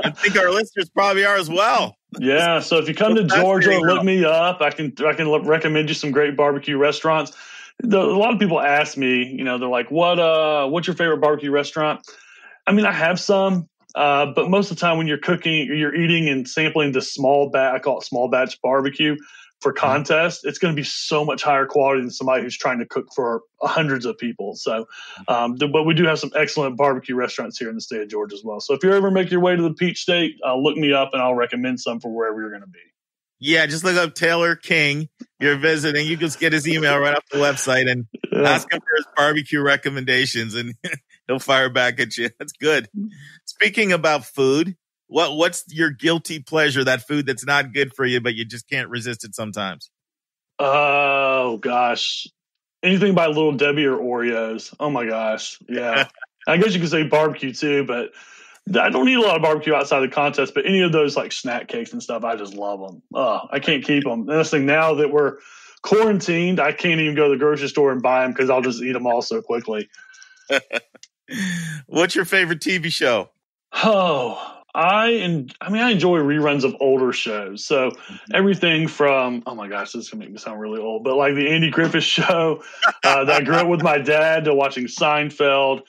I think our listeners probably are as well. Yeah. So if you come to Georgia, look me up. I can I can recommend you some great barbecue restaurants. The, a lot of people ask me, you know, they're like, "What uh, what's your favorite barbecue restaurant?" I mean, I have some, uh, but most of the time when you're cooking, you're eating and sampling the small batch. I call it small batch barbecue for mm-hmm. contest, it's going to be so much higher quality than somebody who's trying to cook for hundreds of people. So, mm-hmm. um, but we do have some excellent barbecue restaurants here in the state of Georgia as well. So if you ever make your way to the Peach State, uh, look me up and I'll recommend some for wherever you're going to be. Yeah, just look up Taylor King. You're visiting. You just get his email right off the website and ask him for his barbecue recommendations, and *laughs* he'll fire back at you. That's good. Speaking about food, what what's your guilty pleasure? That food that's not good for you, but you just can't resist it sometimes. Oh gosh, anything by Little Debbie or Oreos. Oh my gosh, yeah. *laughs* I guess you could say barbecue too, but I don't eat a lot of barbecue outside the contest. But any of those like snack cakes and stuff, I just love them. Oh, I can't keep them. And this thing now that we're quarantined, I can't even go to the grocery store and buy them because I'll just eat them all so quickly. *laughs* What's your favorite TV show? Oh, I and I mean I enjoy reruns of older shows. So mm-hmm. everything from oh my gosh, this is gonna make me sound really old, but like the Andy Griffith *laughs* show uh, that I grew up with my dad to watching Seinfeld.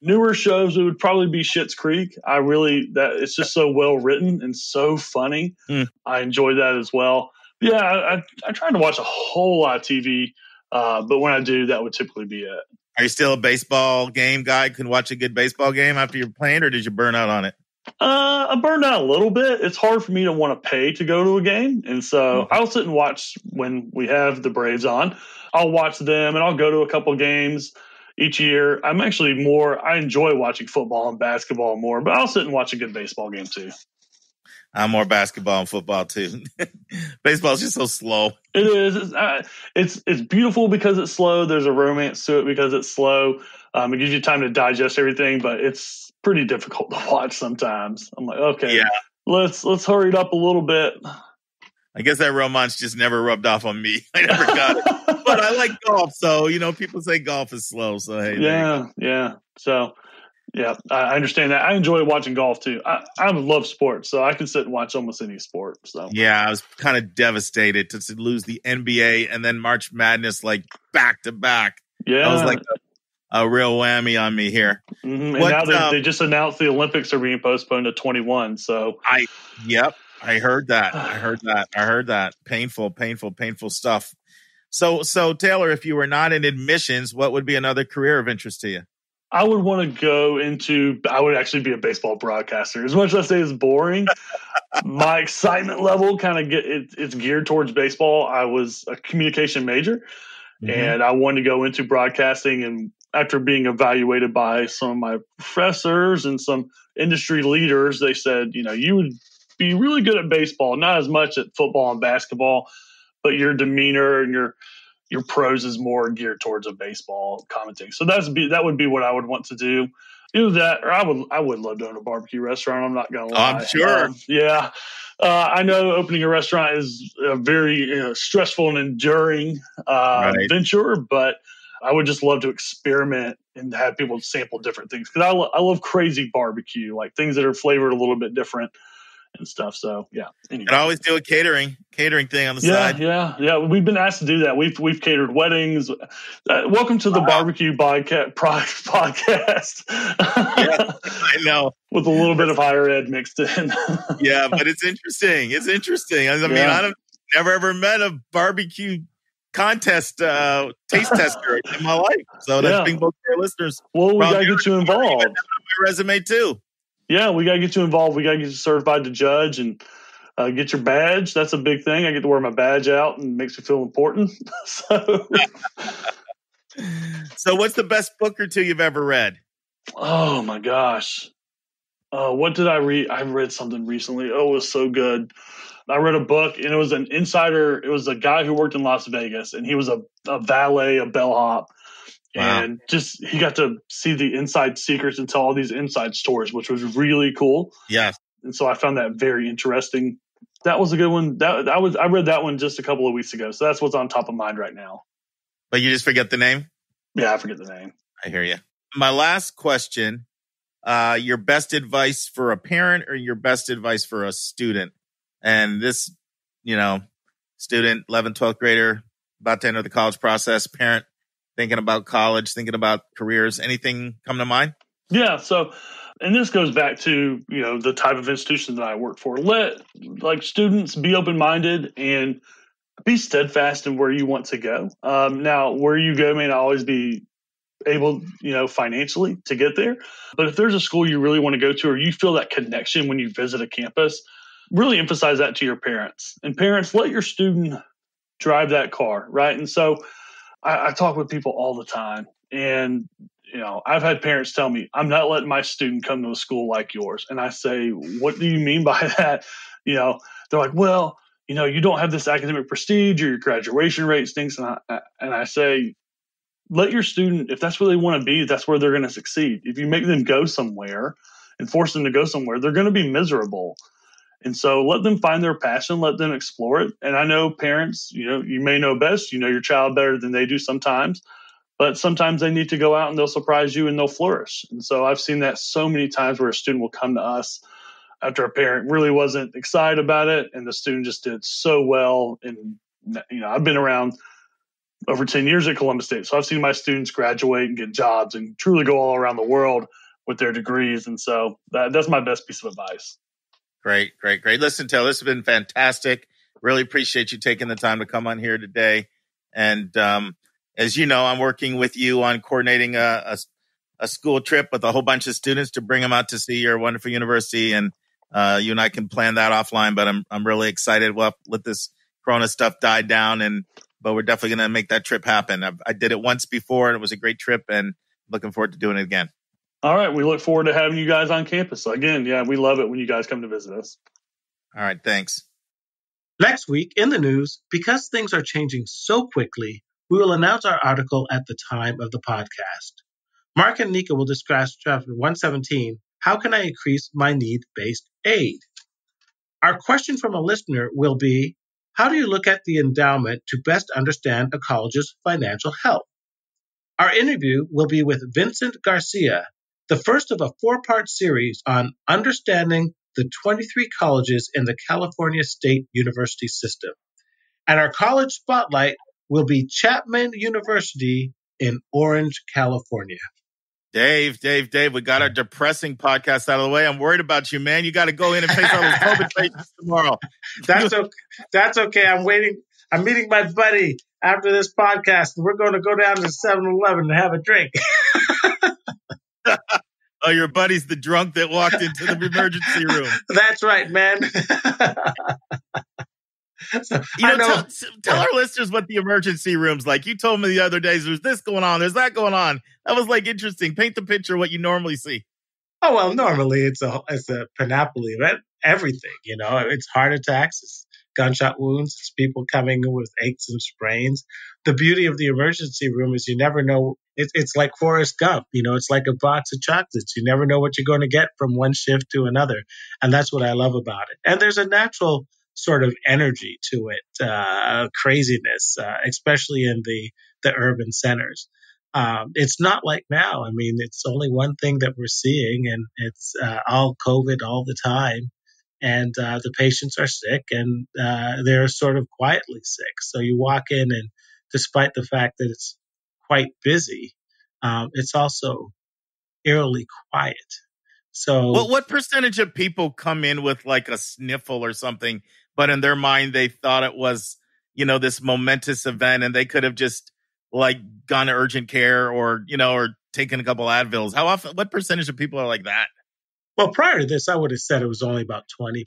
Newer shows it would probably be Schitt's Creek. I really that it's just so well written and so funny. Mm. I enjoy that as well. Yeah, I, I, I try to watch a whole lot of TV, uh, but when I do, that would typically be it. Are you still a baseball game guy? Can watch a good baseball game after you're playing, or did you burn out on it? Uh, I burned out a little bit. It's hard for me to want to pay to go to a game, and so mm-hmm. I'll sit and watch when we have the Braves on. I'll watch them, and I'll go to a couple games each year. I'm actually more. I enjoy watching football and basketball more, but I'll sit and watch a good baseball game too. I'm more basketball and football too. *laughs* Baseball's just so slow. It is. It's, uh, it's, it's beautiful because it's slow. There's a romance to it because it's slow. Um, it gives you time to digest everything, but it's pretty difficult *laughs* to watch sometimes. I'm like, okay, yeah. let's let's hurry it up a little bit. I guess that romance just never rubbed off on me. *laughs* I never got it. but I like golf, so you know, people say golf is slow. So hey, yeah, yeah. So yeah, I understand that. I enjoy watching golf too. I, I love sports, so I can sit and watch almost any sport. So yeah, I was kind of devastated to lose the NBA and then March Madness like back to back. Yeah, I was like a real whammy on me here. Mm-hmm. And what, now they, um, they just announced the Olympics are being postponed to 21. So I, yep, I heard that. I *sighs* heard that. I heard that. Painful, painful, painful stuff. So, so Taylor, if you were not in admissions, what would be another career of interest to you? I would want to go into. I would actually be a baseball broadcaster. As much as I say it's boring, my excitement level kind of get it, it's geared towards baseball. I was a communication major, mm-hmm. and I wanted to go into broadcasting and after being evaluated by some of my professors and some industry leaders, they said, you know, you would be really good at baseball, not as much at football and basketball, but your demeanor and your your pros is more geared towards a baseball commenting. So that's be that would be what I would want to do. Either that, or I would I would love to own a barbecue restaurant. I'm not gonna lie. I'm sure. Um, yeah, uh, I know opening a restaurant is a very stressful and enduring uh, right. venture, but I would just love to experiment and have people sample different things because I, lo- I love crazy barbecue, like things that are flavored a little bit different and stuff. So yeah, anyway. and I always do a catering catering thing on the yeah, side. Yeah, yeah, We've been asked to do that. We've we've catered weddings. Uh, welcome to the wow. barbecue podcast. *laughs* podcast. yeah, I know. *laughs* With a little bit of higher ed mixed in. *laughs* yeah, but it's interesting. It's interesting. I mean, yeah. I've never ever met a barbecue contest uh, taste tester in my life. So that's yeah. being both your listeners. Well, we got to get you involved. My resume too. Yeah, we got to get you involved. We got to get you certified to judge and uh, get your badge. That's a big thing. I get to wear my badge out and makes me feel important. *laughs* so, so what's the best book or two you've ever read? Oh my gosh. Uh, what did I read? I read something recently. Oh, it was so good. I read a book, and it was an insider. It was a guy who worked in Las Vegas, and he was a, a valet, a bellhop, Wow. and just he got to see the inside secrets and tell all these inside stories, which was really cool. Yeah. And so I found that very interesting. That was a good one. That that was I read that one just a couple of weeks ago, so that's what's on top of mind right now. But you just forget the name? Yeah, I forget the name. I hear you. My last question uh, your best advice for a parent or your best advice for a student? And this, you know, student, 11th, 12th grader, about to enter the college process, parent thinking about college, thinking about careers, anything come to mind? Yeah. So, and this goes back to you know the type of institution that I work for. Let like students be open minded and be steadfast in where you want to go. Um, now, where you go may not always be able, you know, financially to get there. But if there's a school you really want to go to, or you feel that connection when you visit a campus, really emphasize that to your parents. And parents, let your student drive that car, right? And so I, I talk with people all the time, and you know, I've had parents tell me, I'm not letting my student come to a school like yours. And I say, What do you mean by *laughs* that? You know, they're like, Well, you know, you don't have this academic prestige or your graduation rate stinks. And I, and I say, let your student, if that's where they want to be, that's where they're going to succeed. If you make them go somewhere and force them to go somewhere, they're going to be miserable. And so let them find their passion, let them explore it. And I know parents, you know, you may know best, you know your child better than they do sometimes, but sometimes they need to go out and they'll surprise you and they'll flourish. And so I've seen that so many times where a student will come to us after a parent really wasn't excited about it and the student just did so well and you know, I've been around over 10 years at Columbus State. So I've seen my students graduate and get jobs and truly go all around the world with their degrees. And so that, that's my best piece of advice. Great, great, great. Listen, Taylor, this has been fantastic. Really appreciate you taking the time to come on here today. And um, as you know, I'm working with you on coordinating a, a, a, school trip with a whole bunch of students to bring them out to see your wonderful university. And uh, you and I can plan that offline, but I'm I'm really excited. Well, let this Corona stuff die down, and but we're definitely going to make that trip happen. I, I did it once before, and it was a great trip, and looking forward to doing it again. All right, we look forward to having you guys on campus. So again, yeah, we love it when you guys come to visit us. All right, thanks. Next week in the news, because things are changing so quickly, we will announce our article at the time of the podcast. Mark and Nika will discuss chapter 117 How Can I Increase My Need Based Aid? Our question from a listener will be How do you look at the endowment to best understand a college's financial health? Our interview will be with Vincent Garcia, the first of a four part series on understanding the 23 colleges in the California State University system. And our college spotlight will be Chapman University in Orange, California. Dave, Dave, Dave, we got our depressing podcast out of the way. I'm worried about you, man. You got to go in and face all those COVID *laughs* patients tomorrow. That's okay. That's okay. I'm waiting. I'm meeting my buddy after this podcast, and we're going to go down to 7-Eleven and have a drink. *laughs* *laughs* oh, your buddy's the drunk that walked into the emergency room. *laughs* That's right, man. so, *laughs* you know, know. Tell, tell, our listeners what the emergency room's like. You told me the other days there's this going on, there's that going on. That was like interesting. Paint the picture of what you normally see. Oh well, normally it's a it's a panoply of everything. You know, it's heart attacks, it's gunshot wounds, it's people coming with aches and sprains. The beauty of the emergency room is you never know. It, it's like Forrest Gump. You know, it's like a box of chocolates. You never know what you're going to get from one shift to another, and that's what I love about it. And there's a natural sort of energy to it, uh, craziness, uh, especially in the the urban centers. Um, it's not like now. I mean, it's only one thing that we're seeing, and it's uh, all COVID all the time. And uh, the patients are sick, and uh, they're sort of quietly sick. So you walk in, and despite the fact that it's quite busy, um, it's also eerily quiet. So, well, what percentage of people come in with like a sniffle or something but in their mind they thought it was you know this momentous event and they could have just like gone to urgent care or you know or taken a couple advils how often what percentage of people are like that well prior to this i would have said it was only about 20%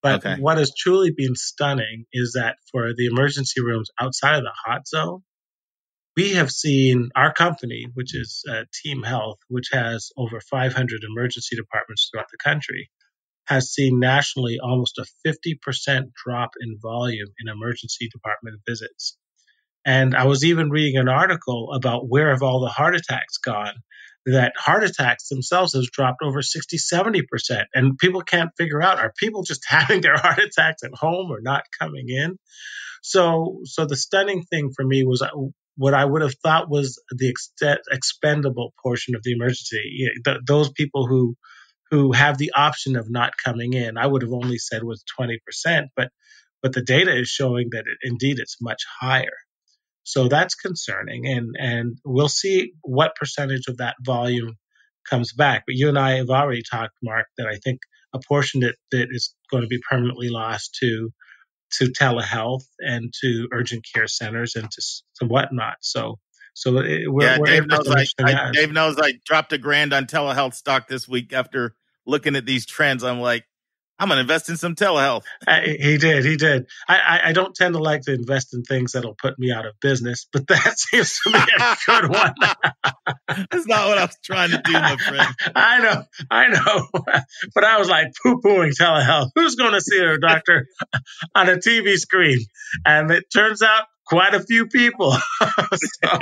but okay. what has truly been stunning is that for the emergency rooms outside of the hot zone we have seen our company, which is uh, TeamHealth, which has over 500 emergency departments throughout the country, has seen nationally almost a 50% drop in volume in emergency department visits. And I was even reading an article about where have all the heart attacks gone, that heart attacks themselves has dropped over 60, 70%. And people can't figure out, are people just *laughs* having their heart attacks at home or not coming in? So, so the stunning thing for me was uh, what I would have thought was the ex- expendable portion of the emergency. The, those people who who have the option of not coming in, I would have only said was 20%, but but the data is showing that it, indeed it's much higher. So that's concerning, and and we'll see what percentage of that volume comes back. But you and I have already talked, Mark, that I think a portion that, that is going to be permanently lost to to telehealth and to urgent care centers and to, to whatnot. So, so it, we're, yeah, we're Dave knows, I, I, Dave knows I dropped a grand on telehealth stock this week after looking at these trends. I'm like, I'm to invest in some telehealth. I, he did. He did. I, I, I, don't tend to like to invest in things that'll put me out of business, but *laughs* that seems to be a good *laughs* one. That's not what I was trying to do, my friend. *laughs* I know. I know. But I was like poo pooing telehealth. Who's going to see their doctor on a TV screen? And it turns out quite a few people. so,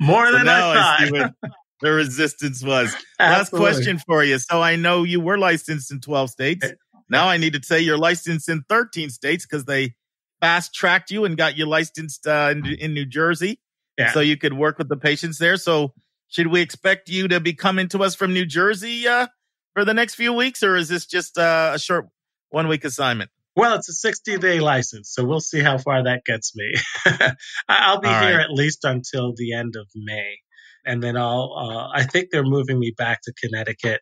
more so than I thought. I the resistance was. Last question for you. So I know you were licensed in 12 states. Now I need to say you're licensed in 13 states because they fast tracked you and got you licensed uh, in, in, New Jersey. Yeah. So you could work with the patients there. So should we expect you to be coming to us from New Jersey uh, for the next few weeks, or is this just uh, a short one week assignment? Well, it's a 60 day license, so we'll see how far that gets me. *laughs* I'll be All here right. at least until the end of May and then I'll uh, I think they're moving me back to Connecticut.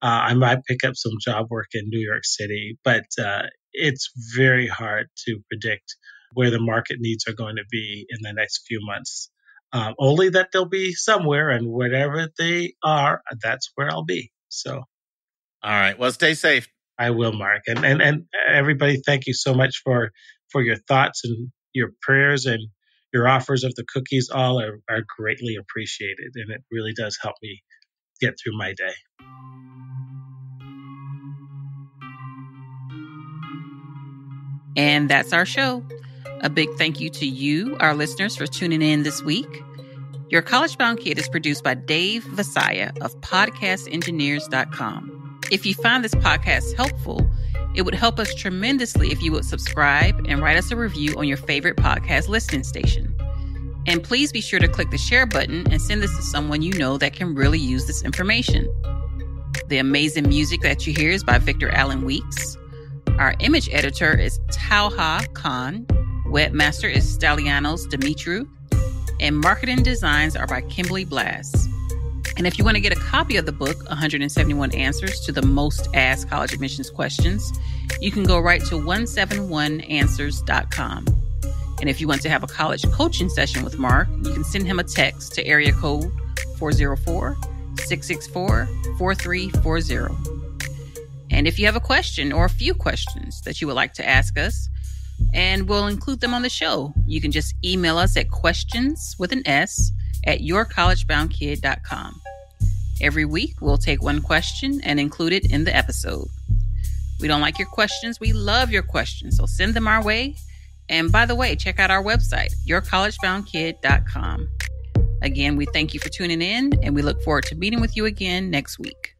Uh, I might pick up some job work in New York City, but uh, it's very hard to predict where the market needs are going to be in the next few months. Um, only that they'll be somewhere, and wherever they are, that's where I'll be. So, all right. Well, stay safe. I will, Mark, and and and everybody. Thank you so much for for your thoughts and your prayers and your offers of the cookies all are, are greatly appreciated and it really does help me get through my day. And that's our show. A big thank you to you, our listeners, for tuning in this week. Your College Bound Kid is produced by Dave Vasaya of podcastengineers.com. If you find this podcast helpful, it would help us tremendously if you would subscribe and write us a review on your favorite podcast listening station. And please be sure to click the share button and send this to someone you know that can really use this information. The amazing music that you hear is by Victor Allen Weeks. Our image editor is Tauha Khan. Webmaster is Stallianos Dimitru. And marketing designs are by Kimberly Blass. And if you want to get a copy of the book, 171 Answers to the Most Asked College Admissions Questions, you can go right to 171answers.com. And if you want to have a college coaching session with Mark, you can send him a text to area code 404 664 4340. And if you have a question or a few questions that you would like to ask us, and we'll include them on the show, you can just email us at questions with an S at yourcollegeboundkid.com. Every week, we'll take one question and include it in the episode. We don't like your questions. We love your questions. So send them our way. And by the way, check out our website, yourcollegeboundkid.com. Again, we thank you for tuning in and we look forward to meeting with you again next week.